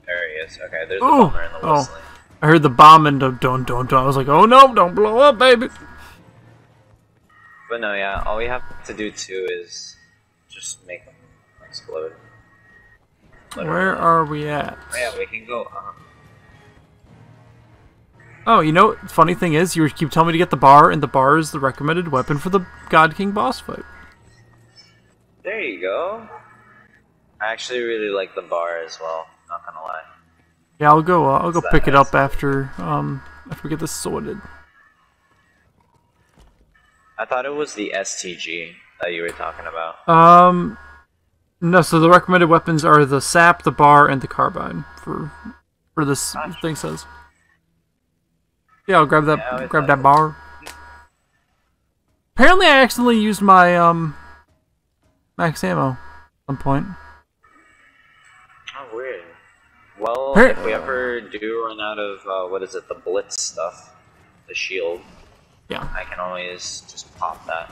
Speaker 1: There he is. Okay, there's the
Speaker 2: Oh,
Speaker 1: bomber in the
Speaker 2: oh. I heard the bomb and don't don't. I was like, oh no, don't blow up, baby.
Speaker 1: But no, yeah, all we have to do too is just make them explode. Literally.
Speaker 2: Where are we at?
Speaker 1: Oh, yeah, we can go. Uh,
Speaker 2: Oh, you know, funny thing is, you keep telling me to get the bar, and the bar is the recommended weapon for the God King boss fight.
Speaker 1: there you go. I actually really like the bar as well. Not gonna lie.
Speaker 2: Yeah, I'll go. Uh, I'll go pick it up after um after we get this sorted.
Speaker 1: I thought it was the STG that you were talking about.
Speaker 2: Um, no. So the recommended weapons are the sap, the bar, and the carbine for for this thing says. Yeah, I'll grab that.
Speaker 1: Yeah,
Speaker 2: grab that bar. Apparently, I accidentally used my um max ammo at some point.
Speaker 1: Well,
Speaker 2: Hey-
Speaker 1: if we ever do run out of uh, what is it, the blitz stuff, the shield,
Speaker 2: Yeah.
Speaker 1: I can always just pop that.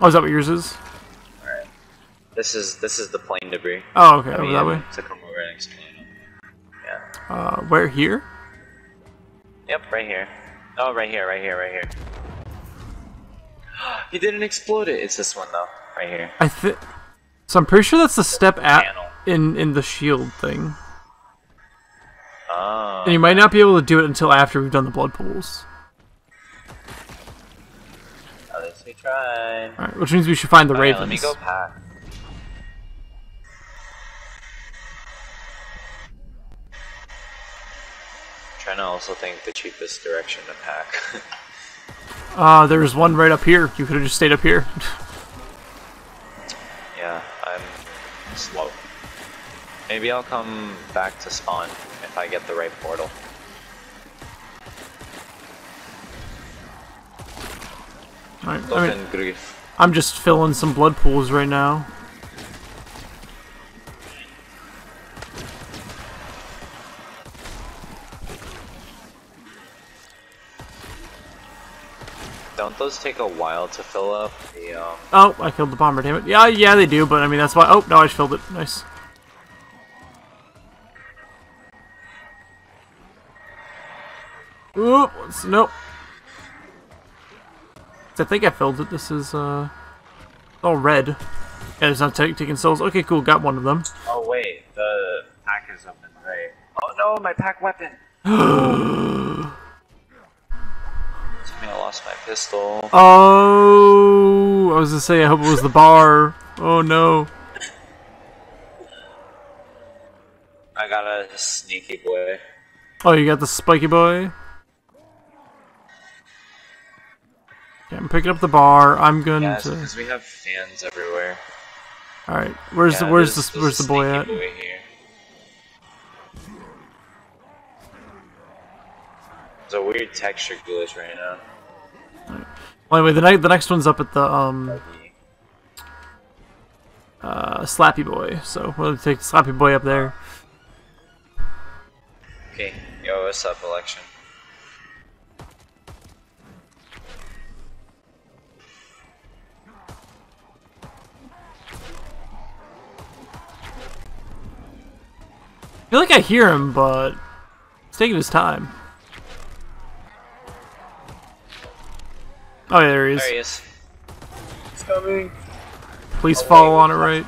Speaker 2: Oh, is that what yours is? Alright.
Speaker 1: This is this is the plane debris.
Speaker 2: Oh, okay,
Speaker 1: I
Speaker 2: over that way.
Speaker 1: To come over and explain them. Yeah.
Speaker 2: Uh, where here?
Speaker 1: Yep, right here. Oh, right here, right here, right here. he didn't explode it. It's this one though, right here.
Speaker 2: I think. So I'm pretty sure that's the step at
Speaker 1: Panel.
Speaker 2: in in the shield thing,
Speaker 1: Oh.
Speaker 2: and you might not be able to do it until after we've done the blood pools.
Speaker 1: At least we tried.
Speaker 2: All right, which means we should find the
Speaker 1: Alright,
Speaker 2: ravens.
Speaker 1: let me go pack. Trying to also think the cheapest direction to pack.
Speaker 2: Uh, there's one right up here. You could have just stayed up here.
Speaker 1: yeah, I'm slow. Maybe I'll come back to spawn if I get the right portal.
Speaker 2: Right, I mean,
Speaker 1: grief.
Speaker 2: I'm just filling some blood pools right now.
Speaker 1: Don't those take a while to fill up? The um,
Speaker 2: Oh, I killed the bomber. Damn it. Yeah, yeah, they do. But I mean, that's why. Oh, no, I just filled it. Nice. Oop. Nope. I think I filled it. This is uh, all red. Yeah, it's not taking souls. Okay, cool. Got one of them.
Speaker 1: Oh wait, the pack is up in right. Oh no, my pack weapon. I lost my pistol.
Speaker 2: Oh, I was gonna say. I hope it was the bar. Oh no.
Speaker 1: I got a sneaky boy.
Speaker 2: Oh, you got the spiky boy. Yeah, I'm picking up the bar. I'm going
Speaker 1: Yes,
Speaker 2: to.
Speaker 1: because we have fans everywhere.
Speaker 2: All right, where's
Speaker 1: Yeah,
Speaker 2: the where's
Speaker 1: there's-
Speaker 2: the where's the boy at?
Speaker 1: Boy here. There's a weird texture glitch right now.
Speaker 2: Well, anyway, the next the next one's up at the um uh Slappy Boy. So we'll take Slappy Boy up there.
Speaker 1: Okay, yo, what's up, election?
Speaker 2: I feel like I hear him, but it's taking his time. Oh, yeah, there he is.
Speaker 1: There he is. He's coming.
Speaker 2: Please
Speaker 1: Oh,
Speaker 2: follow
Speaker 1: wait,
Speaker 2: on it right.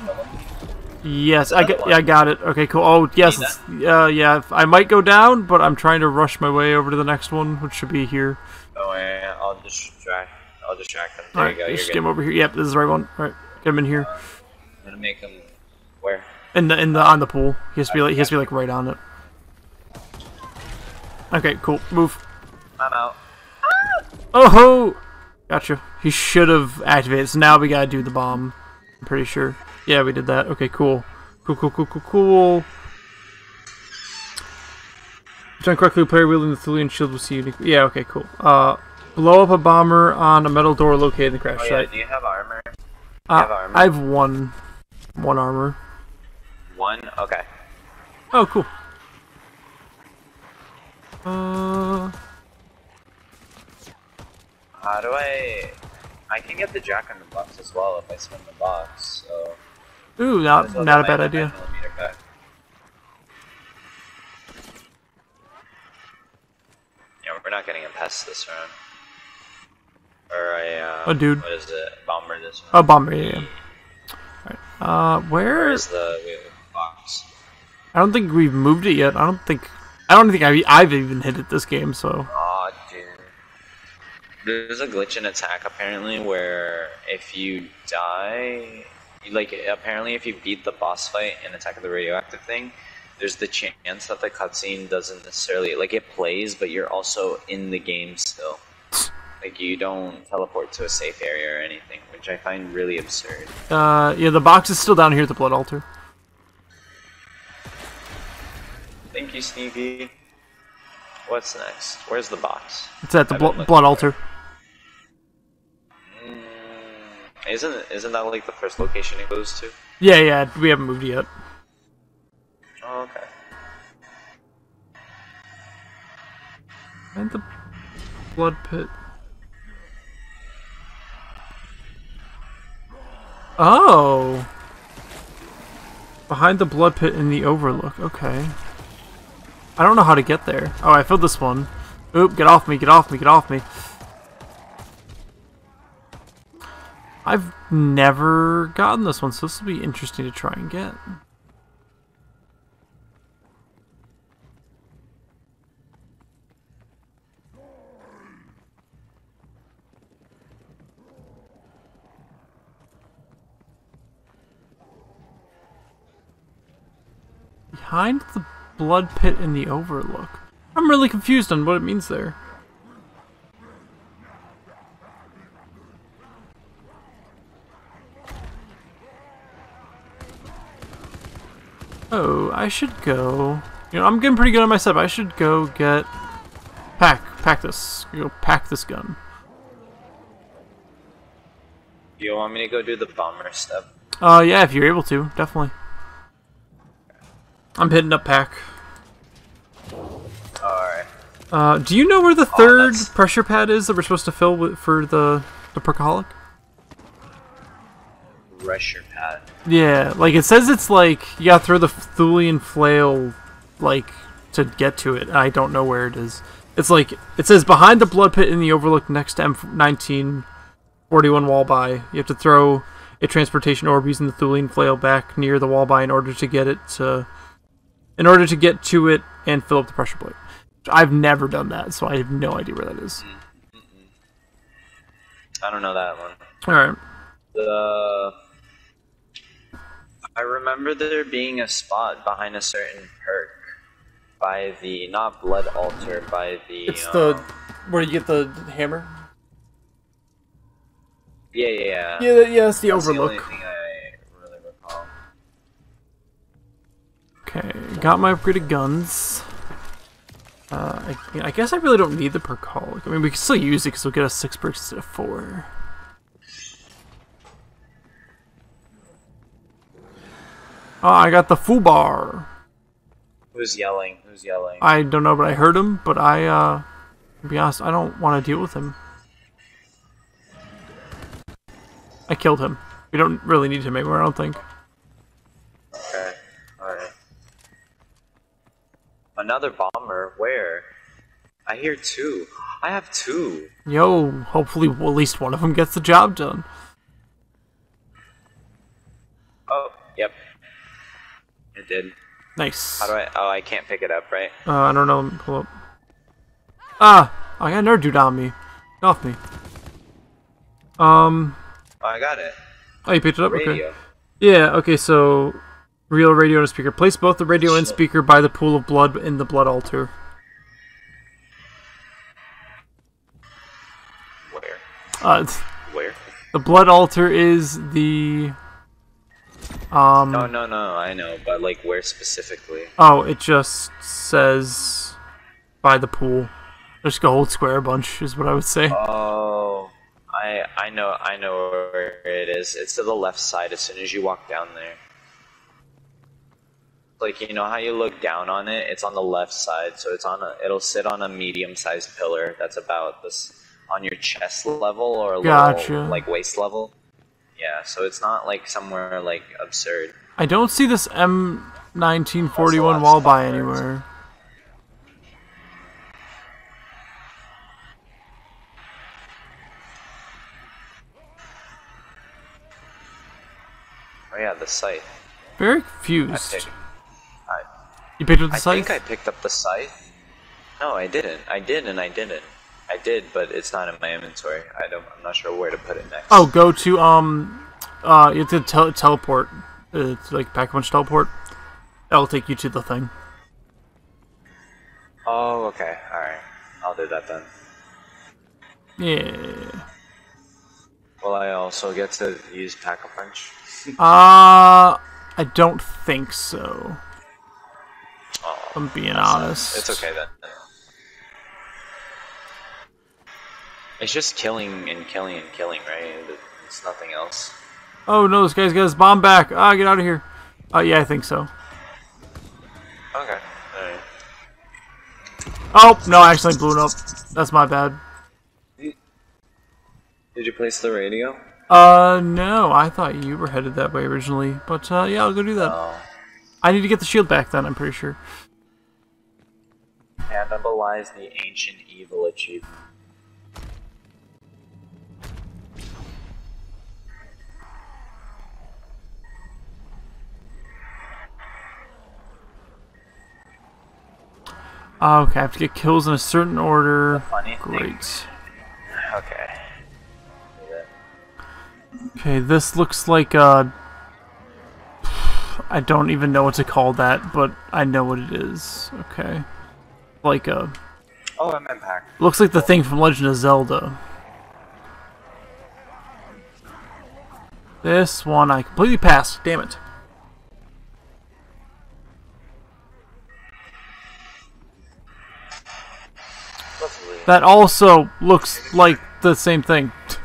Speaker 2: Yes, I got. Yeah, I got it. Okay, cool. Oh, yes.
Speaker 1: Need
Speaker 2: Uh, yeah. I might go down, but I'm trying to rush my way over to the next one, which should be here.
Speaker 1: Oh yeah, I'll just distract. I'll distract him.
Speaker 2: All
Speaker 1: There
Speaker 2: right,
Speaker 1: you go. You're
Speaker 2: just
Speaker 1: good.
Speaker 2: get him over here. Yep, this is the right one. All right, get him in here.
Speaker 1: I'm gonna make him. Where?
Speaker 2: In the in the on the pool. He has to be like he has to be like right on it. Okay, cool. Move.
Speaker 1: I'm out.
Speaker 2: Oh ho! Gotcha. He should have activated. So now we gotta do the bomb. I'm pretty sure. Yeah, we did that. Okay, cool. Cool, cool, cool, cool, cool. Done correctly, player wielding the Thulian shield will see unique. Yeah, okay, cool. Uh, blow up a bomber on a metal door located in the crash
Speaker 1: Oh yeah.
Speaker 2: site.
Speaker 1: Do you have armor?
Speaker 2: Uh,
Speaker 1: have armor?
Speaker 2: I have one, one armor.
Speaker 1: One. Okay.
Speaker 2: Oh, cool. Uh,
Speaker 1: How do I? I can get the jack in the box as well if I spin the box. So.
Speaker 2: ooh, not
Speaker 1: well
Speaker 2: not a bad idea.
Speaker 1: 9 millimeter back. Yeah, we're not getting a pest this round. Or a. Uh,
Speaker 2: A dude.
Speaker 1: What is it? Bomber this
Speaker 2: Oh,
Speaker 1: round.
Speaker 2: bomber. Yeah. yeah. Alright. Uh, where?
Speaker 1: Where's the wait?
Speaker 2: I don't think we've moved it yet. I don't think. I don't think I've, I've even hit it this game. So.
Speaker 1: Aw, dude. There's a glitch in attack apparently where if you die, like apparently if you beat the boss fight in Attack of the Radioactive thing, there's the chance that the cutscene doesn't necessarily like it plays, but you're also in the game still. Like you don't teleport to a safe area or anything, which I find really absurd.
Speaker 2: Uh, yeah, the box is still down here at the blood altar.
Speaker 1: Thank you, Stevie. What's next? Where's the box?
Speaker 2: It's at the
Speaker 1: I've
Speaker 2: blo-
Speaker 1: been looking
Speaker 2: blood altar.
Speaker 1: Mm, isn't isn't that like the first location it goes to?
Speaker 2: Yeah, yeah. We haven't moved yet.
Speaker 1: Oh, okay.
Speaker 2: And the blood pit. Oh. Behind the blood pit in the overlook. Okay. I don't know how to get there. Oh, I filled this one. Oop, get off me, get off me, get off me. I've never gotten this one, so this will be interesting to try and get. Behind the blood pit in the overlook. I'm really confused on what it means there. Oh, I should go. You know, I'm getting pretty good on my stuff. I should go get pack pack this. Go pack this gun.
Speaker 1: You want me to go do the bomber step?
Speaker 2: Uh, yeah, if you're able to, definitely. I'm hitting up pack. Uh, do you know where the third
Speaker 1: that's-
Speaker 2: pressure pad is that we're supposed to fill with, for the the perkaholic?
Speaker 1: Pressure pad.
Speaker 2: Yeah, like it says it's like you gotta throw the Thulian flail like to get to it. I don't know where it is. It's like it says behind the blood pit in the overlook next to M1941 wall buy. You have to throw a transportation orb using the Thulian flail back near the wall buy in order to get it to in order to get to it and fill up the pressure plate. I've never done that, so I have no idea where that is.
Speaker 1: I don't know that one.
Speaker 2: All right.
Speaker 1: The I remember there being a spot behind a certain perk by the not blood altar by the
Speaker 2: It's the
Speaker 1: um,
Speaker 2: where you get the hammer.
Speaker 1: yeah yeah yeah
Speaker 2: Yeah, that- yeah, it's the
Speaker 1: That's
Speaker 2: overlook.
Speaker 1: only thing I really.
Speaker 2: Okay, got my upgraded guns. Uh, I, I guess I really don't need the perkaholic. I mean, we can still use it because we'll get a six perks instead of four. Oh, I got the foobar.
Speaker 1: Who's yelling? Who's yelling?
Speaker 2: I don't know, but I heard him. But I, uh, to be honest, I don't want to deal with him. I killed him. We don't really need him anymore, I don't think.
Speaker 1: Another bomber? Where? I hear two. I have two.
Speaker 2: Yo, hopefully at least one of them gets the job done.
Speaker 1: Oh, yep. It did.
Speaker 2: Nice.
Speaker 1: How do I? Oh, I can't pick it up, right?
Speaker 2: Uh, I don't know. Pull up. Ah! I got another dude on me. Get off me. Um.
Speaker 1: Oh, I got it.
Speaker 2: Oh, you picked it up? Okay. Yeah, okay, so. Real radio and a speaker. Place both the radio and speaker by the pool of blood in the blood altar.
Speaker 1: Where?
Speaker 2: Uh,
Speaker 1: Where?
Speaker 2: the blood altar is the. Um.
Speaker 1: No, no, no. I know, but like where specifically?
Speaker 2: Oh, it just says by the pool. Just go hold square a bunch, is what I would say.
Speaker 1: Oh, I I know I know where it is. It's to the left side as soon as you walk down there. Like you know how you look down on it, it's on the left side, so it's on a it'll sit on a medium-sized pillar that's about this on your chest level or a
Speaker 2: Gotcha.
Speaker 1: little like waist level. Yeah, so it's not like somewhere like absurd.
Speaker 2: I don't see this M1941 wall
Speaker 1: buy
Speaker 2: anywhere.
Speaker 1: Oh yeah, the scythe.
Speaker 2: Very confused.
Speaker 1: I,
Speaker 2: You picked up the
Speaker 1: I
Speaker 2: scythe?
Speaker 1: think I picked up the scythe. No, I didn't. I did and I didn't. I did, but it's not in my inventory. I don't. I'm not sure where to put it next.
Speaker 2: Oh, go to um, uh, you have to tel- teleport. Uh, to, like pack a bunch teleport. That'll take you to the thing.
Speaker 1: Oh, okay. All right. I'll do that then.
Speaker 2: Yeah.
Speaker 1: Will I also get to use pack a punch?
Speaker 2: Uh, I don't think so.
Speaker 1: Oh,
Speaker 2: I'm being honest.
Speaker 1: It's okay then. It's just killing and killing and killing, right? It's nothing else.
Speaker 2: Oh no, this guy's got his bomb back. Ah, get out of here. Uh, yeah, I think so.
Speaker 1: Okay.
Speaker 2: Oh no, I accidentally blew it up. That's my bad.
Speaker 1: Did you place the radio?
Speaker 2: Uh, no, I thought you were headed that way originally, but uh, yeah, I'll go do that.
Speaker 1: No.
Speaker 2: I need to get the shield back then. I'm pretty sure.
Speaker 1: Cannibalize the ancient evil achievement.
Speaker 2: Ah, Okay, I have to get kills in a certain order.
Speaker 1: Funny thing.
Speaker 2: Great.
Speaker 1: Okay.
Speaker 2: Okay, this looks like uh I don't even know what to call that, but I know what it is. Okay. Like uh
Speaker 1: Oh, I'm impact.
Speaker 2: looks like the thing from Legend of Zelda. This one I completely passed. Damn it. That also looks like the same thing.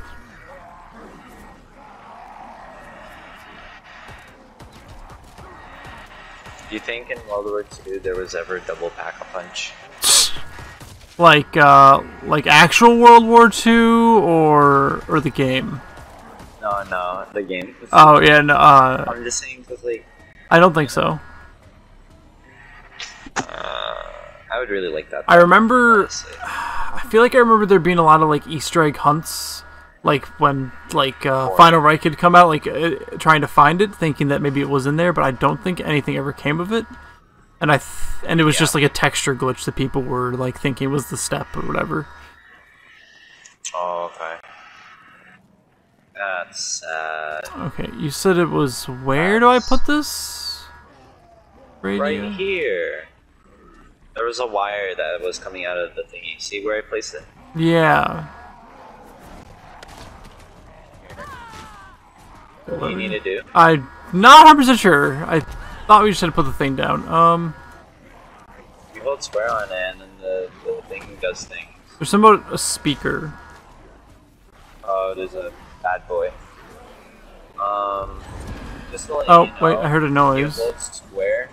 Speaker 1: you think in World War II there was ever a double pack a punch?
Speaker 2: Like uh like actual World War II or or the game.
Speaker 1: No, no, the game.
Speaker 2: Oh yeah, no, uh
Speaker 1: I'm just saying, cause like,
Speaker 2: I don't think so.
Speaker 1: uh, I would really like that.
Speaker 2: I remember
Speaker 1: honestly.
Speaker 2: I feel like I remember there being a lot of like Easter egg hunts, like when like uh, Final Reich had come out, like uh, trying to find it, thinking that maybe it was in there, but I don't think anything ever came of it. And I th- and it was just like a texture glitch that people were like thinking was the step or whatever.
Speaker 1: Oh, okay. That's sad.
Speaker 2: Okay, you said it was where do I put this? Radio.
Speaker 1: Right here. There was a wire that was coming out of the thingy. See where I placed it?
Speaker 2: Yeah.
Speaker 1: What do you need to do?
Speaker 2: I'm not 100% sure. I thought we just had to put the thing down. Um,
Speaker 1: You hold square on it, and then the, the thing does things.
Speaker 2: there's something about a speaker.
Speaker 1: Oh, there's a bad boy. Um, just to let
Speaker 2: Oh,
Speaker 1: you know,
Speaker 2: wait, I heard a
Speaker 1: You
Speaker 2: noise.
Speaker 1: hold square.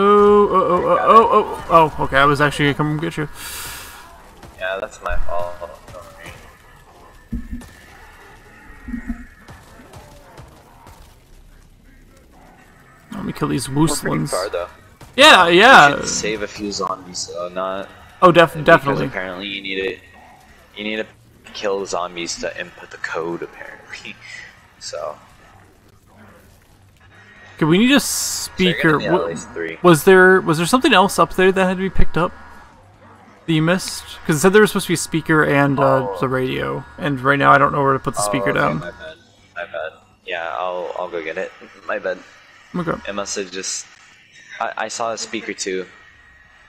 Speaker 2: Oh, oh, oh, oh, oh, oh, oh, okay, I was actually gonna come get you.
Speaker 1: Yeah, that's my fault.
Speaker 2: Let me kill these
Speaker 1: We're
Speaker 2: wooslings. Yeah, yeah.
Speaker 1: should save a few zombies, though, not
Speaker 2: Oh, def- definitely.
Speaker 1: apparently you need to you need to kill zombies to input the code apparently. So,
Speaker 2: Okay, we need a speaker.
Speaker 1: gonna at least three.
Speaker 2: Was there was there something else up there that had to be picked up? That you missed? Because it said there was supposed to be a speaker and uh,
Speaker 1: Oh.
Speaker 2: the radio, and right now I don't know where to put the speaker
Speaker 1: Oh, okay,
Speaker 2: down.
Speaker 1: My bad. My bad. Yeah, I'll I'll go get it. My bad.
Speaker 2: Okay.
Speaker 1: It must have just. I, I saw a speaker too,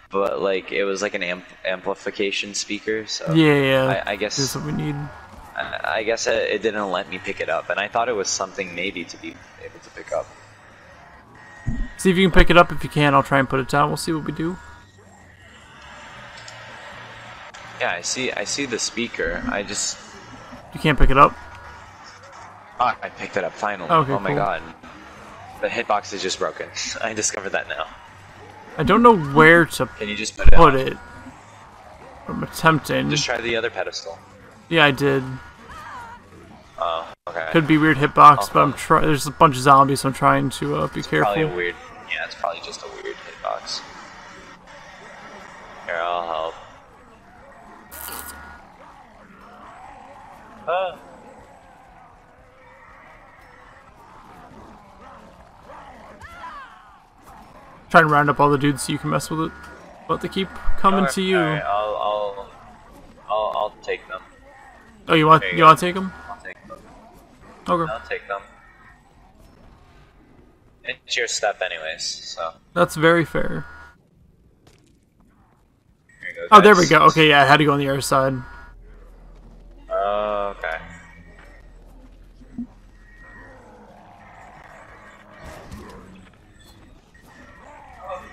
Speaker 1: but like it was like an amp- amplification speaker. So
Speaker 2: Yeah, yeah.
Speaker 1: I, I guess
Speaker 2: That's what we need.
Speaker 1: I, I guess it, it didn't let me pick it up, and I thought it was something maybe to be able to pick up.
Speaker 2: See if you can pick it up. If you can, I'll try and put it down. We'll see what we do.
Speaker 1: Yeah, I see. I see the speaker. I just.
Speaker 2: You can't pick it up.
Speaker 1: Ah, I picked it up finally.
Speaker 2: Okay,
Speaker 1: oh my
Speaker 2: cool.
Speaker 1: god. The hitbox is just broken. I discovered that now.
Speaker 2: I don't know where to
Speaker 1: Can you just put it?
Speaker 2: put it. I'm attempting.
Speaker 1: Just try the other pedestal.
Speaker 2: Yeah, I did.
Speaker 1: Oh, okay.
Speaker 2: Could be weird hitbox,
Speaker 1: Oh,
Speaker 2: but I'm trying. There's a bunch of zombies, so I'm trying to uh, be
Speaker 1: Probably a
Speaker 2: careful.
Speaker 1: weird. Yeah, it's probably just a weird hitbox. Here, I'll help. Ah.
Speaker 2: Trying to round up all the dudes so you can mess with it. But they keep coming
Speaker 1: Alright,
Speaker 2: to you.
Speaker 1: alright, I'll, I'll, I'll, I'll take them.
Speaker 2: Oh, you want
Speaker 1: There you
Speaker 2: you want to take them?
Speaker 1: I'll take them.
Speaker 2: Okay,
Speaker 1: I'll take them. It's your step, anyways. So
Speaker 2: that's very fair.
Speaker 1: go.
Speaker 2: Oh, there we go. Okay, yeah, I had to go on the other side.
Speaker 1: Oh, okay.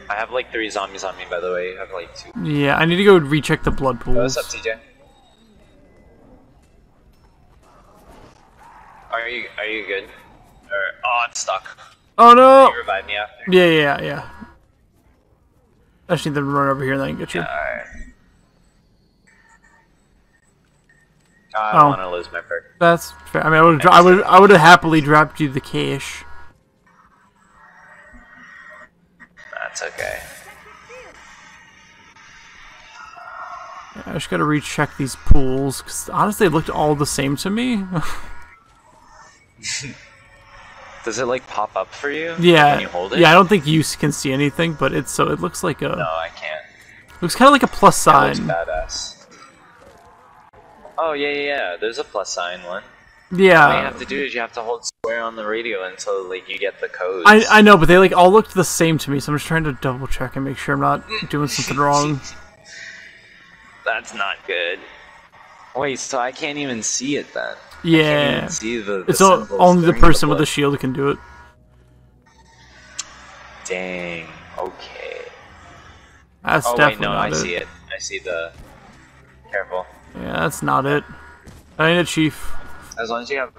Speaker 1: I have like three zombies on me, by the way. I have like two.
Speaker 2: Yeah, I need to go recheck the blood
Speaker 1: Oh,
Speaker 2: pools.
Speaker 1: what's up, TJ? Are you are Are you good? Or oh, I'm stuck.
Speaker 2: Oh no!
Speaker 1: You revive me after.
Speaker 2: Yeah, yeah, yeah. I just need to run over here and then I can get you.
Speaker 1: Alright. I
Speaker 2: Oh.
Speaker 1: don't want to lose my perk.
Speaker 2: That's fair. I mean, I would, I would, I would have happily dropped you the cash.
Speaker 1: That's okay.
Speaker 2: I just gotta recheck these pools because honestly, they looked all the same to me.
Speaker 1: Does it like pop up for you?
Speaker 2: yeah,
Speaker 1: you hold it?
Speaker 2: yeah. I don't think you can see anything, but it's so it looks like a
Speaker 1: No, I can't.
Speaker 2: looks kind of like a plus sign.
Speaker 1: badass. Oh yeah, yeah, yeah. There's a plus sign one. Yeah. All you have to do is you have to hold square on the radio until like you get the code.
Speaker 2: I I know, but they like all looked the same to me, so I'm just trying to double check and make sure I'm not doing something wrong.
Speaker 1: That's not good. Wait, so I can't even see it then?
Speaker 2: Yeah,
Speaker 1: the. the
Speaker 2: it's
Speaker 1: symbols
Speaker 2: only the person with the shield can do it.
Speaker 1: Dang. Okay.
Speaker 2: That's
Speaker 1: Oh wait,
Speaker 2: definitely
Speaker 1: no,
Speaker 2: not
Speaker 1: I
Speaker 2: it.
Speaker 1: see it. I see the. Careful.
Speaker 2: Yeah, that's not it. I need a chief.
Speaker 1: As long as you have.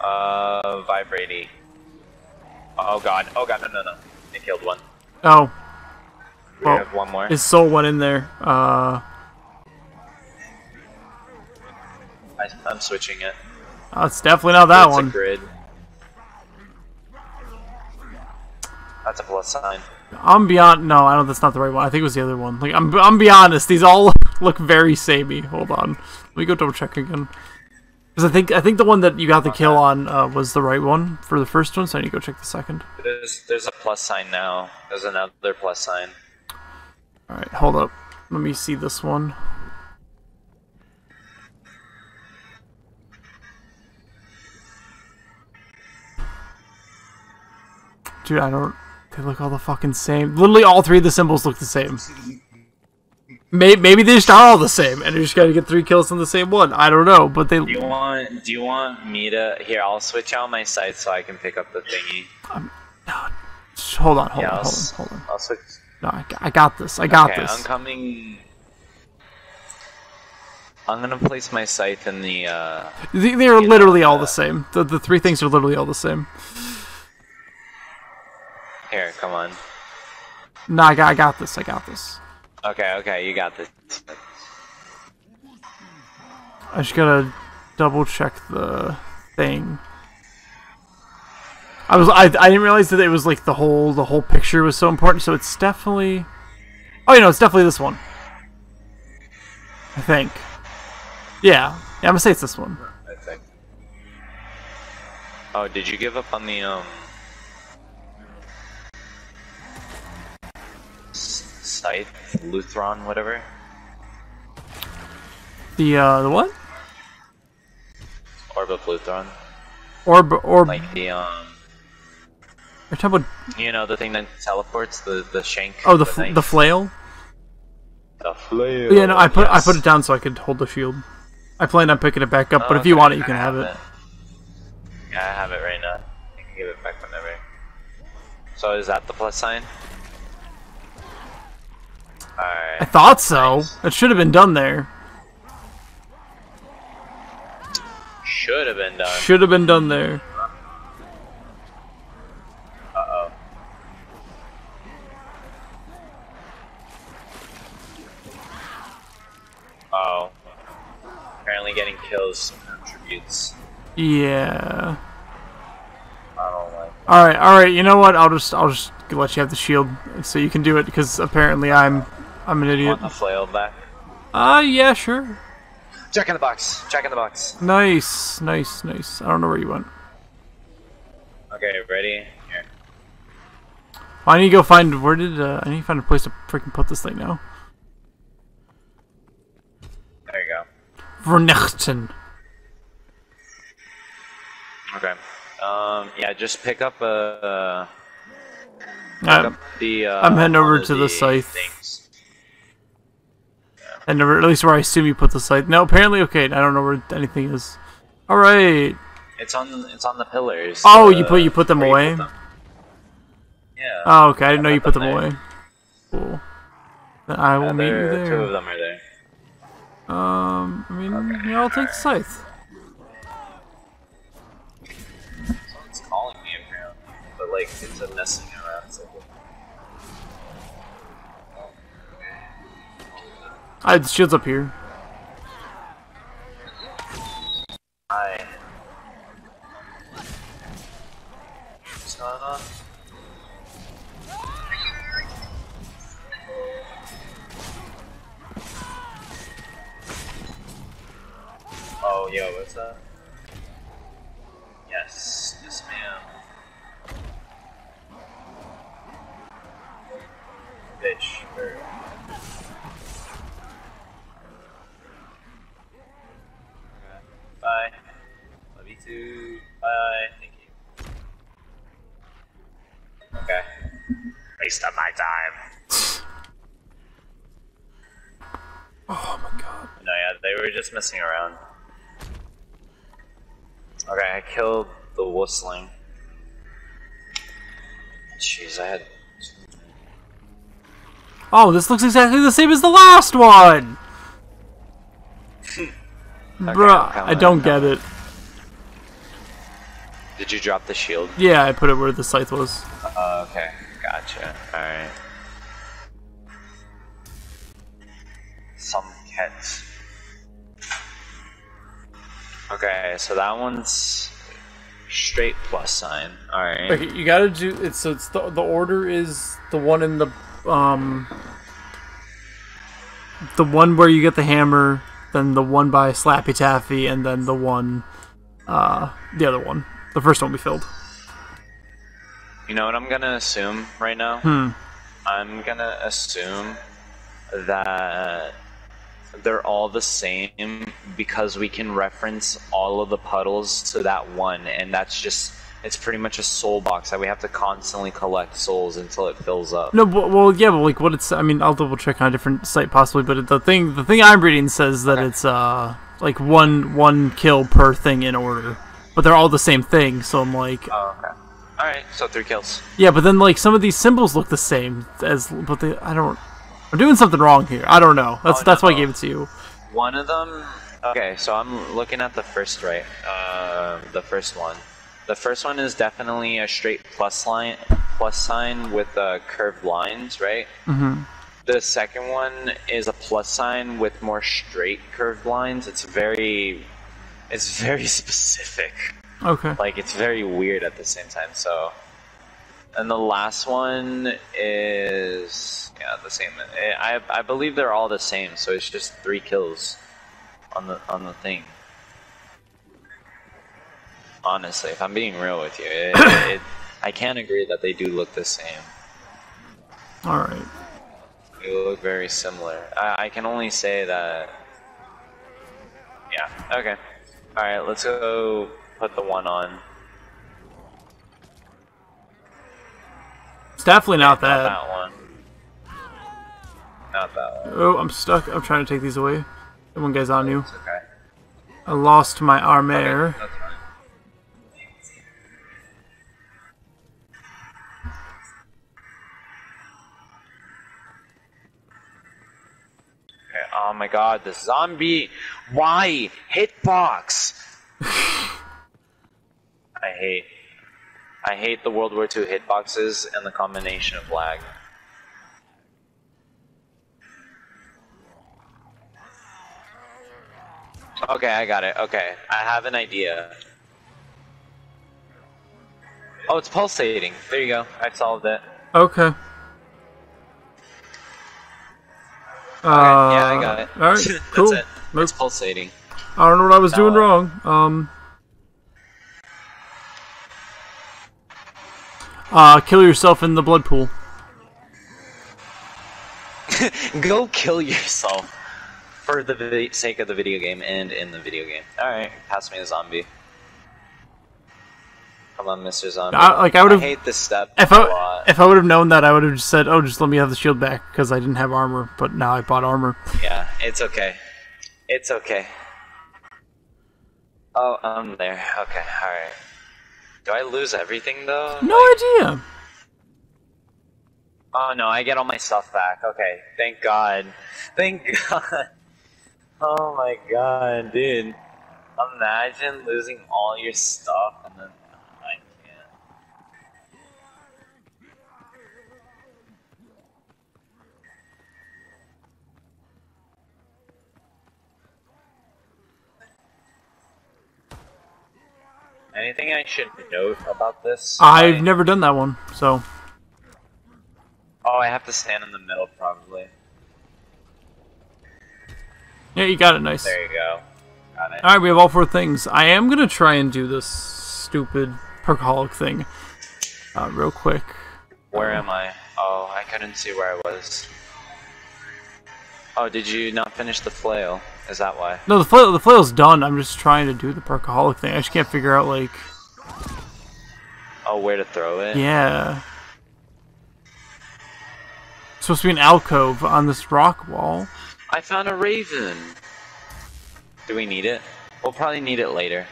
Speaker 1: Uh, vibrating. Oh god. Oh god. No, no, no. I killed one.
Speaker 2: Oh,
Speaker 1: We
Speaker 2: Well,
Speaker 1: have one more.
Speaker 2: his soul went in there. Uh,
Speaker 1: I, I'm switching it.
Speaker 2: oh, it's definitely not that
Speaker 1: It's
Speaker 2: one.
Speaker 1: A grid. That's a plus sign.
Speaker 2: I'm beyond. No, I don't. That's not the right one. I think it was the other one. Like I'm. I'm be honest. These all look very samey. Hold on. Let me go double check again. Because I think I think the one that you got the kill on uh, was the right one for the first one. So I need to go check the second.
Speaker 1: There's there's a plus sign now. There's another plus sign.
Speaker 2: All right, hold up. Let me see this one. Dude, I don't. They look all the fucking same. Literally, all three of the symbols look the same. Maybe, maybe they just are all the same, and you just gotta get three kills on the same one. I don't know, but they.
Speaker 1: Do you want do you want me to here? I'll switch out my sight so I can pick up the thingy.
Speaker 2: Hold on, hold
Speaker 1: yeah,
Speaker 2: on, hold on, hold on.
Speaker 1: I'll switch.
Speaker 2: No, I, I got this. I got
Speaker 1: okay,
Speaker 2: this.
Speaker 1: I'm coming. I'm gonna place my sight in the. uh...
Speaker 2: They, they are literally
Speaker 1: know,
Speaker 2: all
Speaker 1: uh,
Speaker 2: the same. The, the three things are literally all the same.
Speaker 1: Here, come on.
Speaker 2: No, I got, I got this. I got this.
Speaker 1: Okay, okay, you got this.
Speaker 2: I just gotta double check the thing. I was I, I didn't realize that it was like the whole the whole picture was so important. So it's definitely. Oh, you know, it's definitely this one. I think. Yeah, yeah. I'm gonna say it's this one.
Speaker 1: I think. Oh, did you give up on the um? Scythe, Luthron, whatever.
Speaker 2: The uh the what?
Speaker 1: Orb of Luthron.
Speaker 2: Orb orb.
Speaker 1: Like the um,
Speaker 2: You're talking about
Speaker 1: you know, the thing that teleports the the shank.
Speaker 2: oh the
Speaker 1: the
Speaker 2: f- the flail.
Speaker 1: The flail.
Speaker 2: Yeah, no, I put I put it down so I could hold the shield. I plan on picking it back up, but
Speaker 1: Oh,
Speaker 2: if you want it, you
Speaker 1: I
Speaker 2: can have it.
Speaker 1: Yeah, I have it right now. I can give it back whenever. So is that the plus sign?
Speaker 2: I thought so. It should have been done there.
Speaker 1: Should have been done.
Speaker 2: Should have been done there.
Speaker 1: Uh-oh. Oh. Apparently getting kills contributes.
Speaker 2: Yeah.
Speaker 1: I don't like
Speaker 2: All right, all right. You know what? I'll just I'll just let you have the shield so you can do it because apparently I'm I'm an idiot.
Speaker 1: Want the flail back?
Speaker 2: Ah, yeah, sure.
Speaker 1: Check in the box. Check in the box.
Speaker 2: Nice, nice, nice. I don't know where you went.
Speaker 1: Okay, ready? Here.
Speaker 2: I need to go find where did uh, I need to find a place to freaking put this thing now.
Speaker 1: There you go.
Speaker 2: Vernichten.
Speaker 1: Okay. Um, yeah, just pick up uh, pick
Speaker 2: I'm,
Speaker 1: up the. Uh,
Speaker 2: I'm heading over
Speaker 1: one of
Speaker 2: to the scythe.
Speaker 1: Things.
Speaker 2: And at least where I assume you put the site. No, apparently, okay, I don't know where anything is. Alright.
Speaker 1: It's on it's on the pillars.
Speaker 2: Oh, you put you put them away?
Speaker 1: Put them. Yeah.
Speaker 2: Oh, okay, I didn't know you
Speaker 1: put
Speaker 2: them, away. Cool. Then I will
Speaker 1: yeah,
Speaker 2: meet you
Speaker 1: there. Two of them are there.
Speaker 2: Um, I mean, okay. yeah, I'll take the scythe.
Speaker 1: Someone's calling me apparently, but like, it's a messing.
Speaker 2: I the shield's up here.
Speaker 1: Oh, yo, what's that? Yes, yes, ma'am. Bitch, or- Okay. Bye. Love you too. Bye. Thank you. Okay. Waste of my time.
Speaker 2: Oh my god.
Speaker 1: No, yeah, they were just messing around. Okay, I killed the whistling. Jeez, I had.
Speaker 2: Oh, this looks exactly the same as the last one. Bruh, I don't get it.
Speaker 1: Did you drop the shield?
Speaker 2: Yeah, I put it where the scythe was.
Speaker 1: Uh, okay, gotcha. Alright. Some cats. Okay, so that one's straight plus sign. Alright.
Speaker 2: Okay, you gotta do it. So it's the the order is the one in the um the one where you get the hammer, then the one by Slappy Taffy, and then the one uh the other one. The first one we filled.
Speaker 1: You know what I'm gonna assume right now?
Speaker 2: Hmm.
Speaker 1: I'm gonna assume that they're all the same because we can reference all of the puddles to that one, and that's just it's pretty much a soul box that we have to constantly collect souls until it fills up.
Speaker 2: No, but, well, yeah, but like what it's. I mean, I'll double check on a different site possibly, but the thing the thing I'm reading says that
Speaker 1: Okay.
Speaker 2: it's uh like one one kill per thing in order, but they're all the same thing. So I'm like,
Speaker 1: Oh, okay. All right, so three kills.
Speaker 2: Yeah, but then like some of these symbols look the same as, but they I don't. I'm doing something wrong here. I don't know. That's
Speaker 1: Oh,
Speaker 2: that's why I gave it to you.
Speaker 1: One of them. Okay, so I'm looking at the first right. Uh, the first one. The first one is definitely a straight plus line, plus sign with uh, curved lines, right?
Speaker 2: Mm-hmm.
Speaker 1: The second one is a plus sign with more straight curved lines. It's very, it's very specific.
Speaker 2: Okay.
Speaker 1: Like it's very weird at the same time. So, and the last one is yeah the same. I I believe they're all the same. So it's just three kills on the on the thing. Honestly, if I'm being real with you, it, it, I can't agree that they do look the same.
Speaker 2: All right.
Speaker 1: They look very similar. I, I can only say that. Yeah. Okay. All right. Let's go put the one on.
Speaker 2: It's definitely not that.
Speaker 1: Not
Speaker 2: that.
Speaker 1: that one. Not that one.
Speaker 2: Oh, I'm stuck. I'm trying to take these away. The one guy's on you.
Speaker 1: Okay.
Speaker 2: I lost my armor.
Speaker 1: Okay, Oh my god, the zombie! Why? Hitbox! I hate. I hate the World War II hitboxes and the combination of lag. Okay, I got it. Okay, I have an idea. Oh, it's pulsating. There you go. I solved it.
Speaker 2: Okay. Uh,
Speaker 1: yeah, I got it.
Speaker 2: All right,
Speaker 1: That's
Speaker 2: cool.
Speaker 1: it. It's pulsating.
Speaker 2: I don't know what I was doing wrong. Um. Uh, kill yourself in the blood pool.
Speaker 1: Go kill yourself for the sake of the video game and in the video game. All right, pass me the zombie. Come on, Mr. Zombie.
Speaker 2: I- like, I would've-
Speaker 1: hate this step
Speaker 2: If
Speaker 1: a
Speaker 2: I
Speaker 1: lot.
Speaker 2: If I would have known that, I would have just said, "Oh, just let me have the shield back," because I didn't have armor. But now I bought armor.
Speaker 1: Yeah, it's okay. It's okay. Oh, I'm there. Okay, alright. Do I lose everything though?
Speaker 2: No idea.
Speaker 1: Oh no, I get all my stuff back. Okay, thank God. Thank God. Oh my God, dude. Imagine losing all your stuff and then I can't. Anything I should note about this?
Speaker 2: I've
Speaker 1: I-
Speaker 2: never done that one, so
Speaker 1: Oh, I have to stand in the middle, probably.
Speaker 2: yeah, you got it. Nice.
Speaker 1: There you go. Got it.
Speaker 2: All right, we have all four things. I am gonna try and do this stupid perkaholic thing, uh, real quick.
Speaker 1: Where am I? Oh, I couldn't see where I was. Oh, did you not finish the flail? Is that why?
Speaker 2: No, the flail, the flail's done. I'm just trying to do the perkaholic thing. I just can't figure out like,
Speaker 1: Oh, where to throw it?
Speaker 2: yeah. It's supposed to be an alcove on this rock wall.
Speaker 1: I found a raven. Do we need it? We'll probably need it later.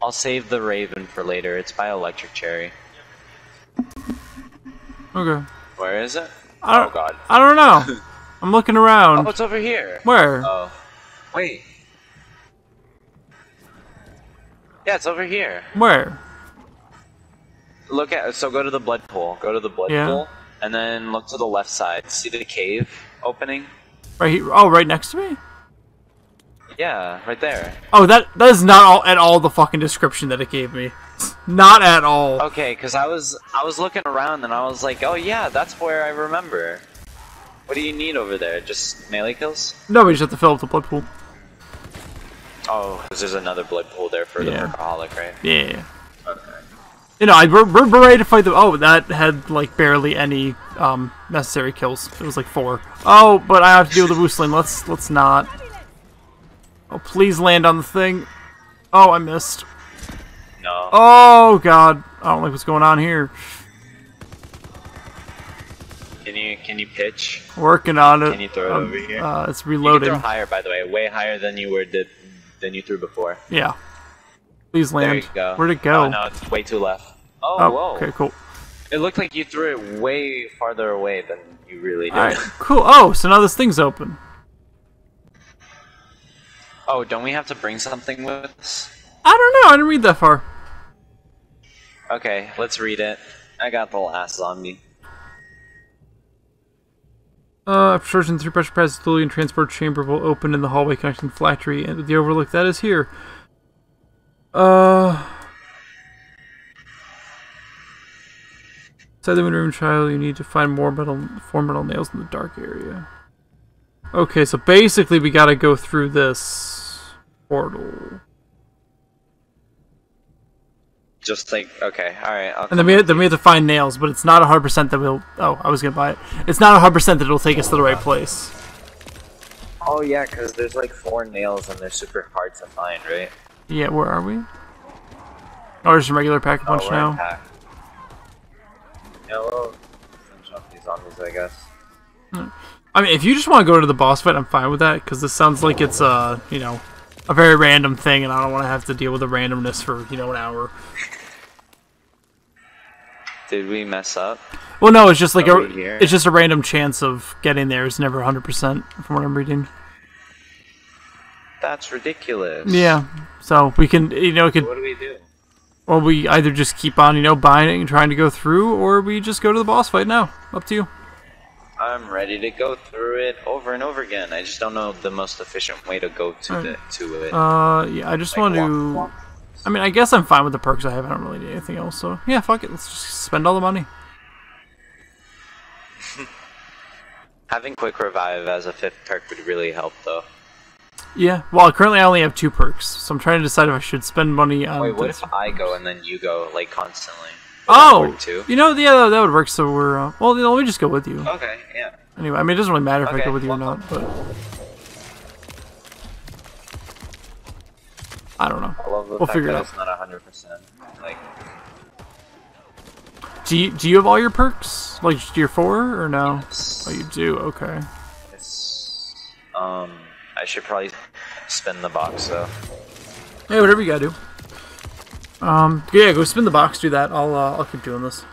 Speaker 1: I'll save the raven for later. It's by Electric Cherry.
Speaker 2: Okay.
Speaker 1: Where is it?
Speaker 2: I
Speaker 1: Oh
Speaker 2: don't,
Speaker 1: god.
Speaker 2: I don't know. I'm looking around.
Speaker 1: Oh, it's over here.
Speaker 2: Where?
Speaker 1: Oh. Wait. Yeah, it's over here.
Speaker 2: Where?
Speaker 1: Look at so go to the blood pool. Go to the blood
Speaker 2: Yeah.
Speaker 1: pool and then look to the left side. See the cave opening?
Speaker 2: Right here. Oh, right next to me.
Speaker 1: Yeah, right there.
Speaker 2: Oh, that that is not all at all the fucking description that it gave me. Not at all.
Speaker 1: Okay, cuz I was I was looking around and I was like, "Oh yeah, that's where I remember." What do you need over there? Just melee kills?
Speaker 2: No, we just have to fill up the blood pool.
Speaker 1: Oh, cuz there's another blood pool there for
Speaker 2: Yeah.
Speaker 1: the perkaholic, right?
Speaker 2: Yeah.
Speaker 1: Okay.
Speaker 2: You know, I, we're, we're we're ready to fight the. Oh, that had like barely any um necessary kills. It was like four. Oh, but I have to deal with the Woosling. Let's let's not. Oh, please land on the thing. Oh, I missed.
Speaker 1: No.
Speaker 2: Oh God, I don't like what's going on here.
Speaker 1: Can you can you pitch?
Speaker 2: Working on it.
Speaker 1: Can you throw it
Speaker 2: Um,
Speaker 1: over here?
Speaker 2: Uh, it's
Speaker 1: You can
Speaker 2: reloading.
Speaker 1: throw higher by the way, way higher than you were did than you threw before.
Speaker 2: Yeah. Please land.
Speaker 1: There you go.
Speaker 2: Where'd it go?
Speaker 1: Oh, no, it's way too left. Oh,
Speaker 2: Oh,
Speaker 1: whoa.
Speaker 2: okay, cool.
Speaker 1: It looked like you threw it way farther away than you really did.
Speaker 2: All right, cool. Oh, so now this thing's open.
Speaker 1: Oh, don't we have to bring something with us?
Speaker 2: I don't know. I didn't read that far.
Speaker 1: Okay, let's read it. I got the last zombie.
Speaker 2: Uh, absorption through pressure pass facility and transport chamber will open in the hallway connecting factory and the overlook that is here. Uh. Inside the room, child, you need to find more metal, four metal nails in the dark area. Okay, so basically we gotta go through this portal.
Speaker 1: Just like okay, all right. I'll
Speaker 2: And then we, then we have to find nails, but it's not 100% that we'll... Oh, I was gonna buy it. It's not 100% that it'll take us to the right place.
Speaker 1: Oh yeah, because there's like four nails and they're super hard to find, right?
Speaker 2: Yeah, where are we? Oh, there's a regular pack a punch
Speaker 1: oh,
Speaker 2: now.
Speaker 1: pack. Yeah, well, finish off these zombies, I guess.
Speaker 2: I mean, if you just want to go to the boss fight, I'm fine with that, because this sounds like it's, uh, you know, a very random thing, and I don't want to have to deal with the randomness for, you know, an hour.
Speaker 1: Did we mess up?
Speaker 2: Well, no, it's just like a
Speaker 1: here.
Speaker 2: it's just a random chance of getting there. It's never 100% from what I'm reading.
Speaker 1: That's ridiculous.
Speaker 2: Yeah, so we can, you know, it could,
Speaker 1: What do we do?
Speaker 2: or we either just keep on, you know, buying and trying to go through, or we just go to the boss fight now. Up to you.
Speaker 1: I'm ready to go through it over and over again. I just don't know the most efficient way to go to the to it.
Speaker 2: Uh, yeah, I just
Speaker 1: Like,
Speaker 2: want to.
Speaker 1: walk.
Speaker 2: I mean, I guess I'm fine with the perks I have. I don't really need anything else. So yeah, fuck it. Let's just spend all the money.
Speaker 1: Having quick revive as a fifth perk would really help, though.
Speaker 2: Yeah. Well, currently I only have two perks, so I'm trying to decide if I should spend money on.
Speaker 1: Wait, what if I go and then you go like constantly?
Speaker 2: Oh, you know, yeah, that would work. So we're. Uh, well, then let me just go with you.
Speaker 1: Okay, yeah.
Speaker 2: Anyway, I mean, it doesn't really matter if I go with you or not, but. I don't know.
Speaker 1: I
Speaker 2: We'll figure it out.
Speaker 1: it's not hundred percent. Like,
Speaker 2: Do you do you have all your perks? Like your four or no?
Speaker 1: it's,
Speaker 2: Oh, you do. Okay.
Speaker 1: it's um, I should probably spin the box though.
Speaker 2: Hey, whatever you gotta do. Um, yeah, go spin the box. Do that. I'll uh, I'll keep doing this.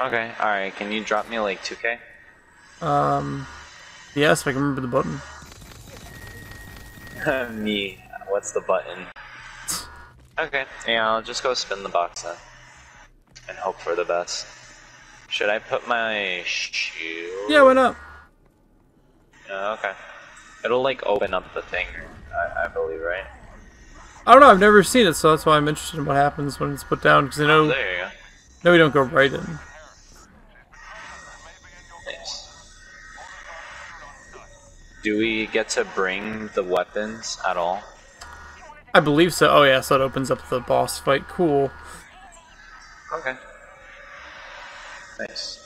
Speaker 1: Okay, all right. Can you drop me like two k?
Speaker 2: Um, yes, if I can remember the button.
Speaker 1: me. What's the button? Okay, yeah. I'll just go spin the box then, and hope for the best. Should I put my shield?
Speaker 2: Yeah, why not?
Speaker 1: Yeah, okay. It'll like open up the thing, I, I believe, right?
Speaker 2: I don't know. I've never seen it, so that's why I'm interested in what happens when it's put down. Because I know, no, we don't go right in.
Speaker 1: Do we get to bring the weapons at all?
Speaker 2: I believe so. Oh yeah, so it opens up the boss fight. Cool.
Speaker 1: Okay. Nice.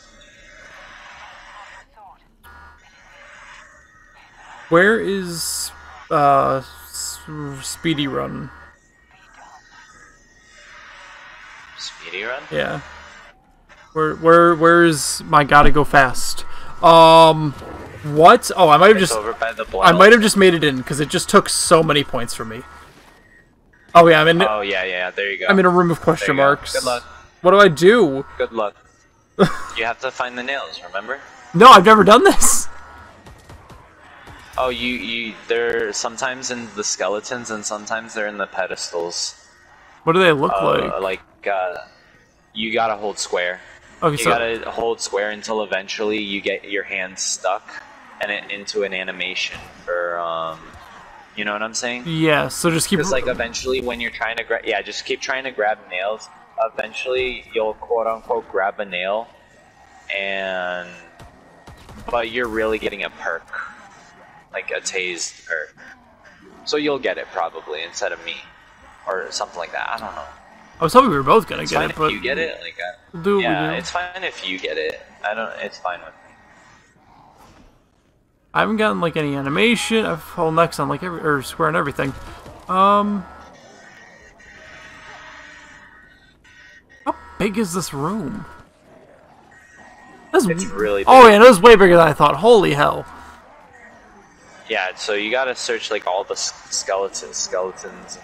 Speaker 2: Where is uh Speedy Run?
Speaker 1: Speedy run?
Speaker 2: Yeah. Where where where's my gotta go fast? Um, what? Oh, I might have just
Speaker 1: over by the
Speaker 2: I might have just made it in because it just took so many points for me. Oh yeah, I'm in.
Speaker 1: Oh yeah, yeah. There you go.
Speaker 2: I'm in a room of question
Speaker 1: go.
Speaker 2: marks.
Speaker 1: Good luck.
Speaker 2: What do I do?
Speaker 1: Good luck. you have to find the nails. Remember?
Speaker 2: No, I've never done this.
Speaker 1: Oh, you you. They're sometimes in the skeletons and sometimes they're in the pedestals.
Speaker 2: What do they look
Speaker 1: Uh,
Speaker 2: like?
Speaker 1: like uh, you gotta hold square.
Speaker 2: Okay,
Speaker 1: You
Speaker 2: so
Speaker 1: gotta hold square until eventually you get your hand stuck and it into an animation for um. You know what I'm saying?
Speaker 2: yeah, so just keep.
Speaker 1: Because like eventually when you're trying to grab, yeah, just keep trying to grab nails. Eventually you'll quote unquote grab a nail, and but you're really getting a perk, like a tased or So you'll get it probably instead of me, or something like that. I don't know.
Speaker 2: I was hoping we were both gonna
Speaker 1: It's
Speaker 2: get
Speaker 1: fine
Speaker 2: it, but
Speaker 1: you get it. Like, I,
Speaker 2: do
Speaker 1: yeah, it's fine if you get it. I don't. It's fine with me.
Speaker 2: I haven't gotten like any animation. I've whole necks on like every or square and everything. Um, how big is this room? This
Speaker 1: It's really. Big.
Speaker 2: oh yeah, it was way bigger than I thought. Holy hell!
Speaker 1: Yeah, so you gotta search like all the skeletons, skeletons.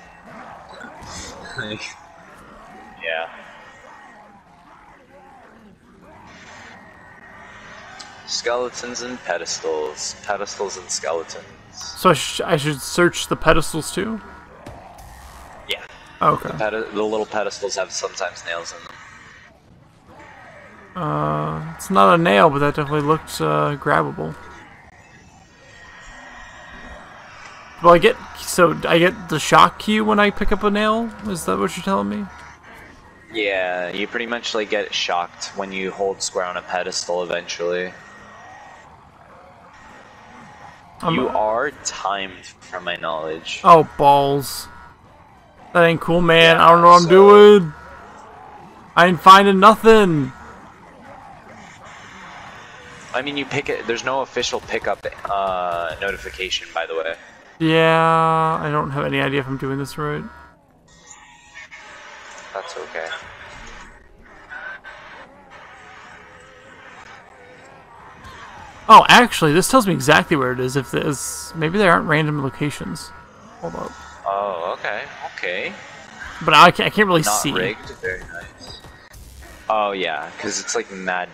Speaker 1: and- yeah. Skeletons and pedestals, pedestals and skeletons.
Speaker 2: So I, sh- I should search the pedestals too.
Speaker 1: Yeah,
Speaker 2: Okay.
Speaker 1: Pedi- the little pedestals have sometimes nails in them.
Speaker 2: Uh, it's not a nail, but that definitely looked uh, grabbable. Well, I get so I get the shock cue when I pick up a nail. Is that what you're telling me?
Speaker 1: Yeah, you pretty much like get shocked when you hold square on a pedestal eventually.
Speaker 2: I'm-
Speaker 1: you are timed, from my knowledge.
Speaker 2: Oh balls! That ain't cool, man. I don't know what I'm doing. I ain't finding nothing.
Speaker 1: I mean, you pick it. There's no official pickup uh, notification, by the way.
Speaker 2: Yeah, I don't have any idea if I'm doing this right.
Speaker 1: That's okay.
Speaker 2: Oh, actually, this tells me exactly where it is. If this, maybe there aren't random locations. Hold up.
Speaker 1: Oh, okay, okay.
Speaker 2: But I can't, I can't really
Speaker 1: Not
Speaker 2: see.
Speaker 1: rigged. Very nice. Oh yeah, because it's like mad.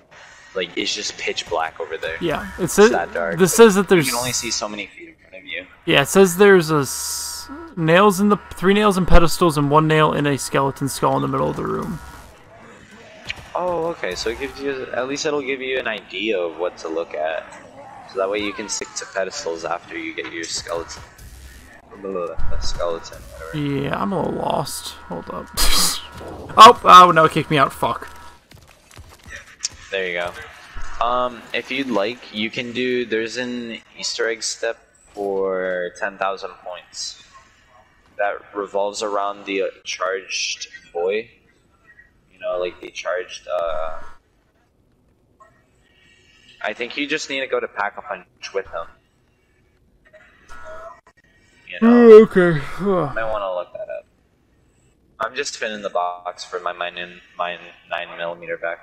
Speaker 1: Like it's just pitch black over there.
Speaker 2: Yeah, it says
Speaker 1: that dark.
Speaker 2: this says that there's.
Speaker 1: You can only see so many you.
Speaker 2: yeah, it says there's a s- nails in the three nails in pedestals and one nail in a skeleton skull in the middle of the room.
Speaker 1: Oh, okay. So it gives you at least it'll give you an idea of what to look at. So that way you can stick to pedestals after you get your skeleton. A skeleton, whatever.
Speaker 2: Yeah, I'm a little lost. Hold up. oh, oh no, it kicked me out. Fuck.
Speaker 1: There you go. Um, if you'd like, you can do. There's an Easter egg step for ten thousand points that revolves around the uh, charged boy. You know, like the charged. Uh, I think you just need to go to pack a punch with him. You know,
Speaker 2: Okay.
Speaker 1: I might want to look that up. I'm just finning the box for my mine in my nine millimeter back.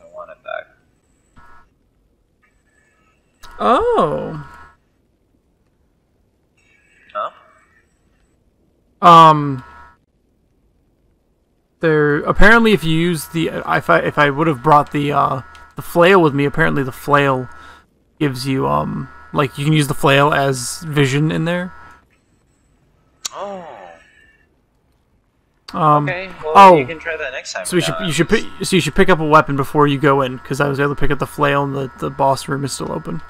Speaker 1: I want it back.
Speaker 2: Oh.
Speaker 1: Huh?
Speaker 2: Um. There apparently, if you use the if I if I would have brought the uh the flail with me, apparently the flail gives you um like you can use the flail as vision in there.
Speaker 1: Oh.
Speaker 2: Um,
Speaker 1: Okay. Well,
Speaker 2: oh.
Speaker 1: you can try that next time.
Speaker 2: So we should you should pick, so you should pick up a weapon before you go in because I was able to pick up the flail and the the boss room is still open.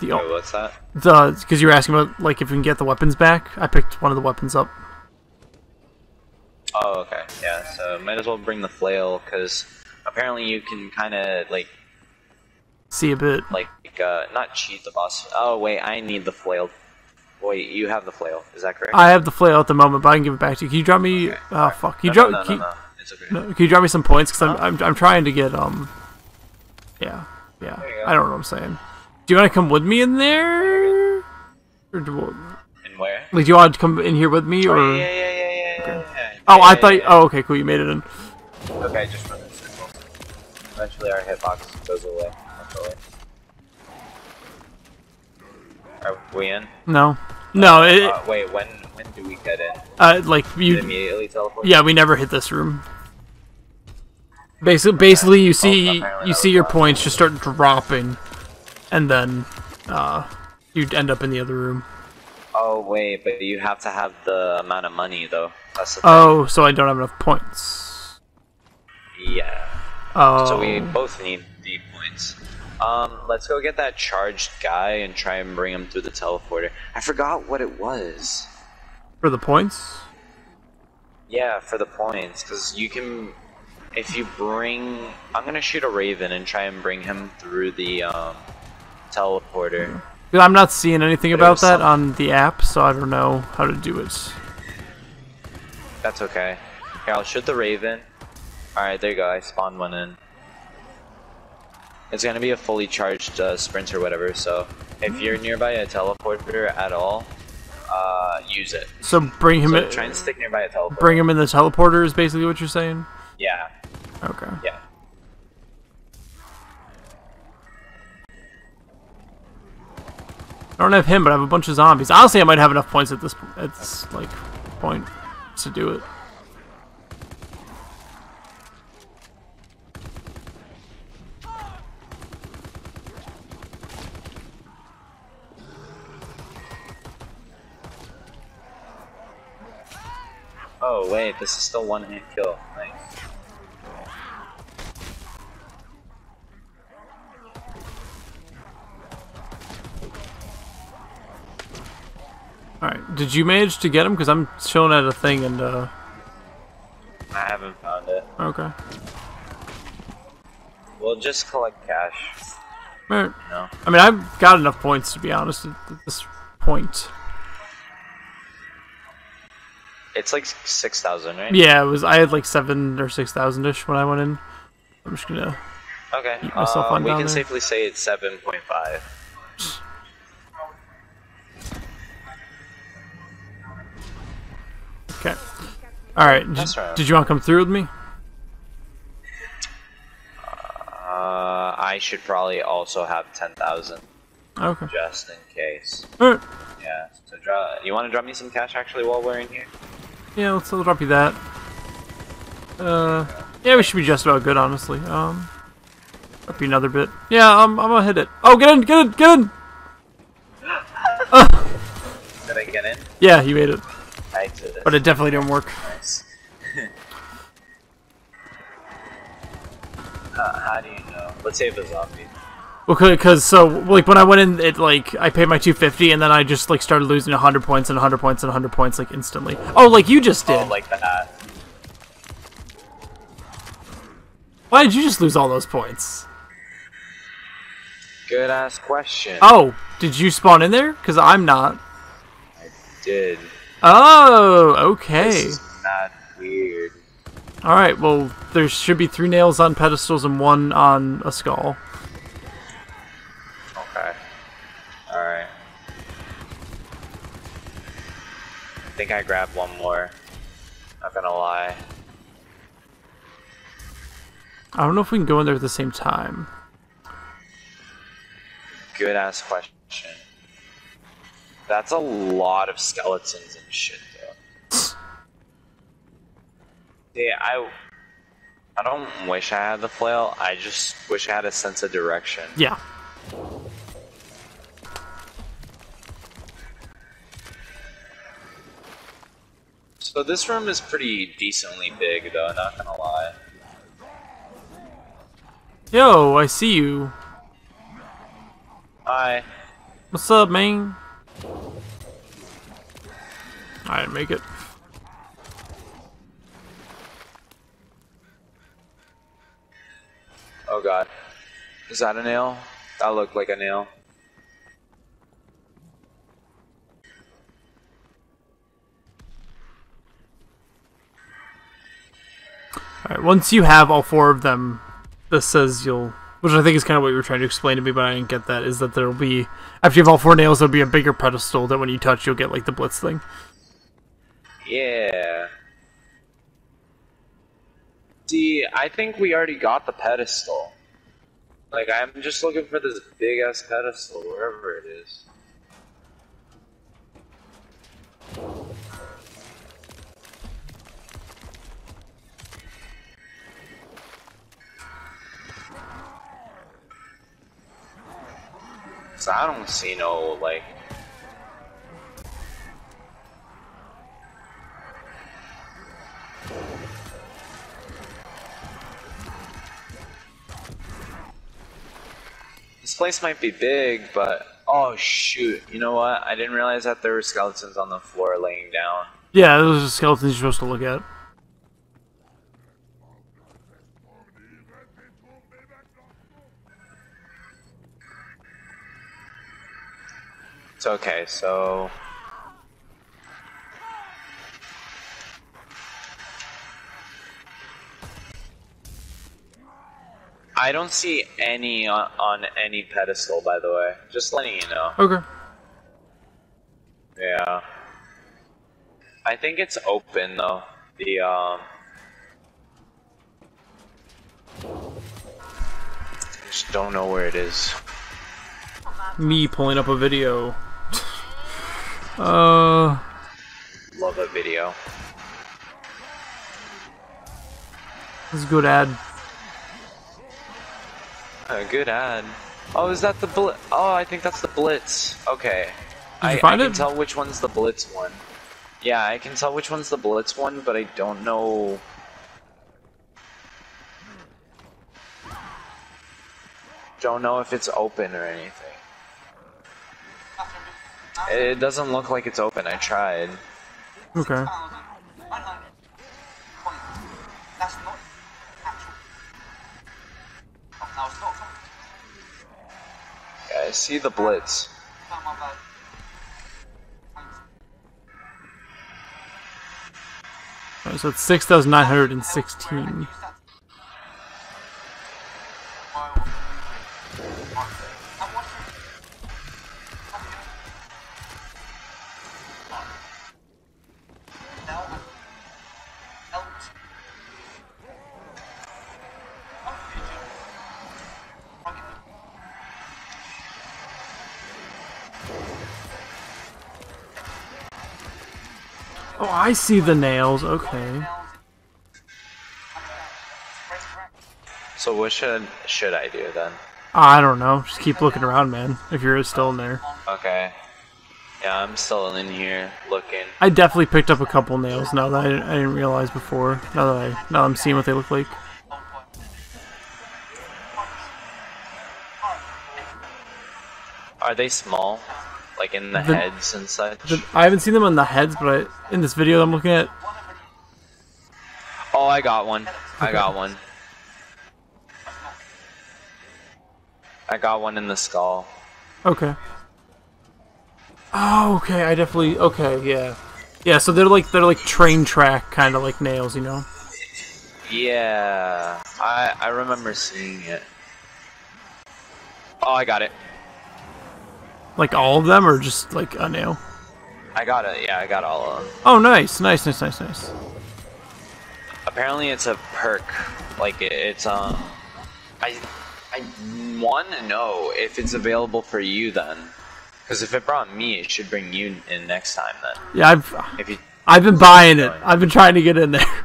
Speaker 2: The
Speaker 1: Wait, what's that?
Speaker 2: the because you were asking about like if we can get the weapons back. I picked one of the weapons up.
Speaker 1: Oh, okay. Yeah, so might as well bring the flail, because apparently you can kind of, like,
Speaker 2: See a bit.
Speaker 1: like, uh, not cheat the boss. Oh, wait, I need the flail. Wait, you have the flail, is that correct?
Speaker 2: I have the flail at the moment, but I can give it back to you. Can you drop me?
Speaker 1: Okay,
Speaker 2: Oh fuck! Can you
Speaker 1: no,
Speaker 2: drop?
Speaker 1: no, no,
Speaker 2: can,
Speaker 1: no, no, It's okay.
Speaker 2: no, can you drop me some points? Because I'm, I'm I'm trying to get um. Yeah, yeah.
Speaker 1: There you go.
Speaker 2: I don't know what I'm saying. Do you want to come with me in there? Or do,
Speaker 1: And where?
Speaker 2: like, do you want to come in here with me, or?
Speaker 1: Oh, yeah, yeah, yeah, yeah, yeah, yeah, yeah.
Speaker 2: Oh, I thought. Oh, okay, cool. You made it in.
Speaker 1: Okay, just run in circles. Eventually our hitbox goes away. Hopefully. Are we in?
Speaker 2: No, no. It,
Speaker 1: Uh, wait, when when do we get in?
Speaker 2: uh, like you.
Speaker 1: immediately teleport?
Speaker 2: Yeah, we never hit this room. Basically, basically, you see
Speaker 1: apparently
Speaker 2: you see your points just start dropping, and then uh, you end up in the other room.
Speaker 1: Oh wait, but you have to have the amount of money though. That's the thing.
Speaker 2: Oh, so I don't have enough points.
Speaker 1: Yeah.
Speaker 2: Oh,
Speaker 1: So we both need the points. Um, let's go get that charged guy and try and bring him through the teleporter. I forgot what it was.
Speaker 2: for the points.
Speaker 1: Yeah, for the points, because you can, if you bring, I'm gonna shoot a raven and try and bring him through the um, teleporter.
Speaker 2: I'm not seeing anything
Speaker 1: But
Speaker 2: about that
Speaker 1: some-
Speaker 2: on the app, so I don't know how to do it.
Speaker 1: That's okay. Here, I'll shoot the raven. All right, there you go. I spawned one in. It's gonna be a fully charged uh, sprint or whatever. So if you're nearby a teleporter at all, uh, use it.
Speaker 2: So bring him
Speaker 1: So
Speaker 2: in.
Speaker 1: try and stick nearby a teleporter.
Speaker 2: Bring him in the teleporter is basically what you're saying.
Speaker 1: Yeah,
Speaker 2: Okay.
Speaker 1: yeah.
Speaker 2: I don't have him, but I have a bunch of zombies. Honestly, I might have enough points at this at this like point to do it.
Speaker 1: Oh wait, this is still one hit kill.
Speaker 2: Alright, did you manage to get him? Because I'm chilling at a thing and, uh...
Speaker 1: I haven't found it.
Speaker 2: Okay.
Speaker 1: We'll just collect cash.
Speaker 2: Alright.
Speaker 1: You know?
Speaker 2: I mean, I've got enough points, to be honest, at this point.
Speaker 1: It's like 6,000, right?
Speaker 2: Yeah, it was. I had like 7 or 6,000-ish when I went in. I'm just gonna...
Speaker 1: Okay, uh, we can
Speaker 2: there.
Speaker 1: safely say it's 7.5.
Speaker 2: Okay. All right. Did,
Speaker 1: right.
Speaker 2: did you want to come through with me?
Speaker 1: Uh, I should probably also have ten thousand
Speaker 2: Okay.
Speaker 1: just in case.
Speaker 2: All right.
Speaker 1: Yeah. So draw. You want to drop me some cash actually while we're in here?
Speaker 2: Yeah, let's I'll drop you that. Uh, yeah, we should be just about good, honestly. Um, drop you another bit. Yeah, I'm, I'm gonna hit it. Oh, get in, get in, get in!
Speaker 1: Did I get in?
Speaker 2: Yeah, you made it,
Speaker 1: I did it.
Speaker 2: but it definitely didn't work.
Speaker 1: Nice. uh, how do you know? Let's save the zombie.
Speaker 2: Okay, because so like when I went in, it like I paid my 250, and then I just like started losing 100 points and 100 points and 100 points like instantly. Oh, like you just did.
Speaker 1: Oh, like that.
Speaker 2: Why did you just lose all those points?
Speaker 1: Good ass question.
Speaker 2: Oh, did you spawn in there? Because I'm not.
Speaker 1: I did.
Speaker 2: Oh, okay.
Speaker 1: Not weird.
Speaker 2: All right. Well, there should be three nails on pedestals and one on a skull.
Speaker 1: Okay. Alright. I think I grabbed one more. Not gonna lie.
Speaker 2: I don't know if we can go in there at the same time.
Speaker 1: Good ass question. That's a lot of skeletons and shit, though. Yeah, I. I don't wish I had the flail. I just wish I had a sense of direction.
Speaker 2: Yeah.
Speaker 1: So this room is pretty decently big, though. Not gonna lie.
Speaker 2: Yo, I see you.
Speaker 1: Hi.
Speaker 2: What's up, man? I didn't make it.
Speaker 1: Oh god. Is that a nail? That looked like a nail.
Speaker 2: Alright, once you have all four of them, this says you'll. Which I think is kind of what you were trying to explain to me, but I didn't get that. Is that there'll be. After you have all four nails, there'll be a bigger pedestal that when you touch, you'll get like the blitz thing.
Speaker 1: Yeah. See, I think we already got the pedestal. Like, I'm just looking for this big ass pedestal, wherever it is. So I don't see no, like, This place might be big, but oh shoot! You know what? I didn't realize that there were skeletons on the floor laying down.
Speaker 2: Yeah, those are skeletons you're supposed to look at.
Speaker 1: It's okay. So I don't see any on, on any pedestal. By the way, just letting you know.
Speaker 2: Okay.
Speaker 1: Yeah. I think it's open though. The um. I just don't know where it is.
Speaker 2: Me pulling up a video. Uh.
Speaker 1: Love a video.
Speaker 2: This is a good ad.
Speaker 1: A good ad. Oh, is that the blitz? Oh, I think that's the blitz. Okay. I,
Speaker 2: find
Speaker 1: I can
Speaker 2: it?
Speaker 1: tell which one's the blitz one. Yeah, I can tell which one's the blitz one, but I don't know. Don't know if it's open or anything. It doesn't look like it's open. I tried.
Speaker 2: Okay.
Speaker 5: I know. Point. That's not actual. No, it's not.
Speaker 1: Yeah, I see the blitz.
Speaker 2: Alright, so it's 6,916. Oh, I see the nails. Okay.
Speaker 1: So what should should I do then?
Speaker 2: I don't know. Just keep looking around, man. If you're still in there.
Speaker 1: Okay. Yeah, I'm still in here looking.
Speaker 2: I definitely picked up a couple nails now that I didn't, I didn't realize before. Now that I now I'm seeing what they look like.
Speaker 1: Are they small? Like in the,
Speaker 2: The-
Speaker 1: heads and such?
Speaker 2: The- I haven't seen them on the heads, but I, in this video I'm looking at,
Speaker 1: Oh, I got one. I got one. I got one in the skull.
Speaker 2: okay. Oh, okay. I definitely okay. Yeah, yeah. So they're like they're like train track kind of like nails, you know.
Speaker 1: Yeah, I I remember seeing it. Oh, I got it.
Speaker 2: Like all of them, or just like a nail.
Speaker 1: I got it. Yeah, I got all of them.
Speaker 2: Oh, nice, nice, nice, nice, nice.
Speaker 1: Apparently, it's a perk. Like it's um. I I want to know if it's available for you then, because if it brought me, it should bring you in next time then.
Speaker 2: Yeah, I've
Speaker 1: If you
Speaker 2: I've been buying it. I've been trying to get in there.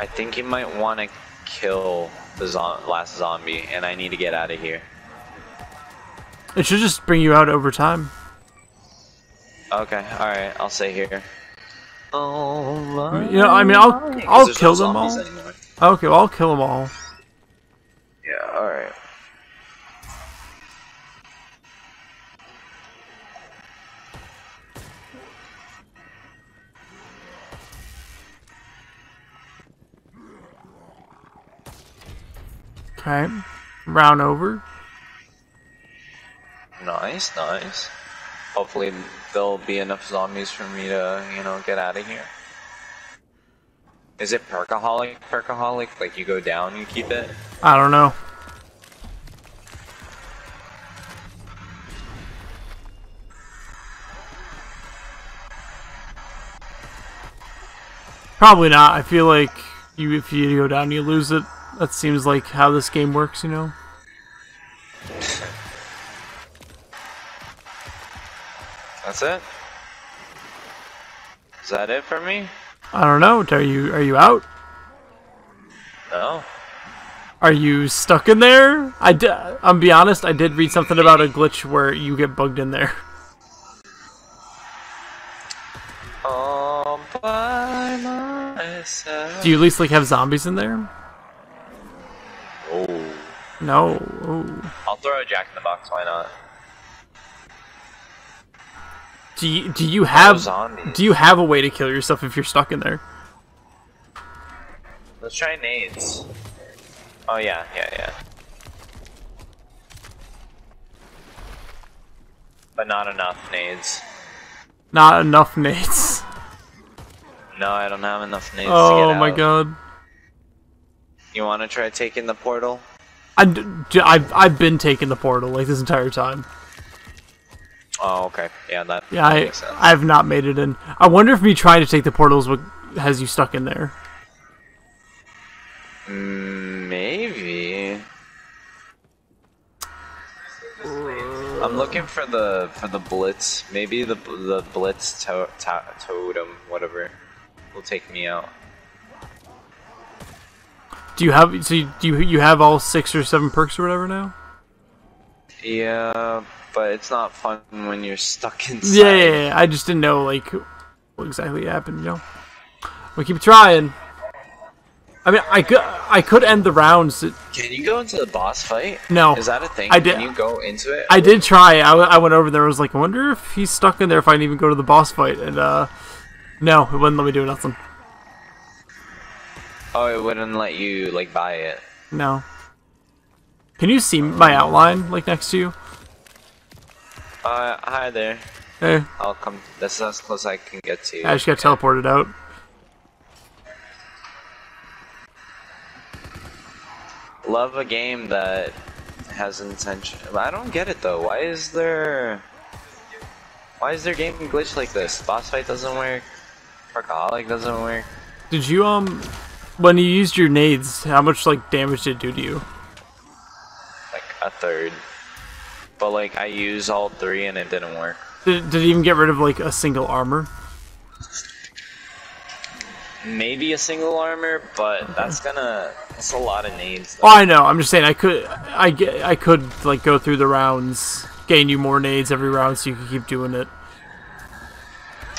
Speaker 1: I think you might want to kill the zo- last zombie, and I need to get out of here.
Speaker 2: It should just bring you out over time.
Speaker 1: Okay, alright, I'll stay here. Alright.
Speaker 2: You know, I mean, I'll, I'll
Speaker 1: kill no
Speaker 2: them all.
Speaker 1: Anymore.
Speaker 2: Okay, well, I'll kill them all.
Speaker 1: Yeah, alright.
Speaker 2: Okay, round over.
Speaker 1: Nice, nice. Hopefully there'll be enough zombies for me to, you know, get out of here. Is it perkaholic? Perkaholic? Like you go down, you keep it?
Speaker 2: I don't know. Probably not. I feel like you if you go down you lose it. That seems like how this game works, you know.
Speaker 1: That's it? Is that it for me?
Speaker 2: I don't know. Are you are you out?
Speaker 1: No.
Speaker 2: Are you stuck in there? I di- I'm be honest. I did read something about a glitch where you get bugged in there.
Speaker 1: All by myself.
Speaker 2: Do you at least like have zombies in there?
Speaker 1: Oh.
Speaker 2: No. Ooh.
Speaker 1: I'll throw a jack in the box, why not?
Speaker 2: Do you, do you have do you have a way to kill yourself if you're stuck in there?
Speaker 1: Let's try nades. Oh yeah, yeah, yeah. But not enough nades.
Speaker 2: Not enough nades.
Speaker 1: No, I don't have enough nades to
Speaker 2: Oh my god.
Speaker 1: You want to try taking the portal?
Speaker 2: I d- j- I've I've been taking the portal like this entire time.
Speaker 1: Oh, okay. Yeah, that,
Speaker 2: Yeah, I
Speaker 1: makes sense.
Speaker 2: I have not made it in. I wonder if me trying to take the portals what has you stuck in there.
Speaker 1: Mm, Maybe. I'm looking for the for the blitz. Maybe the the blitz to, to, totem, whatever, will take me out.
Speaker 2: Do you have so you, do you you have all six or seven perks or whatever now?
Speaker 1: Yeah, but it's not fun when you're stuck inside.
Speaker 2: Yeah, yeah, yeah. I just didn't know like what exactly happened. You know, we keep trying. I mean, I could I could end the rounds.
Speaker 1: Can you go into the boss fight?
Speaker 2: No.
Speaker 1: Is that a thing?
Speaker 2: I did-
Speaker 1: Can you go into it?
Speaker 2: I did try. I, I went over there. I was like, I wonder if he's stuck in there. If I can even go to the boss fight, and uh, no, it wouldn't let me do nothing.
Speaker 1: Oh, it wouldn't let you like buy it.
Speaker 2: No. Can you see my outline like next to you?
Speaker 1: Uh, hi there.
Speaker 2: Hey,
Speaker 1: I'll come. This is as close as I can get to you.
Speaker 2: I just got teleported out.
Speaker 1: Love a game that has intention. I don't get it though. Why is there? Why is there game glitch like this? Boss fight doesn't work. Perkaholic doesn't work.
Speaker 2: Did you um, when you used your nades, how much like damage did it do to you?
Speaker 1: A third. But like I used all three and it didn't work.
Speaker 2: Did, did it even get rid of like a single armor?
Speaker 1: Maybe a single armor, but that's gonna. That's a lot of nades.
Speaker 2: Oh, I know. I'm just saying I could I get I could like go through the rounds, gain you more nades every round, so you could keep doing it.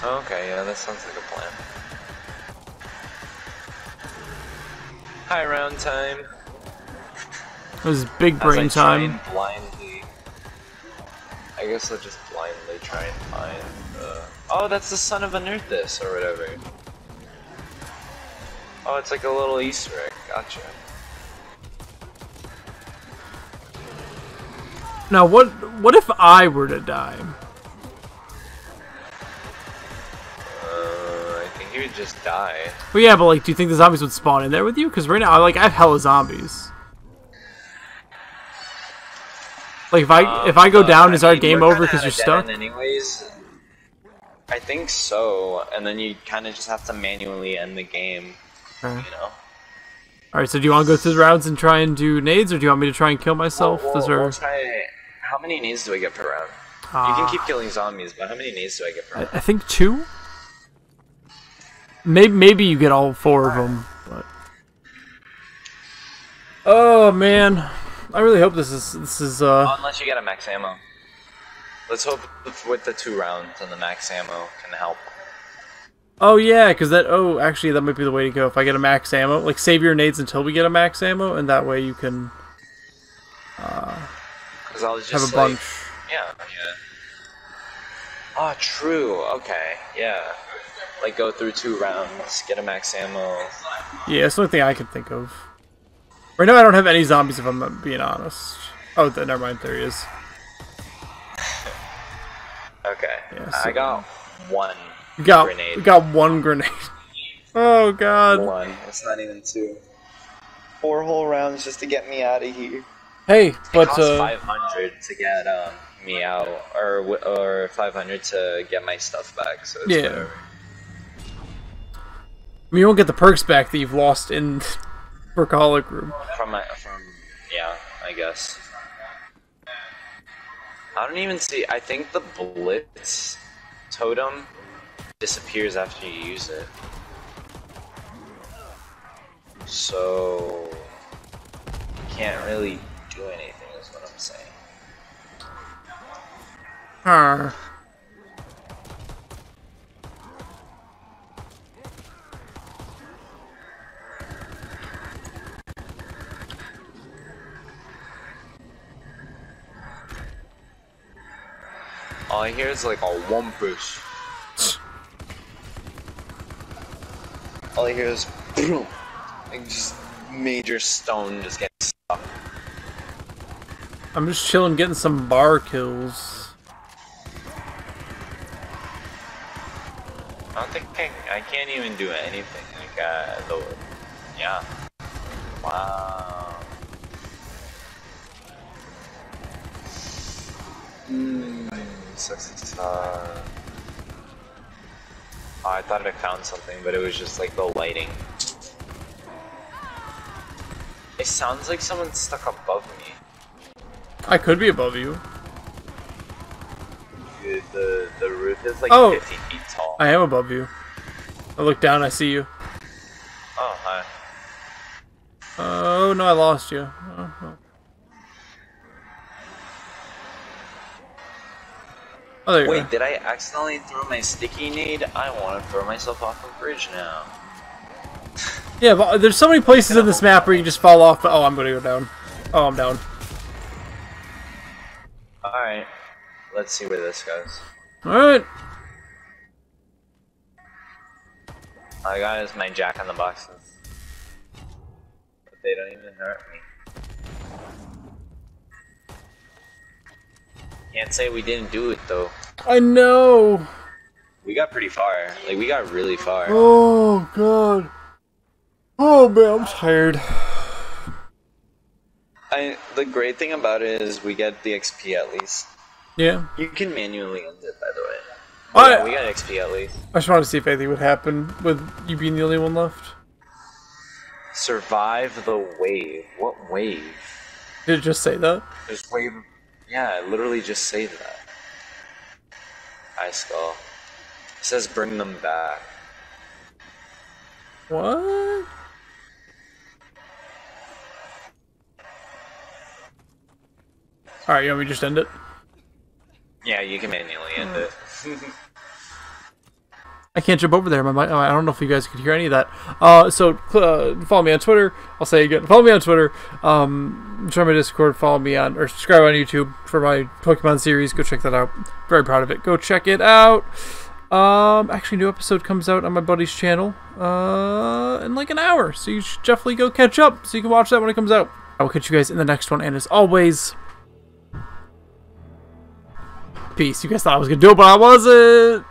Speaker 1: Okay, yeah, that sounds like a plan. High round time.
Speaker 2: It was big
Speaker 1: As
Speaker 2: brain
Speaker 1: I try
Speaker 2: time.
Speaker 1: blindly. I guess I'll just blindly try and find. Uh... Oh, that's the son of Anerthus or whatever. Oh, it's like a little Easter egg. Gotcha.
Speaker 2: Now, what what if I were to die?
Speaker 1: Uh, I think you would just die.
Speaker 2: Well, yeah, but like, do you think the zombies would spawn in there with you? Because right now, like, I have hella zombies. Like, if I if I go
Speaker 1: Um,
Speaker 2: down,
Speaker 1: I
Speaker 2: is our game over because you're stuck?
Speaker 1: Anyways, I think so. And then you kind of just have to manually end the game.
Speaker 2: Okay.
Speaker 1: You know.
Speaker 2: All right, so do you want to go through the rounds and try and do nades, or do you want me to try and kill myself?
Speaker 1: We'll,
Speaker 2: Those
Speaker 1: we'll try. How many nades do I get per round? you
Speaker 2: Ah.
Speaker 1: can keep killing zombies, but how many nades do I get per
Speaker 2: I,
Speaker 1: round?
Speaker 2: I think two. Maybe maybe you get all four of them. But... Oh man, I really hope this is this is uh.
Speaker 1: Unless you get a max ammo. Let's hope with the two rounds and the max ammo can help.
Speaker 2: Oh yeah, because that. Oh, actually, that might be the way to go. If I get a max ammo, like save your nades until we get a max ammo, and that way you can
Speaker 1: Because I'll just
Speaker 2: have a
Speaker 1: like,
Speaker 2: bunch.
Speaker 1: Yeah, yeah. Oh, true. Okay, yeah. Like go through two rounds, get a max ammo.
Speaker 2: Yeah, it's the only thing I can think of. Right now, I don't have any zombies. If I'm being honest. Oh, th- never mind. There he is.
Speaker 1: Okay.
Speaker 2: Yeah,
Speaker 1: I
Speaker 2: so-
Speaker 1: got one
Speaker 2: We got
Speaker 1: grenade.
Speaker 2: we got one grenade. Oh god.
Speaker 1: One. It's not even two. Four whole rounds just to get me out of here.
Speaker 2: Hey,
Speaker 1: It
Speaker 2: but
Speaker 1: costs
Speaker 2: uh,
Speaker 1: 500 to get um, me out, or or 500 to get my stuff back. So it's
Speaker 2: Yeah.
Speaker 1: whatever.
Speaker 2: I mean, you won't get the perks back that you've lost in Perkaholic Room.
Speaker 1: From my from yeah, I guess. I don't even see. I think the blitz totem disappears after you use it. So you can't really do anything. Is what I'm saying.
Speaker 2: Arr.
Speaker 1: All I hear is like a wampus. All I hear is boom, like just major stone just getting stuck.
Speaker 2: I'm just chilling, getting some bar kills.
Speaker 1: I don't think I, I can't even do anything. Like uh, the yeah, wow. Hmm. I thought I found something, but it was just like the lighting. It sounds like someone's stuck above me.
Speaker 2: I could be above you.
Speaker 1: Dude, the, the roof is like
Speaker 2: oh,
Speaker 1: 50 feet tall.
Speaker 2: I am above you. I look down, I see you.
Speaker 1: Oh, hi.
Speaker 2: Oh, no, I lost you. Oh, oh. Oh, there
Speaker 1: Wait,
Speaker 2: are.
Speaker 1: did I accidentally throw my sticky nade? I want to throw myself off a bridge now.
Speaker 2: Yeah, but there's so many places in this map where you can just fall off. But oh, I'm gonna go down. Oh, I'm down.
Speaker 1: Alright, let's see where this goes.
Speaker 2: All right.
Speaker 1: All I got is my jack on the boxes. But they don't even hurt me. Can't say we didn't do it though.
Speaker 2: I know.
Speaker 1: We got pretty far. Like, we got really far.
Speaker 2: Oh god. Oh man, I'm tired.
Speaker 1: I, the great thing about it is we get the XP at least.
Speaker 2: Yeah.
Speaker 1: You can manually end it, by the way.
Speaker 2: I-
Speaker 1: yeah, we got XP at least.
Speaker 2: I just wanted to see if anything would happen with you being the only one left.
Speaker 1: Survive the wave. What wave?
Speaker 2: Did it just say that?
Speaker 1: There's wave. Yeah, it literally just say that. High skull. It says bring them back.
Speaker 2: What? Alright, you want me to just end it?
Speaker 1: Yeah, you can manually end hmm. it.
Speaker 2: I can't jump over there. My I don't know if you guys could hear any of that. Uh, so uh, follow me on Twitter. I'll say again, follow me on Twitter. Um, join my Discord. Follow me on or subscribe on YouTube for my Pokemon series. Go check that out. Very proud of it. Go check it out. Um, actually, new episode comes out on my buddy's channel uh, in like an hour, so you should definitely go catch up so you can watch that when it comes out. I will catch you guys in the next one, and as always, peace. You guys thought I was gonna do it, but I wasn't.